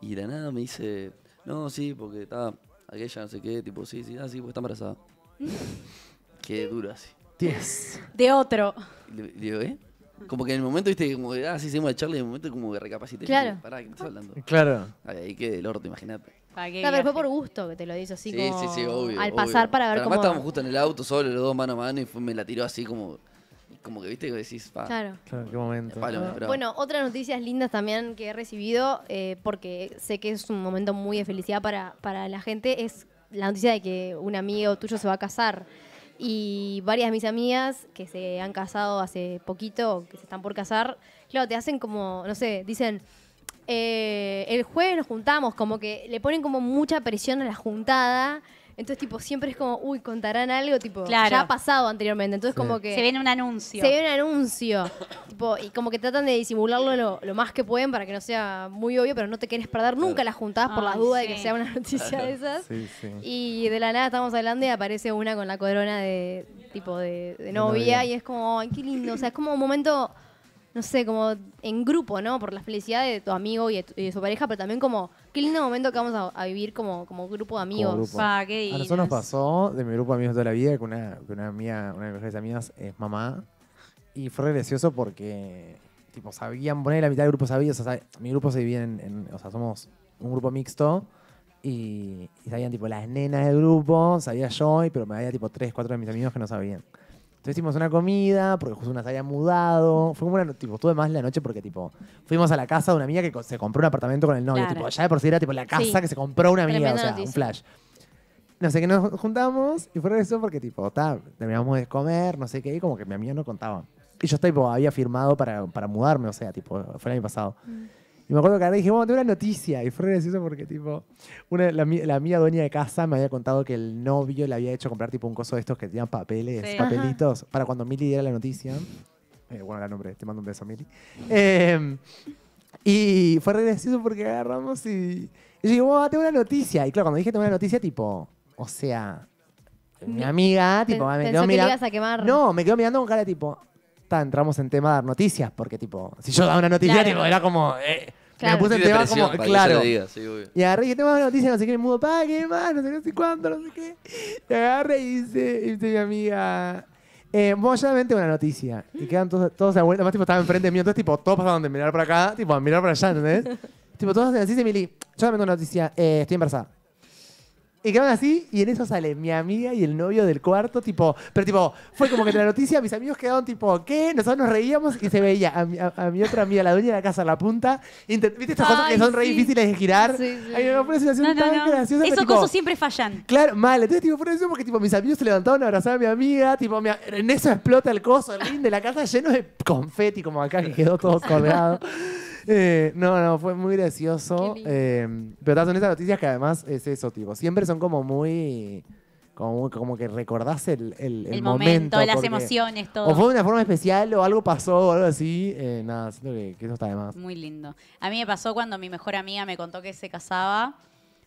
y de la nada me dice, no, sí, porque estaba aquella, no sé qué, tipo, sí, sí, ah, sí, porque está embarazada. qué duro así. Diez. De otro. Le, le digo, ¿eh? Como que en el momento, viste, como que, ah, sí, seguimos la charla y en el momento como que recapacité. Claro. Pará, ¿qué me estás hablando? Claro. Ahí, ahí quedé el orto, imagínate. ¿Para qué Claro, pero fue por gusto que te lo hizo así Sí, como sí, sí, obvio. al obvio. pasar para ver Pero cómo... Además estábamos justo en el auto, solo los dos mano a mano y fue, me la tiró así como, como que, viste, que decís, pa, Claro. Claro, qué momento. palo, me esperaba. Bueno, otras noticias lindas también que he recibido, eh, porque sé que es un momento muy de felicidad para, para la gente, es la noticia de que un amigo tuyo se va a casar. Y varias de mis amigas que se han casado hace poquito, que se están por casar, claro, te hacen como, no sé, dicen, eh, el jueves nos juntamos, como que le ponen como mucha presión a la juntada. Entonces, tipo, siempre es como, uy, contarán algo, tipo, Claro. ya ha pasado anteriormente. Entonces, Sí. como que... Se viene un anuncio. Se ve un anuncio. tipo, y como que tratan de disimularlo lo, lo más que pueden para que no sea muy obvio, pero no te quieres perder nunca las juntadas por las dudas de sí. que sea una noticia de esas. Sí, sí. Y de la nada estamos hablando y aparece una con la corona de tipo de, de novia, novia. y es como, ay, qué lindo. O sea, es como un momento, no sé, como en grupo, ¿no? Por la felicidad de tu amigo y de, tu- y de su pareja, pero también como, qué lindo momento que vamos a, a vivir como, como grupo de amigos. grupo. Pa, qué A nosotros nos pasó de mi grupo de amigos de toda la vida que una, que una amiga, una de mis mejores amigas es mamá. Y fue re gracioso porque, tipo, sabían, poner la mitad del grupo sabía, o sea, mi grupo se divide en, en- o sea, somos un grupo mixto. Y, y sabían, tipo, las nenas del grupo, sabía yo, y- pero me había, tipo, tres, cuatro de mis amigos que no sabían. Entonces hicimos una comida, porque justo una se había mudado. Fue como una, tipo, estuve más la noche porque, tipo, fuimos a la casa de una amiga que co- se compró un apartamento con el novio. Claro. Tipo, ya de por sí era, tipo, la casa Sí. que se compró una amiga, Tremenda o sea, noticia. un flash. no sé qué, nos juntamos y fue eso porque, tipo, ta, terminamos de comer, no sé qué, y como que mi amiga no contaba. Y yo, tipo, había firmado para, para mudarme, o sea, tipo, fue el año pasado. Y me acuerdo que ahora dije, bueno, tengo una noticia. Y fue gracioso porque, tipo, una, la, amiga dueña de casa me había contado que el novio le había hecho comprar, tipo, un coso de estos que tenían papeles, Sí. papelitos, para cuando Mili diera la noticia. Eh, bueno, la nombre, te mando un beso, Mili. Eh, y fue gracioso porque agarramos y. Y yo digo, "Wow, tengo una noticia. Y claro, cuando dije tengo una noticia, tipo, o sea, mi amiga, tipo, me quedó que mirando. ibas a quemar. No, me quedó mirando con cara tipo, entramos en tema de dar noticias, porque tipo, si yo daba una noticia, Claro. tipo, era como. eh, Claro. Me puse Tiene tema como, claro. diga, sí. Y agarré y dije, tengo una noticia, no sé qué, me mudo, pa, qué más, no sé qué, no sé cuánto, no sé qué. Y agarré y dice, y dice mi amiga, eh, vos ya una noticia. Y quedan todos, todos a vuelta, además tipo, estaba enfrente mío, entonces tipo, todos pasaban de mirar para acá, tipo, a mirar para allá, ¿entendés? tipo, todos así, dice Mili, yo ya tengo una noticia, eh, estoy embarazada. Y quedaban así, y en eso sale mi amiga y el novio del cuarto, tipo, pero tipo, fue como que de la noticia, mis amigos quedaron tipo, ¿qué? Nosotros nos reíamos y se veía a mi, a- a mi otra amiga, la dueña de la casa, a la punta, intent- ¿viste estas cosas que son re sí. difíciles de girar? Sí, sí. Ay, no, fue una situación No, no, tan no. graciosa. pero, Esos cosas siempre fallan. Claro, mal. Entonces, tipo, fue eso porque, tipo, mis amigos se levantaron a abrazar a mi amiga. Tipo, mi en eso explota el coso, el ring de la casa lleno de confeti, como acá, que quedó todo colgado. Eh, no, no, fue muy gracioso. Eh, pero son esas noticias que además es eso, tipo, siempre son como muy... Como, que recordás el, el, el El, momento, las emociones, todo. O fue de una forma especial o algo pasó o algo así. Eh, nada, siento que, que eso está de más. Muy lindo. A mí me pasó cuando mi mejor amiga me contó que se casaba.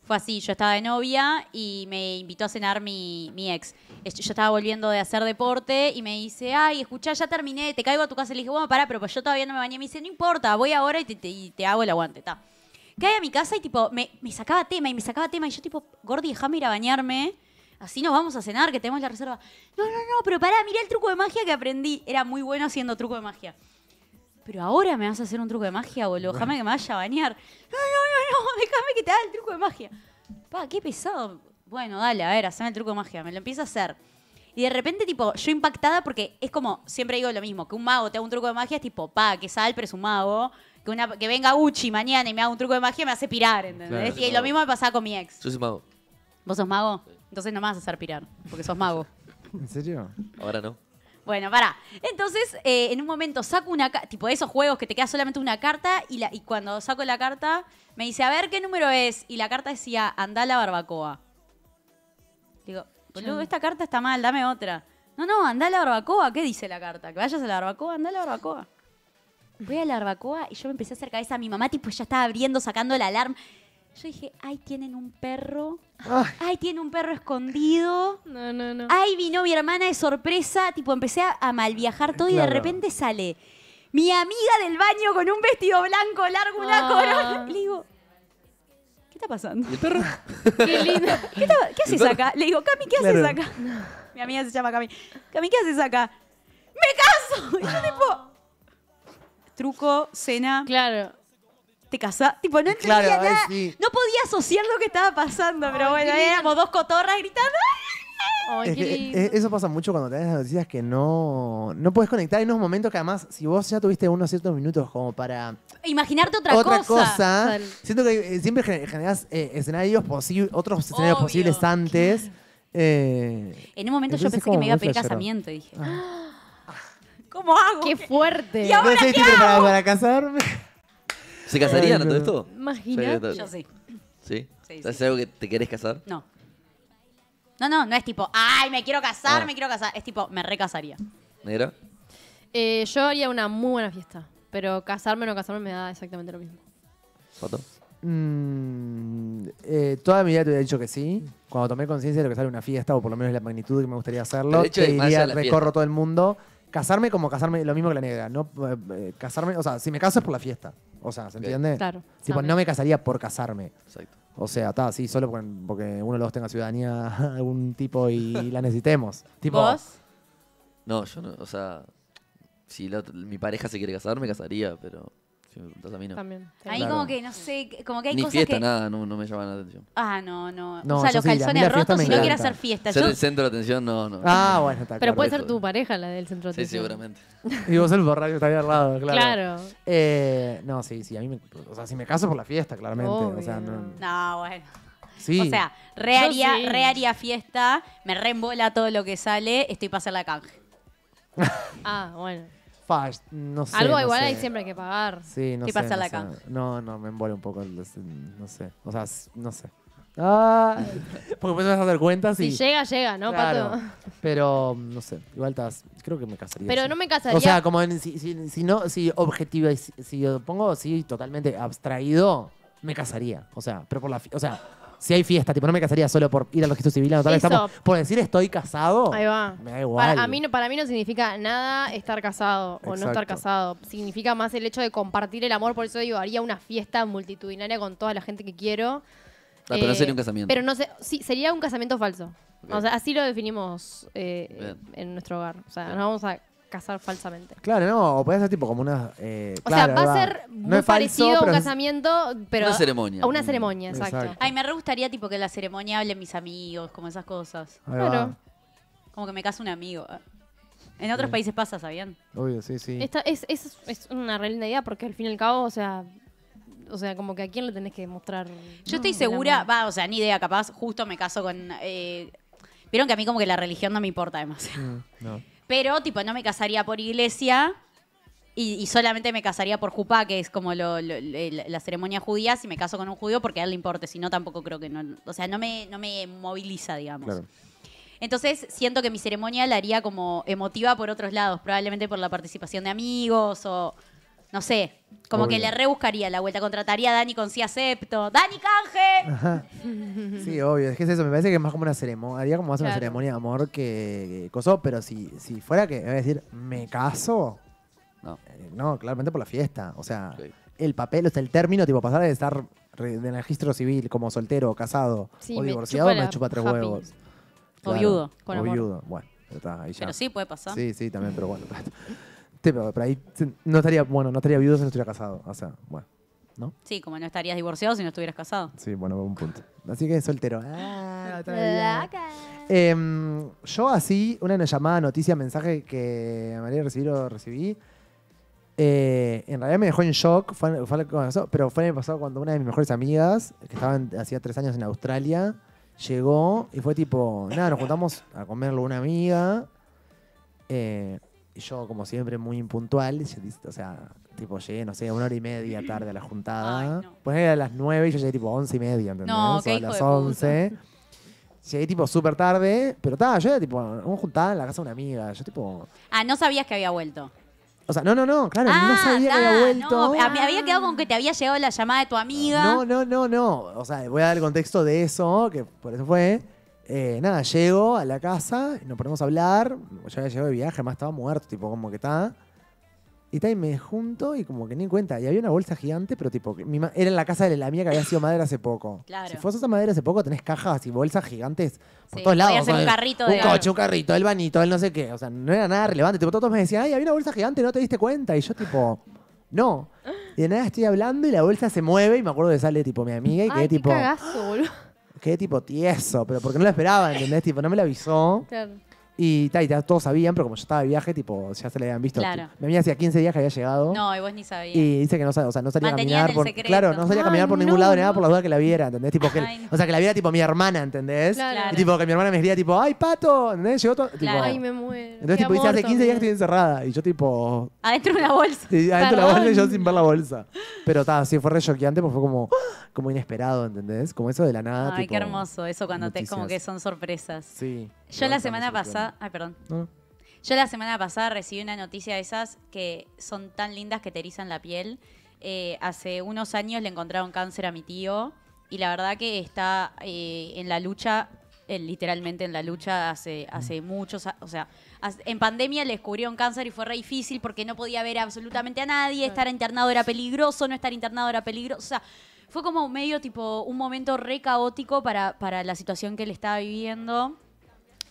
Fue así, yo estaba de novia y me invitó a cenar mi, ex. Yo estaba volviendo de hacer deporte y me dice, ay, escuchá, ya terminé, te caigo a tu casa. Le dije, bueno, pará, pero pues yo todavía no me bañé. Me dice, no importa, voy ahora y te, y te hago el aguante. Ta. Cae a mi casa y tipo, me, me sacaba tema y me sacaba tema. Y yo tipo, Gordi, déjame ir a bañarme. Así nos vamos a cenar, que tenemos la reserva. No, no, no, pero pará, mirá el truco de magia que aprendí. Era muy bueno haciendo truco de magia. Pero ahora me vas a hacer un truco de magia, boludo. Déjame que me vaya a bañar. No, no, no, no, déjame que te haga el truco de magia. Pa, qué pesado. Bueno, dale, a ver, haceme el truco de magia. Me lo empiezo a hacer. Y de repente, tipo, yo impactada porque es como, siempre digo lo mismo, que un mago te haga un truco de magia es tipo, pa, que sal, pero es un mago. Que, una, que venga Uchi mañana y me haga un truco de magia me hace pirar, ¿entendés? Claro. y lo mismo me pasaba con mi ex. Yo soy mago. ¿Vos sos mago? Entonces no me vas a hacer pirar, porque sos mago. ¿En serio? Ahora no. Bueno, pará. Entonces, eh, en un momento saco una carta, tipo esos juegos que te queda solamente una carta, y, la, y cuando saco la carta, me dice, a ver qué número es. Y la carta decía, anda a la barbacoa. Digo, boludo, esta carta está mal, dame otra. No, no, anda a la barbacoa. ¿Qué dice la carta? Que vayas a la barbacoa, anda a la barbacoa. Voy a la barbacoa y yo me empecé a hacer cabeza a mi mamá, tipo, ya estaba abriendo, sacando la alarma. Yo dije, ay, tienen un perro. Ay. Ay, tiene un perro escondido. No, no, no. Ay, vino mi hermana de sorpresa. Tipo, empecé a, a mal viajar todo y de repente sale mi amiga del baño con un vestido blanco largo, una Ah. corona. Le digo, ¿qué está pasando? ¿Y el perro? Qué lindo. ¿Qué, está- qué haces acá? Le digo, Cami, ¿qué haces Claro. acá? Mi amiga se llama Cami. Cami, ¿qué haces acá? ¡Me caso! Y yo tipo, truco, cena, Claro. Te casás. Tipo, no entendía Claro, ay, nada. sí. No podía asociar lo que estaba pasando, pero bueno, éramos dos cotorras gritando. Ay, Es que, eh, eso pasa mucho cuando tenés las noticias que no, no puedes conectar. Hay unos momentos que además, si vos ya tuviste unos ciertos minutos como para Imaginarte otra, otra cosa, siento que eh, siempre gen- generás eh, escenarios posibles, otros escenarios Obvio. posibles antes. Eh, En un momento yo pensé que me iba a pedir flashero. casamiento. y dije, ¿cómo hago? Qué fuerte. Y ahora no sé, qué preparada para casarme. ¿Se casarían a todo esto? Imagínate. Yo sí. ¿Sí? Sí, ¿Es sí. algo que te querés casar? No. No, no, no es tipo, ay, me quiero casar, Ah. me quiero casar. Es tipo, me recasaría. ¿Negra? Eh, yo haría una muy buena fiesta. Pero casarme o no casarme me da exactamente lo mismo. ¿Foto? Mm, eh, toda mi vida te hubiera dicho que sí. Cuando tomé conciencia de lo que sale una fiesta, o por lo menos la magnitud que me gustaría hacerlo, el hecho te de diría, la recorro fiesta. todo el mundo. Casarme como casarme, lo mismo que la negra. No, eh, eh, casarme, o sea, si me caso es por la fiesta. O sea, ¿se entiende? Claro. Tipo, también. no me casaría por casarme. Exacto. O sea, está así, solo porque, porque uno de los dos tenga ciudadanía algún tipo y la necesitemos. Tipo, ¿Vos? No, yo no, o sea, si la- mi pareja se quiere casar, me casaría, pero si me preguntas a mí no. También. Ahí Claro. como que, no sé, como que hay Ni cosas fiesta, que... nada, no, no me llaman la atención. Ah, no, no. No, o sea, yo los sí, a mí la calzones fiesta rotos me si no quiere encanta. hacer fiesta. Ser Yo, el centro de atención, no, no. Ah, bueno, está Pero claro. puede ser tu pareja la del centro de Sí, atención. seguramente. Y vos el borracho está ahí al lado, claro. Claro. Eh, no, sí, sí, a mí me, o sea, si me caso por la fiesta, claramente. O sea, Obvio. no, no, bueno. Sí. O sea, re Yo haría, sí. re haría fiesta, me reembola todo lo que sale, estoy para hacer la canje. Ah, bueno. Fa, no sé. Algo no igual sé. hay siempre que pagar. Sí, no sé. hacer no la sé. No, no, me embole un poco. el- No sé. O sea, no sé. Ah, porque después vas a hacer cuentas y. Si llega, llega, ¿no, Claro. Pato? Pero, no sé. Igual estás. Creo que me casaría. Pero sí. no me casaría. O sea, como en- si, si, si no, si objetivo, si, si yo pongo así totalmente abstraído, me casaría. O sea, pero por la, fi- o sea, si hay fiesta, tipo, no me casaría solo por ir al registro civil, anotar, Eso. estamos, por decir estoy casado. Ahí va. Me da igual. Para, a mí, no- para mí no significa nada estar casado o no estar Exacto. casado. Significa más el hecho de compartir el amor. Por eso digo, haría una fiesta multitudinaria con toda la gente que quiero. Ah, pero no Eh, sería un casamiento. Pero no sé, sí, sería un casamiento falso. O sea, así lo definimos eh, Bien. en nuestro hogar. O sea, nos vamos a casar falsamente. Claro, no, o puede ser tipo como una. eh, O claro, sea, ahí va a ser No muy es falso, parecido a un pero es- casamiento, pero Una ceremonia. a una Mm. ceremonia, exacto. Exacto. Ay, me re gustaría tipo que la ceremonia hablen mis amigos, como esas cosas. ahí va. Claro. Como que me casa un amigo. En otros Sí. países pasa, ¿sabían? Obvio, sí, sí. Esta es, es, es una re linda idea porque al fin y al cabo, o sea, o sea, como que a quién le tenés que mostrar. Yo estoy segura, va, o sea, ni idea, capaz, justo me caso con... eh, Vieron que a mí como que la religión no me importa demasiado. Mm, no. Pero, tipo, no me casaría por iglesia y, y solamente me casaría por jupá, que es como lo- lo- la, la ceremonia judía, si me caso con un judío porque a él le importe, si no tampoco creo que no... O sea, no me, no me moviliza, digamos. Claro. Entonces, siento que mi ceremonia la haría como emotiva por otros lados, probablemente por la participación de amigos o... No sé, como que le rebuscaría la vuelta, contrataría a Dani con sí acepto. ¡Dani canje! Ajá. Sí, obvio. Es que es eso. Me parece que es más como una ceremonia. Haría como más una Claro. ceremonia de amor que, que coso. Pero si, si fuera que, me voy a decir, ¿me caso? No. Eh, no, claramente por la fiesta. O sea, el papel, o sea, el término, tipo, pasar de estar re- de registro civil como soltero, casado Sí, o me divorciado, chupa me chupa tres happy. huevos. O viudo, con o amor. viudo. Bueno, está, ahí ya. Pero sí, puede pasar. Sí, sí, también, pero bueno. Sí, pero por ahí no estaría, bueno, no estaría viudo si no estuviera casado. O sea, bueno, ¿no? Sí, como no estarías divorciado si no estuvieras casado. Sí, bueno, un punto. Así que soltero. Ah. Loca. Em, yo así, una llamada, noticia, mensaje que María recibí o recibí. eh, en realidad me dejó en shock, fue, fue pasó, pero fue el año pasado cuando una de mis mejores amigas, que estaba en- hacía tres años en Australia, llegó y fue tipo, nada, nos juntamos a comerlo una amiga. eh, yo, como siempre, muy impuntual, o sea, tipo, llegué, no sé, una hora y media tarde a la juntada. Ay, no. Pues era a las nueve y yo llegué tipo once y media, ¿entendés? No, O qué a las de puta. once. Llegué tipo súper tarde, pero estaba, yo era tipo, una juntada en la casa de una amiga. Yo tipo. Ah, no sabías que había vuelto. O sea, no, no, no, claro, no ah, sabía que había vuelto. No, a- me había quedado con que te había llegado la llamada de tu amiga. No, no, no, no. O sea, voy a dar el contexto de eso, que por eso fue. Eh, nada, llego a la casa, y nos ponemos a hablar. Yo había llegado de viaje, además estaba muerto, tipo, como que está. Y está, y me junto y como que ni en cuenta. Y había una bolsa gigante, pero tipo, que mi ma- era en la casa de la mía que había sido madera hace poco. Claro. Si fuese esa madera hace poco, tenés cajas y bolsas gigantes por Sí, todos lados. podía ser un carrito Un de- coche, un carrito, el banito, el no sé qué. O sea, no era nada relevante. Tipo, todos me decían, ay, había una bolsa gigante, no te diste cuenta. Y yo, tipo, no. Y de nada estoy hablando y la bolsa se mueve y me acuerdo que sale, tipo, mi amiga y quedé, Ay, qué tipo, cagazo, boludo. Quedé, tipo, tieso. Pero porque no lo esperaba, ¿entendés? Tipo, no me lo avisó. Claro. Y, ta, y ta, todos sabían, pero como yo estaba de viaje, tipo, ya se le habían visto. Claro. Mi amiga hacía 15 días que había llegado. No, y vos ni sabías. Y dice que no, sa- o sea, no salía a caminar el por. secreto. Claro, no salía a caminar Ay, por ningún lado ni nada no. por la duda que la viera, ¿entendés? Tipo que, Ay, no. O sea, que la viera tipo mi hermana, ¿entendés? Claro. Y tipo que mi hermana me decía tipo, ¡ay, pato! ¿Entendés? Llegó todo. tipo-. Ay, me muero. entonces, Qué tipo, dice, hace amor 15 días que estoy encerrada. Y yo, tipo. Adentro de una bolsa. Sí, adentro de la bolsa y yo sin ver la bolsa. Pero está, sí, fue re choqueante, pues fue como, como inesperado, ¿entendés? Como eso de la nada. Ay, tipo, qué hermoso eso cuando te como que noticias. son sorpresas. Sí. Yo la semana pasada, ay, perdón. No. Yo la semana pasada recibí una noticia de esas que son tan lindas que te erizan la piel. Eh, hace unos años le encontraron cáncer a mi tío y la verdad que está eh, en la lucha, eh, literalmente en la lucha hace, hace muchos, a- o sea, hace- en pandemia le descubrieron cáncer y fue re difícil porque no podía ver absolutamente a nadie, estar internado era peligroso, no estar internado era peligroso, o sea, fue como medio tipo un momento re caótico para, para la situación que él estaba viviendo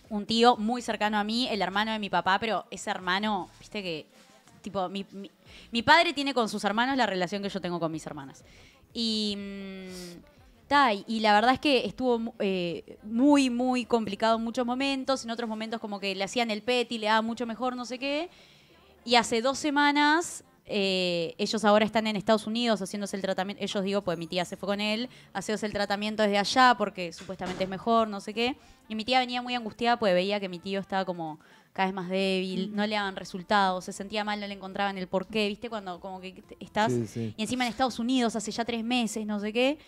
un tío muy cercano a mí, el hermano de mi papá, pero ese hermano, viste que, tipo, mi, mi- padre tiene con sus hermanos la relación que yo tengo con mis hermanas. Y, mm, la verdad es que estuvo eh, muy, muy complicado en muchos momentos, en otros momentos como que le hacían el pet y le daba mucho mejor, no sé qué. Y hace dos semanas eh, ellos ahora están en Estados Unidos haciéndose el tratamiento. Ellos digo, pues mi tía se fue con él, haciéndose el tratamiento desde allá porque supuestamente es mejor, no sé qué. Y mi tía venía muy angustiada porque veía que mi tío estaba como cada vez más débil, no le daban resultados, se sentía mal, no le encontraban el porqué, ¿viste? Cuando como que estás Sí, sí. y encima en Estados Unidos hace ya tres meses, no sé qué.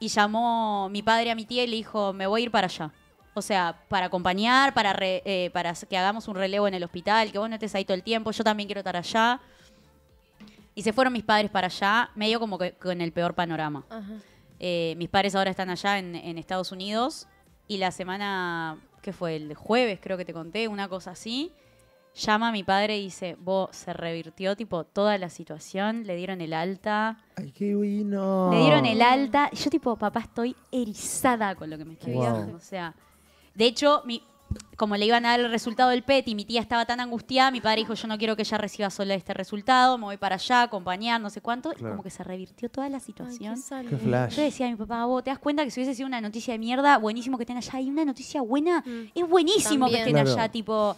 Y llamó mi padre a mi tía y le dijo, me voy a ir para allá. O sea, para acompañar, para, re- eh, para que hagamos un relevo en el hospital, que vos no estés ahí todo el tiempo, yo también quiero estar allá. Y se fueron mis padres para allá, medio como que con el peor panorama. Ajá. Eh, mis padres ahora están allá en, en Estados Unidos y la semana, ¿qué fue? El jueves creo que te conté, una cosa así. Llama a mi padre y dice, vos, se revirtió tipo toda la situación, le dieron el alta. Ay, qué bueno. Le dieron el alta. Y yo, tipo, papá, estoy erizada con lo que me estoy Wow. viendo. O sea, de hecho, mi, como le iban a dar el resultado del PET y mi tía estaba tan angustiada, mi padre dijo, yo no quiero que ella reciba sola este resultado, me voy para allá, a acompañar, no sé cuánto. Y Claro. como que se revirtió toda la Ay, situación. qué. Qué flash. Yo decía a mi papá, vos te das cuenta que si hubiese sido una noticia de mierda, buenísimo que estén allá. Y una noticia buena, Mm. es buenísimo que estén Claro. allá, tipo,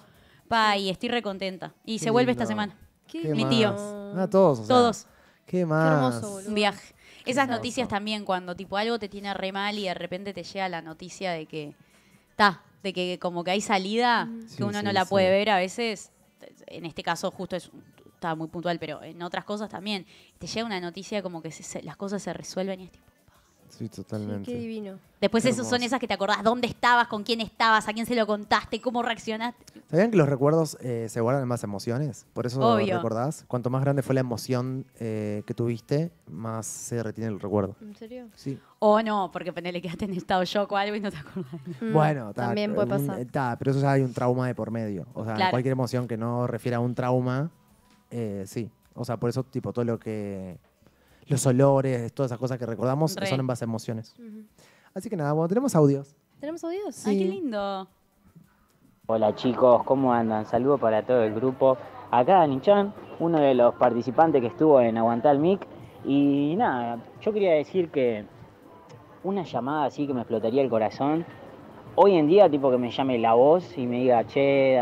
pa, y estoy recontenta. Y Qué se vuelve esta semana. Qué ¿Qué Mi más? tío. Ah, todos. o sea, Todos. ¿Qué más? hermoso, boludo. Un viaje. Esas hermoso. noticias también, cuando tipo algo te tiene re mal y de repente te llega la noticia de que, ta, de que como que hay salida, Sí, que uno sí, no la sí. puede ver a veces, en este caso justo es está muy puntual, pero en otras cosas también, te llega una noticia como que se- se- las cosas se resuelven y es tipo, Sí, Sí, totalmente. qué divino. Después Qué esos son esas que te acordás dónde estabas, con quién estabas, a quién se lo contaste, cómo reaccionaste. ¿Sabían que los recuerdos eh, se guardan en más emociones? Por eso Obvio. recordás. Cuanto más grande fue la emoción eh, que tuviste, más se retiene el recuerdo. ¿En serio? Sí. O no, porque ponele quedaste en estado shock o algo y no te acordás. Mm, Bueno, ta, también puede un- pasar. ta, pero eso ya hay un trauma de por medio. O sea, Claro. cualquier emoción que no refiera a un trauma, eh, sí. O sea, por eso, tipo, todo lo que. Los olores, todas esas cosas que recordamos Re. son en base a emociones. Así que nada, bueno, tenemos audios. ¿Tenemos audios? Ay, qué Sí. lindo. Hola chicos, ¿cómo andan? Saludos para todo el grupo. Acá Nichan, uno de los participantes que estuvo en Aguantar el Mic. Y nada, yo quería decir que una llamada así que me explotaría el corazón. Hoy en día, tipo que me llame la voz y me diga, che,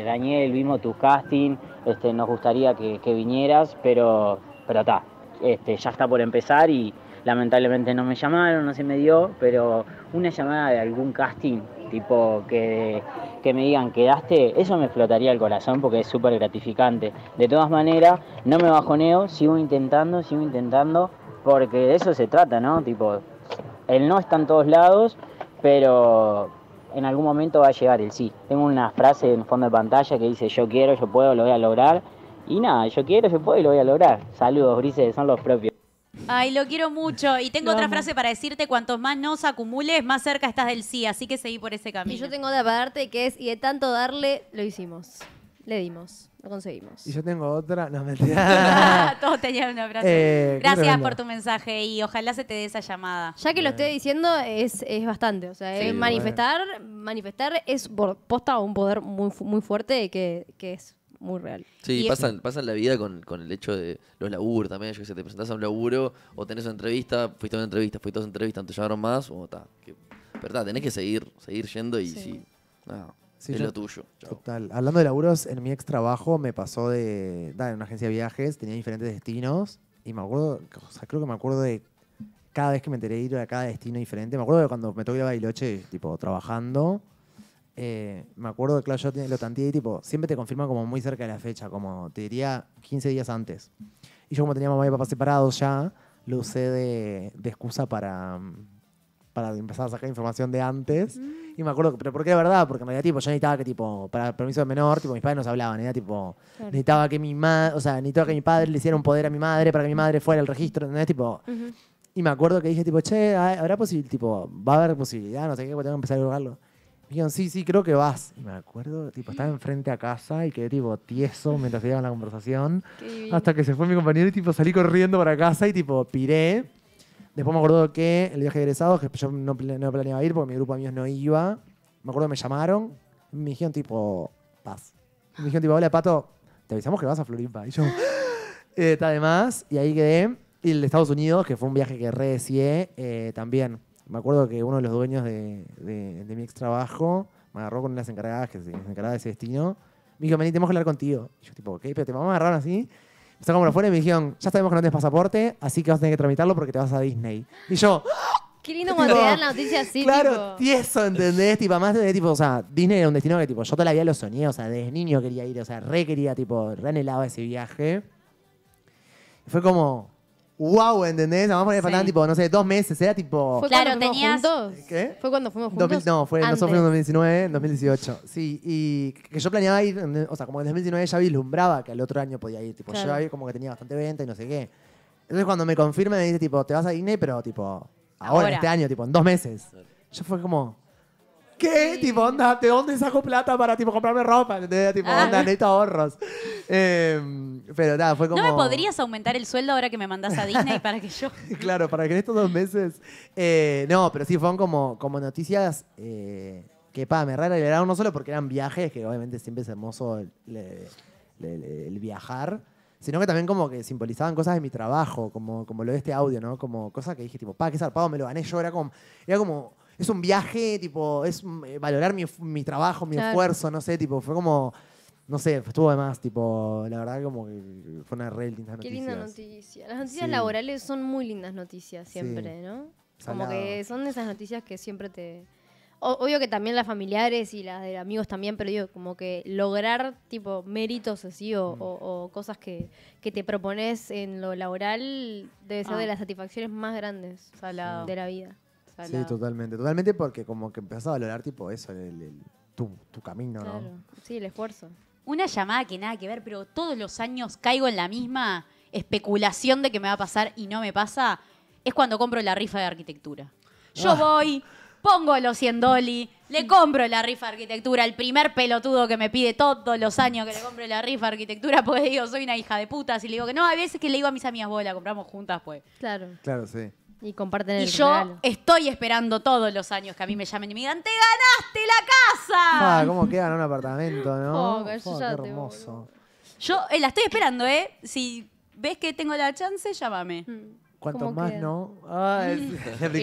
eh, Daniel, vimos tu casting, este, nos gustaría que, que vinieras, pero pero está, este, ya está por empezar y lamentablemente no me llamaron, no se me dio, pero una llamada de algún casting, tipo que, que me digan quedaste, eso me explotaría el corazón porque es súper gratificante. De todas maneras, no me bajoneo, sigo intentando, sigo intentando, porque de eso se trata, ¿no? Tipo, el no está en todos lados, pero en algún momento va a llegar el sí. Tengo una frase en fondo de pantalla que dice yo quiero, yo puedo, lo voy a lograr. Y nada, yo quiero, yo puedo y lo voy a lograr. Saludos, Brice, son los propios. Ay, lo quiero mucho. Y tengo Lo otra amo. frase para decirte, cuantos más nos acumules, más cerca estás del sí, así que seguí por ese camino. Y yo tengo otra para darte que es, y de tanto darle, lo hicimos. Le dimos, lo conseguimos. Y yo tengo otra. No, mentira. Todos tenían una frase. Eh, Gracias por tu mensaje y ojalá se te dé esa llamada. Ya que lo esté diciendo, es, es bastante. O sea, Sí, es manifestar, manifestar es por- posta un poder muy, muy fuerte que, que es muy real. Sí, Y- pasa, pasa en la vida con, con el hecho de los laburos también. Yo que sé, te presentás a un laburo o tenés una entrevista, fuiste a una entrevista, fuiste a otra entrevista, no te llamaron más, o que- Pero ta, tenés que seguir, seguir yendo y Sí. sí, nada, Sí, es yo- lo tuyo. chao. Total. Hablando de laburos, en mi ex trabajo me pasó de. da, en una agencia de viajes, tenía diferentes destinos. Y me acuerdo, o sea, creo que me acuerdo de cada vez que me enteré de ir a cada destino diferente. Me acuerdo de cuando me tocó ir a Bariloche, tipo, trabajando. Eh, me acuerdo que, claro, yo lo tanteé y, tipo, siempre te confirman como muy cerca de la fecha, como te diría 15 días antes. Y yo, como tenía mamá y papá separados ya, lo usé de, de excusa para, para empezar a sacar información de antes. Y me acuerdo, que- pero porque era verdad, porque en realidad, tipo, yo necesitaba que, tipo, para permiso de menor, tipo, mis padres nos hablaban, era tipo, Claro. necesitaba que mi madre, o sea, necesitaba que mi padre le hiciera un poder a mi madre para que mi madre fuera al registro, ¿entendés? Tipo, Ujú. y me acuerdo que dije, tipo, che, ¿hay- ¿habrá posibilidad? Tipo, va a haber posibilidad, no sé qué, tengo que empezar a lograrlo. Me dijeron, sí, sí, creo que vas. Y me acuerdo, tipo, estaba enfrente a casa y quedé, tipo, tieso mientras seguían la conversación. Hasta que se fue mi compañero y tipo salí corriendo para casa y tipo piré. Después me acuerdo que el viaje de egresados, que yo no, pla- no planeaba ir porque mi grupo de amigos no iba. Me acuerdo que me llamaron y me dijeron tipo, paz. Me dijeron tipo, hola Pato, te avisamos que vas a Floripa. Y yo, eh, está de más. Y ahí quedé. Y el de Estados Unidos, que fue un viaje que re deseé, eh, también. Me acuerdo que uno de los dueños de, de- de mi ex trabajo me agarró con las encargadas que se encargaba de ese destino. Me dijo, vení, tenemos que hablar contigo. Y yo tipo, ok, pero te vamos a agarrar así. Está como afuera y me dijeron, ya sabemos que no tienes pasaporte, así que vas a tener que tramitarlo porque te vas a Disney. Y yo, Qué lindo cuando te dan la noticia así, claro, tipo. tieso, ¿entendés? Tipo, además de tipo, o sea, Disney era un destino que tipo, yo toda la vida lo soñé, o sea, desde niño quería ir, o sea, re quería, tipo, re anhelaba ese viaje. Y fue como, wow, ¿entendés? Además porque Sí. faltaban tipo, no sé, dos meses, era tipo... ¿Fue Claro, cuando fuimos tenías- juntos? ¿Qué? ¿Fue cuando fuimos juntos? 2000 no, fue, nosotros fuimos en 2019, en 2018. Sí, y que yo planeaba ir, en- o sea, como en 2019 ya vislumbraba que al otro año podía ir. Tipo, Claro. yo ya como que tenía bastante venta y no sé qué. Entonces cuando me confirma me dice, tipo, te vas a Disney, pero tipo, ahora, Ahora. este año, tipo, en dos meses. Yo fue como, ¿qué? Tipo, onda, ¿de dónde saco plata para, tipo, comprarme ropa? ¿Entendés? Tipo, Ah. onda, necesito ahorros. Eh, pero nada, fue como... ¿No me podrías aumentar el sueldo ahora que me mandás a Disney para que yo... claro, para que en estos dos meses. eh, no, pero sí fueron como, como noticias eh, que pa, me re alegraron, no solo porque eran viajes, que obviamente siempre es hermoso el viajar, sino que también como que simbolizaban cosas de mi trabajo, como, como lo de este audio, ¿no? Como cosas que dije, tipo, pa, qué zarpado, me lo gané yo, era como, era como, es un viaje, tipo, es mm, eh, valorar mi, mi trabajo, mi Claro. esfuerzo, no sé, tipo, fue como, no sé, estuvo de más, tipo, la verdad como que fue una re linda Qué noticia. linda noticia. Las noticias Sí. laborales son muy lindas noticias Sí. siempre, ¿no? Como Salado. que son de esas noticias que siempre te... o- obvio que también las familiares y las de amigos también, pero digo, como que lograr tipo méritos así o, Mm. o- o cosas que, que te propones en lo laboral debe ser Ah. de las satisfacciones más grandes Salado. de la vida. Sí, totalmente. Totalmente porque como que empezás a valorar tipo eso, el- el- tu, tu camino, Claro. ¿no? Sí, el esfuerzo. Una llamada que nada que ver, pero todos los años caigo en la misma especulación de que me va a pasar y no me pasa, es cuando compro la rifa de arquitectura. Yo Ah. voy, pongo los 100 doli, le compro la rifa de arquitectura, el primer pelotudo que me pide todos los años que le compre la rifa de arquitectura, pues digo, soy una hija de puta, si le digo que no, hay veces que le digo a mis amigas, vos la compramos juntas, pues. Claro. Claro, sí. Y comparten Y el yo regalo. estoy esperando todos los años que a mí me llamen y me digan, ¡te ganaste la casa! Ah, ¿cómo queda en un apartamento, no? Oh, Fua, cállate, qué hermoso. Yo eh, la estoy esperando, ¿eh? Si ves que tengo la chance, llámame. Cuanto ¿Cómo más queda? no. Ah, es,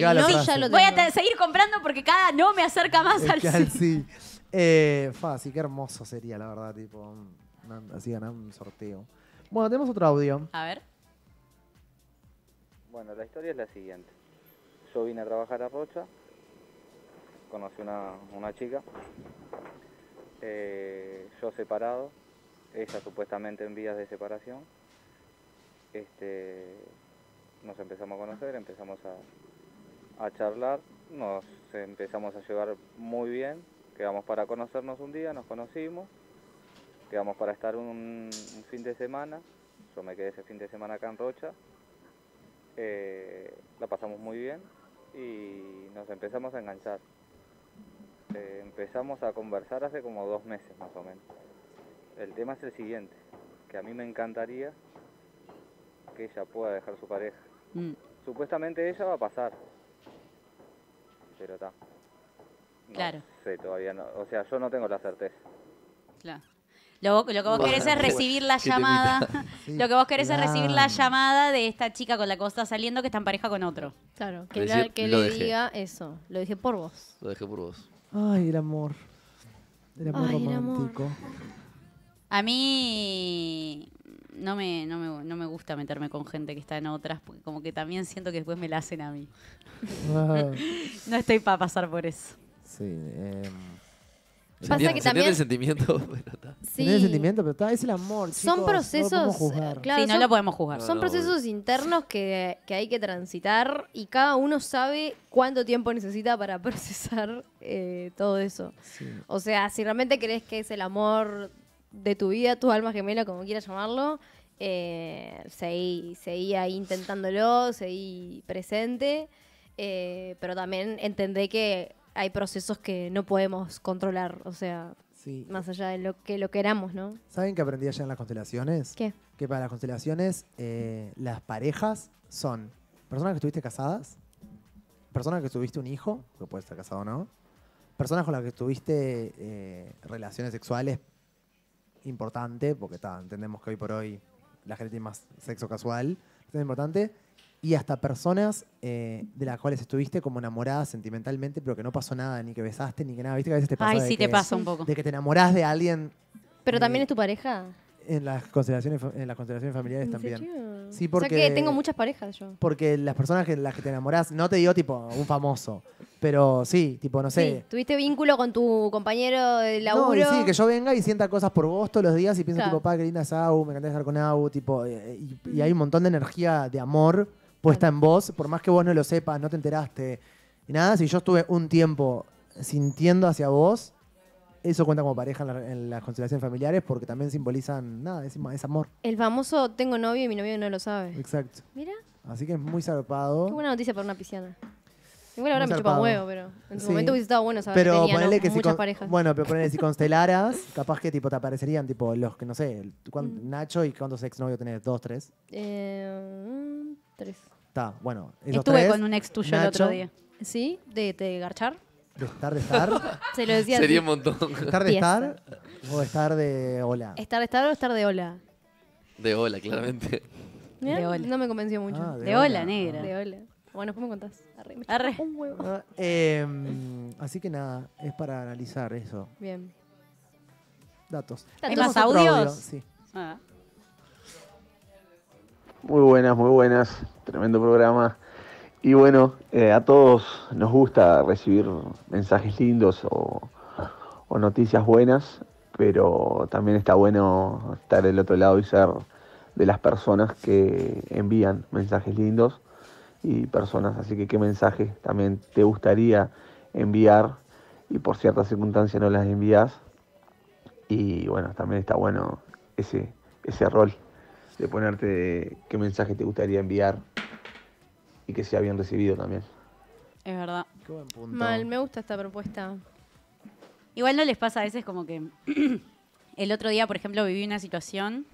la no frase. ya lo Voy a te- seguir comprando porque cada no me acerca más Es al que sí. al sí. Eh, fa, sí, qué hermoso sería, la verdad, tipo, una- así ganar un sorteo. Bueno, tenemos otro audio. A ver. Bueno, la historia es la siguiente. Yo vine a trabajar a Rocha, conocí una, una chica, eh, yo separado, ella supuestamente en vías de separación. Este, nos empezamos a conocer, empezamos a, a charlar, nos empezamos a llevar muy bien, quedamos para conocernos un día, nos conocimos, quedamos para estar un, un fin de semana, yo me quedé ese fin de semana acá en Rocha, eh, la pasamos muy bien y nos empezamos a enganchar. Eh, empezamos a conversar hace como dos meses más o menos. El tema es el siguiente, que a mí me encantaría que ella pueda dejar su pareja. Mm. Supuestamente ella va a pasar, pero está. No Claro. sé, todavía no. O sea, yo no tengo la certeza. Claro. Lo, lo que vos querés es recibir la llamada. Sí, Lo que vos querés es recibir la llamada de esta chica con la que vos estás saliendo que está en pareja con otro. Claro, que, Decir, la- que le dejé. diga eso. Lo dije por vos. Lo dejé por vos. Ay, el amor. El amor Ay, el amor. romántico. A mí no me, no, me, no me gusta meterme con gente que está en otras, porque como que también siento que después me la hacen a mí. Ah, No estoy para pasar por eso. sí. Eh, Pasa entiende- que se entiende también- el sentimiento, pero está. El sentimiento, pero está, es el amor. Son chicos, no lo procesos. podemos juzgar. claro, sí, no son- lo podemos juzgar. No, Son no, procesos internos que, que hay que transitar y cada uno sabe cuánto tiempo necesita para procesar eh, todo eso. Sí. O sea, si realmente crees que es el amor de tu vida, tu alma gemela, como quieras llamarlo, eh, seguí, seguí ahí intentándolo, seguí presente, eh, pero también entendé que hay procesos que no podemos controlar, o sea, Sí. más allá de lo que lo queramos, ¿no? ¿Saben qué aprendí ayer en las constelaciones? ¿Qué? Que para las constelaciones, eh, las parejas son personas que estuviste casadas, personas que tuviste un hijo, que puede estar casado o no, personas con las que tuviste eh, relaciones sexuales importante, porque ta, entendemos que hoy por hoy la gente tiene más sexo casual, es importante, y hasta personas eh, de las cuales estuviste como enamoradas sentimentalmente, pero que no pasó nada, ni que besaste, ni que nada, viste que a veces te pasa Ay, de sí, que, te pasa un poco. de que te enamorás de alguien Pero Eh, también es tu pareja. En las constelaciones, en las constelaciones familiares ¿En también. serio? Sí, O porque sea que tengo muchas parejas yo. porque las personas que las que te enamorás, no te digo tipo un famoso, pero sí, tipo no sé. Sí, tuviste vínculo con tu compañero de laburo. No, y sí, que yo venga y sienta cosas por vos todos los días y pienso, Claro. tipo, pa, qué linda es Au, me encanta estar con Au, tipo, y, y hay un montón de energía de amor puesta en vos, por más que vos no lo sepas, no te enteraste. Y nada, si yo estuve un tiempo sintiendo hacia vos, eso cuenta como pareja en, la- en las constelaciones familiares porque también simbolizan, nada, es, es amor. El famoso tengo novio y mi novio no lo sabe. Exacto. Mira, Así que es muy zarpado. qué buena noticia para una pisciana. Igual ahora Muy me chupa zarpado. huevo, pero en su Sí. momento hubiese estado bueno saber Pero que tenía ponele ¿no? que si muchas con- parejas. Bueno, pero ponele si constelaras, capaz que tipo te aparecerían tipo los que no sé, el- cuán- Mm. Nacho y cuántos exnovios tenés, dos, tres. Eh, mm, tres. Está, bueno. esos Estuve tres, con un ex tuyo el otro día. ¿Sí? ¿De, de garchar? De estar, de estar. Se lo decía Sería así. un montón. estar de Fiesta. estar o estar de hola. ¿Estar de estar o estar de hola? De hola, claramente. Mirá, De hola. No me convenció mucho. Ah, De hola, negra. De hola. Bueno, después me contás. Arre, me chupa Arre. un huevo. Ah, em, así que nada, es para analizar eso. Bien. Datos. ¿Hay Tenemos más otro audios? audio, Sí. Ah. Muy buenas, muy buenas. Tremendo programa. Y bueno, eh, a todos nos gusta recibir mensajes lindos o, noticias buenas, pero también está bueno estar del otro lado y ser de las personas que envían mensajes lindos y personas. Así que qué mensaje también te gustaría enviar y por ciertas circunstancias no las envías. Y bueno, también está bueno ese rol de ponerte qué mensaje te gustaría enviar y que sea bien recibido también. Es verdad. Qué buen punto. Mal, me gusta esta propuesta. Igual no les pasa a veces como que el otro día, por ejemplo, viví una situación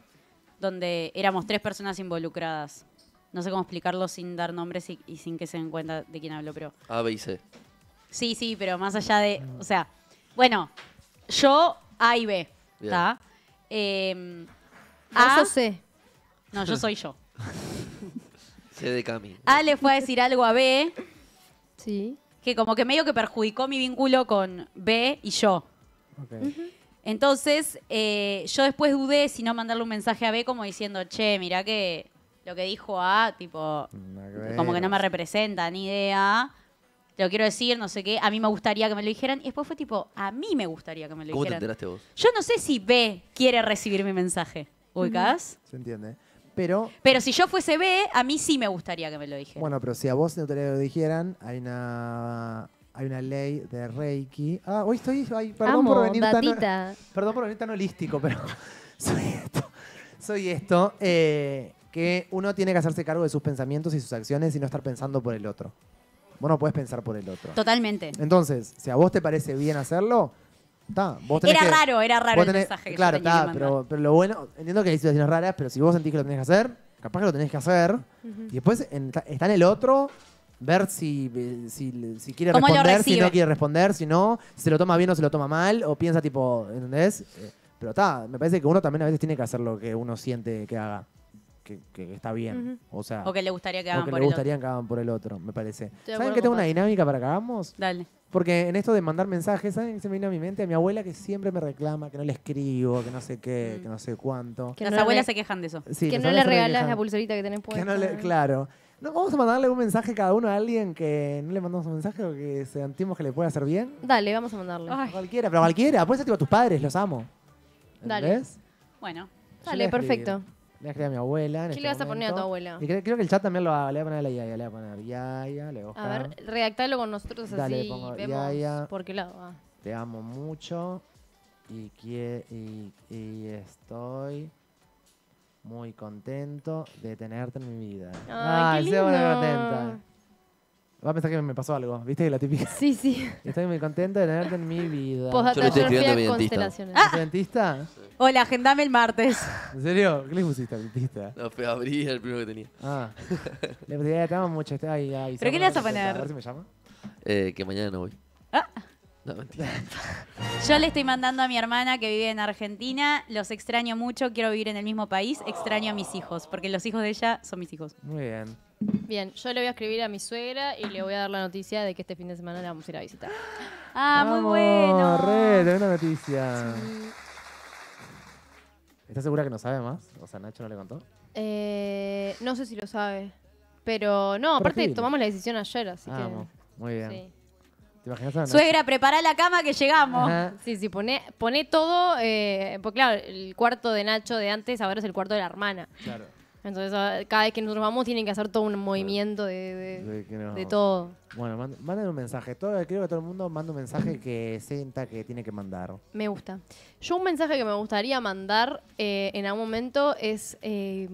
donde éramos tres personas involucradas. No sé cómo explicarlo sin dar nombres y, y sin que se den cuenta de quién hablo, pero A, B y C. sí, sí, pero más allá de, o sea, bueno, yo A y B. ¿está? Eh, A, C. no, yo soy yo. C de Cami. A le fue a decir algo a B Sí. que como que medio que perjudicó mi vínculo con B y yo. Ok. Entonces, eh, yo después dudé si no mandarle un mensaje a B como diciendo, che, mirá que lo que dijo A, tipo, Nada que ver. como que no me representa, ni idea. Te lo quiero decir, no sé qué. A mí me gustaría que me lo dijeran. Y después fue tipo, a mí me gustaría que me lo ¿Cómo te dijeran. enteraste vos? Yo no sé si B quiere recibir mi mensaje. ¿Ubicás? Se entiende. Pero, Pero si yo fuese B, a mí sí me gustaría que me lo dijeran. bueno, pero si a vos no te lo dijeran, hay una hay una ley de Reiki. Ah, hoy estoy, ay, perdón Amo, por venir tan. Perdón por venir tan holístico, pero soy esto. Soy esto. eh, que uno tiene que hacerse cargo de sus pensamientos y sus acciones y no estar pensando por el otro. Vos no podés pensar por el otro. Totalmente. Entonces, si a vos te parece bien hacerlo, está. Vos tenés Era que- raro, era raro vos el mensaje que yo Claro, tenía que mandar. pero, pero lo bueno, entiendo que hay situaciones raras, pero si vos sentís que lo tenés que hacer, capaz que lo tenés que hacer. Y después en- está en el otro ver si, eh, si, si quiere ¿Cómo lo responder, si no quiere responder, si no, si se lo toma bien o se lo toma mal, o piensa tipo, ¿entendés? Eh, Pero está, me parece que uno también a veces tiene que hacer lo que uno siente que haga, que, que está bien. O sea, O que le gustaría que hagan que por le el gustaría que hagan por el otro, me parece. ¿Saben que tengo una dinámica para que hagamos? Dale. Porque en esto de mandar mensajes, ¿saben qué se me vino a mi mente? A mi abuela que siempre me reclama que no le escribo, que no sé qué, Mm. que no sé cuánto. Que Las no abuelas se quejan de eso. Sí, que no le quejan. la pulserita que tenés puesta. Que no le- claro. No, vamos a mandarle un mensaje cada uno a alguien que no le mandamos un mensaje o que sentimos que le puede hacer bien. Dale, vamos a mandarle. A cualquiera, pero a cualquiera. Puede ser tipo a tus padres, los amo. Dale. ¿Entendés? Bueno. Dale, le voy a escribir. perfecto. Le voy a mi abuela. en ¿Qué este le vas a poner a tu momento. abuela? Y creo, creo que el chat también lo haga. Le voy a poner a la Yaya. Le voy a poner Yaya, le voy a A ver, redactalo con nosotros Dale, así le pongo vemos Yaya. por qué lado va. Te amo mucho y, quie- y, y estoy muy contento de tenerte en mi vida. Ay, qué se va a poner lindo. contenta. Va a pensar que me pasó algo, ¿viste? La típica. Sí, sí. Estoy muy contento de tenerte en mi vida. Yo le estoy escribiendo a mi dentista. constelaciones. ¿Tu dentista? Hola, agendame el martes. ¿En serio? ¿Qué le pusiste al dentista? No, fue abrir el primero que tenía. Ah. le puse, te amo mucho. Estoy ahí, ahí, ¿Pero qué le vas a contenta. poner? A ver si me llama. Eh, que mañana no voy. Ah. No, mentira. Yo le estoy mandando a mi hermana que vive en Argentina. Los extraño mucho, quiero vivir en el mismo país. Extraño a mis hijos, porque los hijos de ella son mis hijos. Muy bien. Bien, yo le voy a escribir a mi suegra y le voy a dar la noticia de que este fin de semana la vamos a ir a visitar. Ah, muy Vamos, bueno. Re, tremenda noticia. ¿Estás segura que no sabe más? O sea, Nacho no le contó. Eh, no sé si lo sabe. Pero no, aparte escribile. tomamos la decisión ayer, así Vamos, muy bien. Sí. ¿Te imaginas a Nacho? Suegra, prepara la cama que llegamos. Ajá. que. Sí, sí, pone, pone todo. Eh, porque claro, el cuarto de Nacho de antes ahora es el cuarto de la hermana. Claro. Entonces, ah, cada vez que nosotros vamos, tienen que hacer todo un movimiento de, de- De que no- de todo. Bueno, mand- manden un mensaje. Todo, creo que todo el mundo manda un mensaje que sienta que tiene que mandar. Me gusta. Yo un mensaje que me gustaría mandar eh, en algún momento es eh,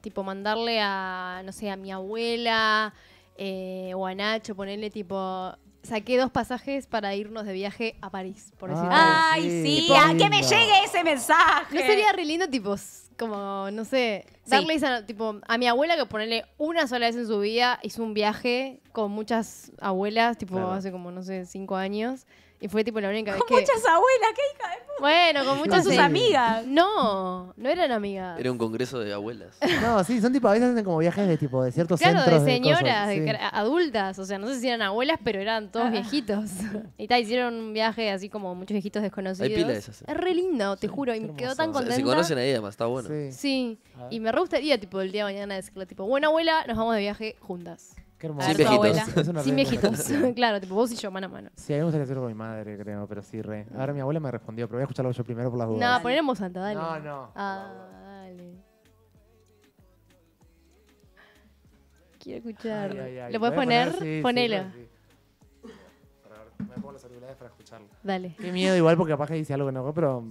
tipo mandarle a, no sé, a mi abuela eh, o a Nacho, ponerle tipo, saqué dos pasajes para irnos de viaje a París, por decir algo. Ay, sí, sí, qué a que me lindo. llegue ese mensaje. ¿No sería re lindo, tipo, s- como, no sé, Sí. darle esa, tipo, a mi abuela que ponerle una sola vez en su vida, hizo un viaje con muchas abuelas, tipo, Claro. hace como, no sé, cinco años, y fue tipo la única vez Con que... muchas abuelas, qué hija de puta. Bueno, con muchas sus sí. amigas. No, no eran amigas. Era un congreso de abuelas. No, sí, son tipo, a veces hacen como viajes de tipo de ciertos Claro, de centros. señoras, cosas, de sí. gra- adultas, o sea, no sé si eran abuelas, pero eran todos viejitos. y tal, hicieron un viaje así como muchos viejitos desconocidos. Hay pila de esas, eh. Es re lindo, te juro, y me quedó tan contenta. Se conocen ahí además, está bueno. Sí. Sí, y me re gustaría, tipo, el día de mañana decirle, tipo, bueno, abuela, nos vamos de viaje juntas. Qué hermoso. Sin viejitos. abuela. Es una Sin re viejitos. conversación. claro, tipo, vos y yo, mano a mano. Sí, a mí me gustaría hacerlo con mi madre, creo, pero sí, re. Ahora mi abuela me respondió, pero voy a escucharlo yo primero por las dudas. No, voz alta, dale. No, no. Ah, dale. Quiero escucharlo. Ay, ay, ay. ¿Lo puedes ¿Lo voy a poner? Sí, sí, Ponelo. claro, sí. Para ver, me pongo los auriculares para escucharlo. Dale. Qué miedo igual porque capaz que dice algo que no, pero...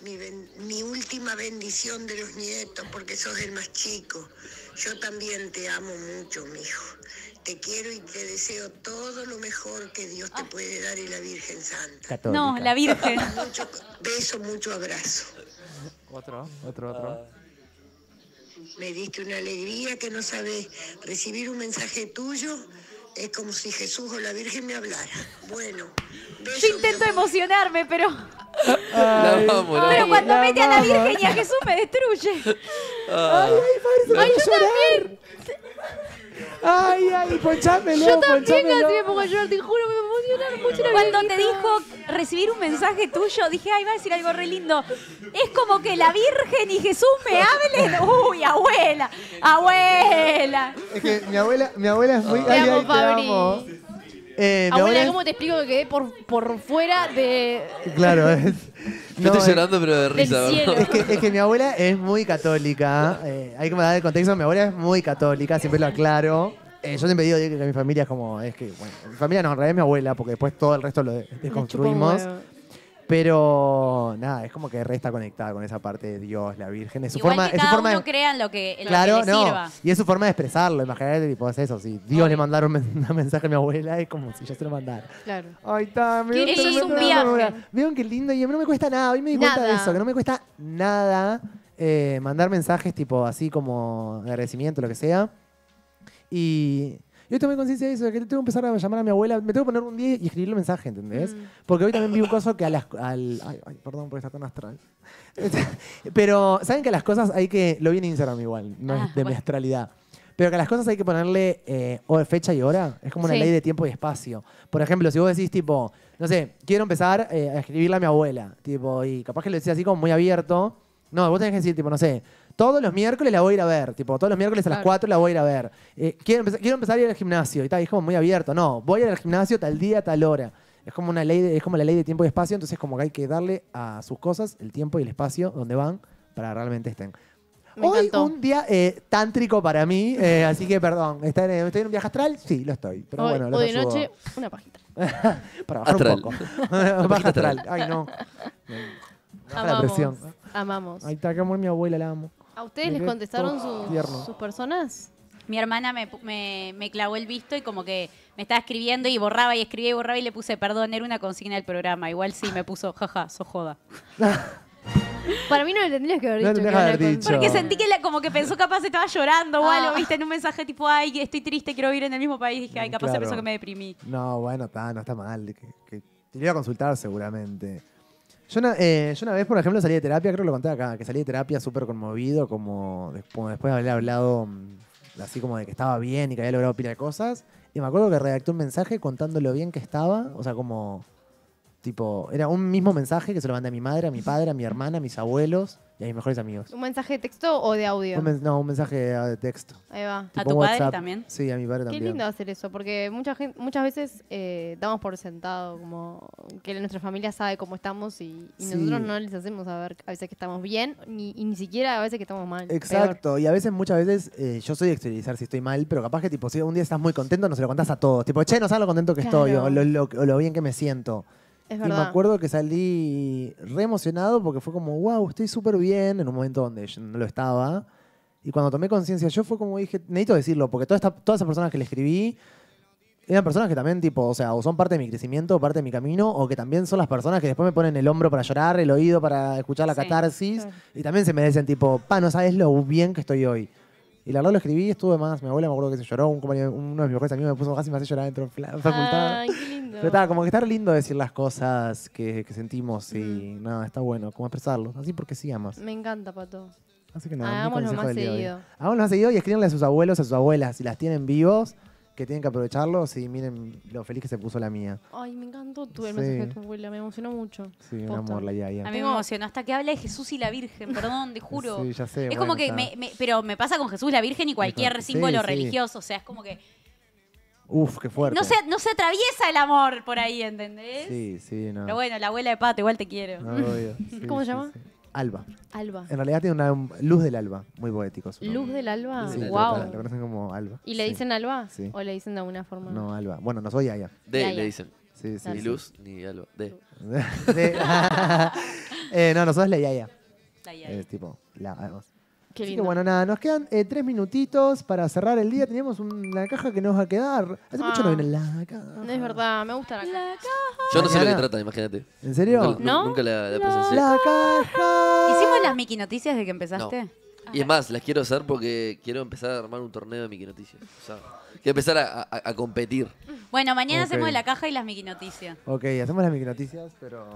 Mi, ben- mi última bendición de los nietos, porque sos el más chico. Yo también te amo mucho, mijo. Te quiero y te deseo todo lo mejor que Dios te puede dar y la Virgen Santa. Católica. No, la Virgen. Mucho beso, mucho abrazo. Otro, otro, otro. Me diste una alegría que no sabes. Recibir un mensaje tuyo es como si Jesús o la Virgen me hablara. Bueno, beso, Yo intento emocionarme, pero, La vamos, la pero vamos. cuando la mete a la. Virgen y a Jesús me destruye. Ah, ¡Ay, yo también! ¡Ay, ay! ¡Ponchámelo, Yo también ponchámelo! casi me pongo a llorar, te juro, me emociona mucho la Cuando te dijo recibir un mensaje tuyo, dije, ay, va a decir algo re lindo. Es como que la Virgen y Jesús me hablen. Uy, abuela, abuela. Es que mi abuela, mi abuela es muy... Te ay, amo, ay, te Fabri. amo. Eh, Abuela, ¿cómo te explico que quedé por, por fuera de... Claro, es... Yo no, estoy es- llorando, pero de risa. ¿verdad? Es que, es que mi abuela es muy católica. eh, hay que dar el contexto. Mi abuela es muy católica, siempre lo aclaro. Eh, yo siempre digo que mi familia es como. Es que, bueno, mi familia no, en realidad es mi abuela, porque después todo el resto lo de- desconstruimos. Pero nada, es como que resta conectada con esa parte de Dios, la Virgen. Es su Igual forma, que es su cada forma uno de, crea en lo que, en lo Claro, que le no. sirva. Y es su forma de expresarlo. Imagínate, tipo, es eso. Si Dios le mandara un, men- un mensaje a mi abuela, es como si yo se lo mandara. Claro. Ay, está, me eso es un viaje. ternura. Vieron qué lindo y a mí no me cuesta nada. Hoy me di cuenta de Nada. eso, que no me cuesta nada eh, mandar mensajes tipo así como de agradecimiento, lo que sea. Y yo tomé conciencia de eso, de que tengo que empezar a llamar a mi abuela. Me tengo que poner un día y escribirle un mensaje, ¿entendés? Mm. Porque hoy también vi un coso que a las... Al, ay, ay, perdón por estar tan astral. Pero, ¿saben que las cosas hay que... Lo vi en Instagram igual, no Ah, es de mi bueno. astralidad. Pero que a las cosas hay que ponerle eh, o fecha y hora. Es como una Sí. ley de tiempo y espacio. Por ejemplo, si vos decís tipo, no sé, quiero empezar eh, a escribirle a mi abuela, tipo, y capaz que lo decís así como muy abierto. No, vos tenés que decir, tipo, no sé, todos los miércoles la voy a ir a ver. Tipo, todos los miércoles a las Claro. 4 la voy a ir a ver. Eh, quiero, empezar, quiero empezar a ir al gimnasio. Y tal, y es como muy abierto. No, voy a ir al gimnasio tal día, tal hora. Es como una ley, de- es como la ley de tiempo y espacio, entonces como que hay que darle a sus cosas el tiempo y el espacio donde van para que realmente estén. Me Hoy encantó. un día eh, tántrico para mí, eh, así que perdón, ¿está en- ¿estoy en un viaje astral? Sí, lo estoy. Pero hoy, bueno, lo hoy de noche, una pajita. para bajar Astral. un poco. Baja astral. Ay, no. Baja la Amamos. presión. Amamos. Ahí está, qué amor mi abuela, la amo. ¿A ustedes les contestaron sus- personas? Mi hermana me, pu- me, me clavó el visto y como que me estaba escribiendo y borraba y escribía y borraba y le puse, perdón, era una consigna del programa. Igual sí me puso, jaja, sos joda. Para mí no le tendrías que haber No dicho. le que haber con- dicho. Porque sentí que la- como que pensó capaz estaba llorando o Ah. algo, viste, en un mensaje tipo, ay, estoy triste, quiero vivir en el mismo país. Dije, ay, capaz se Claro. pensó que me deprimí. No, bueno, está, no está mal. Que, que te lo iba a consultar seguramente. Yo una, eh, yo una vez, por ejemplo, salí de terapia, creo que lo conté acá, que salí de terapia súper conmovido, como después, después de haber hablado mm, así como de que estaba bien y que había logrado pila de cosas. Y me acuerdo que redacté un mensaje contando lo bien que estaba, o sea, como Tipo, era un mismo mensaje que se lo mandé a mi madre, a mi padre, a mi hermana, a mis abuelos y a mis mejores amigos. ¿Un mensaje de texto o de audio? Un men- no, un mensaje de texto. Ahí va. Tipo ¿A tu padre también? Sí, a mi padre Qué también. lindo hacer eso, porque mucha gente, muchas veces eh, damos por sentado como que nuestra familia sabe cómo estamos y, y Sí. nosotros no les hacemos saber a veces que estamos bien ni, y ni siquiera a veces que estamos mal. Peor. Exacto, y a veces, muchas veces, eh, yo soy de exteriorizar si estoy mal, pero capaz que tipo, si un día estás muy contento, no se lo contás a todos. Tipo, che, no sabes lo contento que estoy, Claro. o lo, lo- o lo bien que me siento. Es y me acuerdo que salí re emocionado porque fue como, wow, estoy súper bien, en un momento donde yo no lo estaba. Y cuando tomé conciencia, yo fue como dije, necesito decirlo, porque toda esta- todas esas personas que le escribí eran personas que también, tipo, o sea, o son parte de mi crecimiento, o parte de mi camino, o que también son las personas que después me ponen el hombro para llorar, el oído para escuchar la Sí, catarsis, claro. y también se me dicen, tipo, pa, no sabes lo bien que estoy hoy. Y la verdad lo escribí, estuve más, mi abuela me acuerdo que se lloró, un compañero, uno de mis mejores amigos me puso casi me hace llorar dentro de la facultad. Ay, qué lindo. Pero está, como que está lindo decir las cosas que, que sentimos y nada, está bueno, como expresarlo. Así porque sí amas. Me encanta, Pato. Así que nada, Hagámoslo más seguido. Hagámoslo más seguido y escríbanle a sus abuelos, a sus abuelas, si las tienen vivos, que tienen que aprovecharlos y miren lo feliz que se puso la mía. Ay, me encantó tu el Sí. mensaje de tu abuela, me emocionó mucho. Sí, un Posta. amor la A yaya. mí me emocionó hasta que habla de Jesús y la Virgen, perdón, te juro. Sí, ya sé. es bueno, como que, está. me, me- pero me pasa con Jesús, la Virgen y cualquier Sí, símbolo sí. religioso. O sea, es como que Uf, qué fuerte. no se, no se atraviesa el amor por ahí, ¿entendés? Sí, sí, no. Pero bueno, la abuela de Pato, igual te quiero. No, obvio. Sí, ¿Cómo se sí, llama? sí. Alba. Alba. En realidad tiene una um, luz del alba, muy poético. su. Luz del alba. Sí, wow. total, Lo conocen como Alba. ¿Y le Sí. dicen alba? Sí. ¿O le dicen de alguna forma? No, Alba. Bueno, no soy Yaya. D, Ya, ya. le dicen. Sí, sí. Ni luz, ni algo. D. De- eh, no, nosotros la Yaya. La yaya. Es tipo, la además. Qué Así que lindo. bueno, nada, nos quedan eh, tres minutitos para cerrar el día. Teníamos una caja que nos va a quedar. Hace mucho no Ah. viene la caja. Es verdad, me gusta la caja. Yo no sé lo que Mañana. trata, imagínate. ¿En serio? Nunca, ¿No? nunca la, la presencié. La caja. ¿Hicimos las Miki Noticias de que empezaste? Y es más, las quiero hacer porque quiero empezar a armar un torneo de Miki Noticias. O sea, quiero empezar a, a- a competir. Bueno, mañana Ok. hacemos la caja y las Miki Noticias. Ok, hacemos las micronoticias, pero,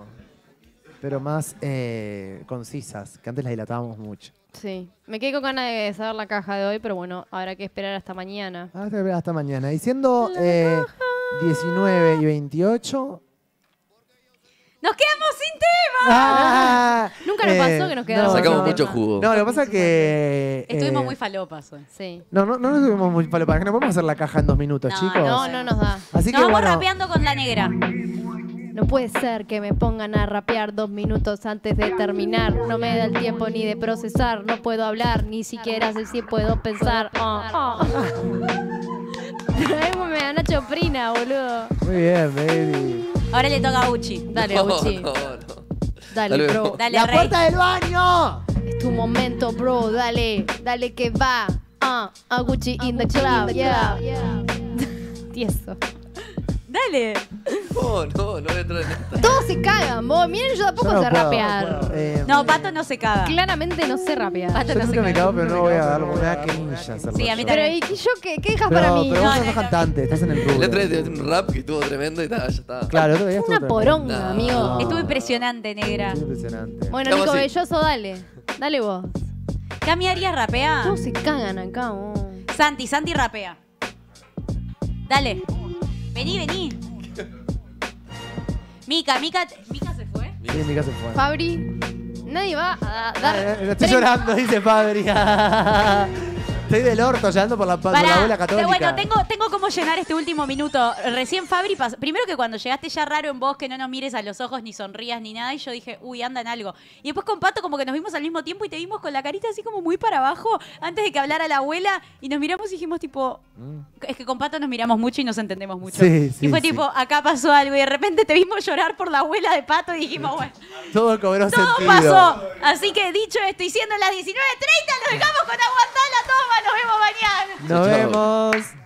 pero más eh, concisas, que antes las dilatábamos mucho. Sí. Me quedé con ganas de saber la caja de hoy, pero bueno, habrá que esperar hasta mañana. Hasta, hasta mañana. Y siendo eh, 19 y 28. ¡Nos quedamos sin tema! ¡Ah! Nunca nos pasó que nos quedamos no, Sacamos no. mucho jugo. No, lo que pasa es que. Estuvimos eh, muy falopas hoy. Sí. No, no, no nos tuvimos muy que no podemos hacer la caja en dos minutos, No, chicos. No, no nos da. Así Nos que vamos bueno. rapeando con la negra. No puede ser que me pongan a rapear dos minutos antes de terminar. No me da el tiempo ni de procesar. No puedo hablar, ni siquiera sé si puedo pensar. Oh, oh. Traémosme a Nacho Prina, boludo. Muy bien, baby. Ahora le toca a Uchi. Dale, No, Uchi. no, no. Dale, bro. Dale, ¡La rey. puerta del baño! Es tu momento, bro. Dale, dale que va. Ah, a Gucci in the club. Yeah. Tieso. Dale. No, no, no voy a entrar en esta. Todos se cagan, vos. Miren, yo tampoco Yo no sé puedo, rapear. Eh, No, Pato no se caga. Claramente no sé rapear. Pato Yo no se nunca me caga. cago, pero no voy a porque me da cringe hacerlo Sí, a mí yo. Pero. ¿y yo qué, qué dejas Pero, para mí? pero No, vos no, sos no. cantante, estás en el El rubro. otro día te un rap que estuvo tremendo y ta, ya está. Claro, el otro día Una estuvo poronga, No. amigo. Estuvo impresionante, negra. Qué impresionante. Bueno, Estamos Nico así. Belloso, dale. Dale vos. Cami Arias rapea. Todos se cagan acá, vos. Santi, Santi rapea. Dale. Vení, vení. Mica, Mica, Mica se fue. Sí, mi casa se fue. Fabri, nadie va a dar. Eh, Estoy llorando, dice Fabri. Estoy del orto llorando por la, por la Pará, abuela católica. bueno, tengo, tengo cómo llenar este último minuto. Recién Fabri pasó. Primero que cuando llegaste ya raro en vos que no nos mires a los ojos ni sonrías ni nada. Y yo dije, uy, anda en algo. Y después con Pato como que nos vimos al mismo tiempo y te vimos con la carita así como muy para abajo antes de que hablara la abuela. Y nos miramos y dijimos tipo, es que con Pato nos miramos mucho y nos entendemos mucho. Sí, sí, y fue sí. tipo, acá pasó algo. Y de repente te vimos llorar por la abuela de Pato y dijimos, bueno, Todo cobró todo sentido. pasó. Así que dicho esto y siendo las 19.30, nos dejamos con Aguantala Toma. Nos vemos mañana. Nos Chao. vemos.